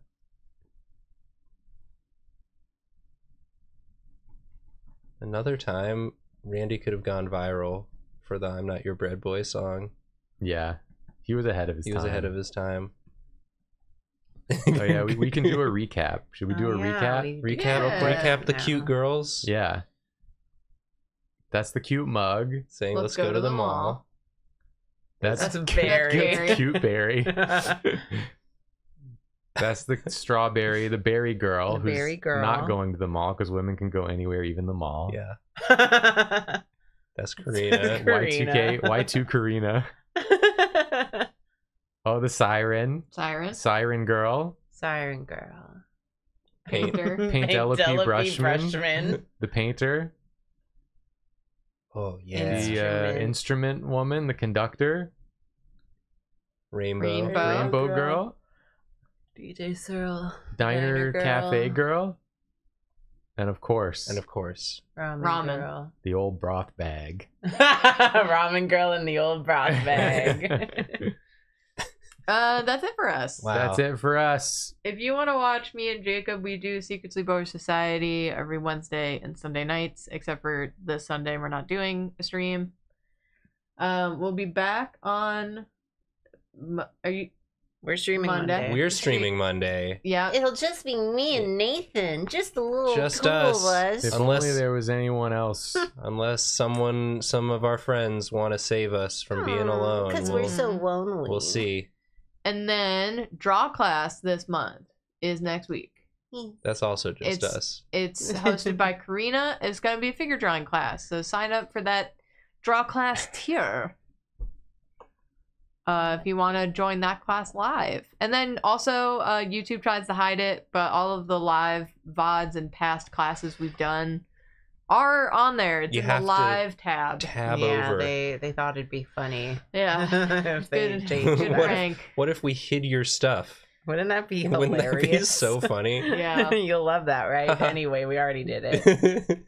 Another time, Randy could have gone viral for the "I'm Not Your Bread Boy" song. Yeah. He was ahead of his He time. was ahead of his time. Oh yeah, we, we can do a recap. Should we do Oh, a yeah, recap? we recap. Yeah. do Recap the now. cute girls. Yeah. That's the cute mug. Saying let's, go, to the mall. That's, That's that's very cute berry. That's the strawberry, the berry girl The who's berry girl. not going to the mall because women can go anywhere, even the mall. Yeah, that's Karina. Y2K, Y2 Karina. Oh, the siren, Siren. siren girl, Siren girl. Paint. Painter. Paintelope Paintelope Brushman. Brushman. the painter, Oh yeah, the uh, Instrument. instrument woman, the conductor, rainbow. Rainbow. rainbow girl. girl, DJ Searle. diner, Diner cafe girl. girl, and of course, And of course, Ramen, Ramen. girl. the old broth bag. Ramen girl in the old broth bag. Uh, that's it for us. Wow. That's it for us. If you want to watch me and Jacob, we do Secret Sleepover Society every Wednesday and Sunday nights, except for this Sunday we're not doing a stream. Um, we'll be back on. Are you? We're streaming Monday. Monday. we're streaming Monday. Yeah. It'll just be me and Nathan, just the little Just couple us. of us. If Unless- only there was anyone else. Unless someone, some of our friends, want to save us from being alone, Because we'll, we're so lonely. we'll see. And then draw class this month is next week. That's also just It's- us. It's hosted by Karina. It's going to be a figure drawing class. So sign up for that draw class tier. Uh, if you want to join that class live. And then also, uh, YouTube tries to hide it, but all of the live VODs and past classes we've done are on there. It's You in the have to live tab. Tab yeah, over. they they thought it'd be funny. Yeah. if they Good, changed good What that. if- What if we hid your stuff? Wouldn't that be Wouldn't hilarious? that be so funny? Yeah. You'll love that, right? anyway, we already did it.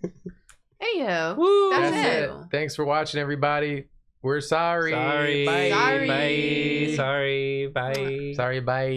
Anywho, Woo! That's That's it. it. Thanks for watching, everybody. We're sorry. Sorry. Bye. Sorry. Bye. Sorry. Bye. Sorry. Bye.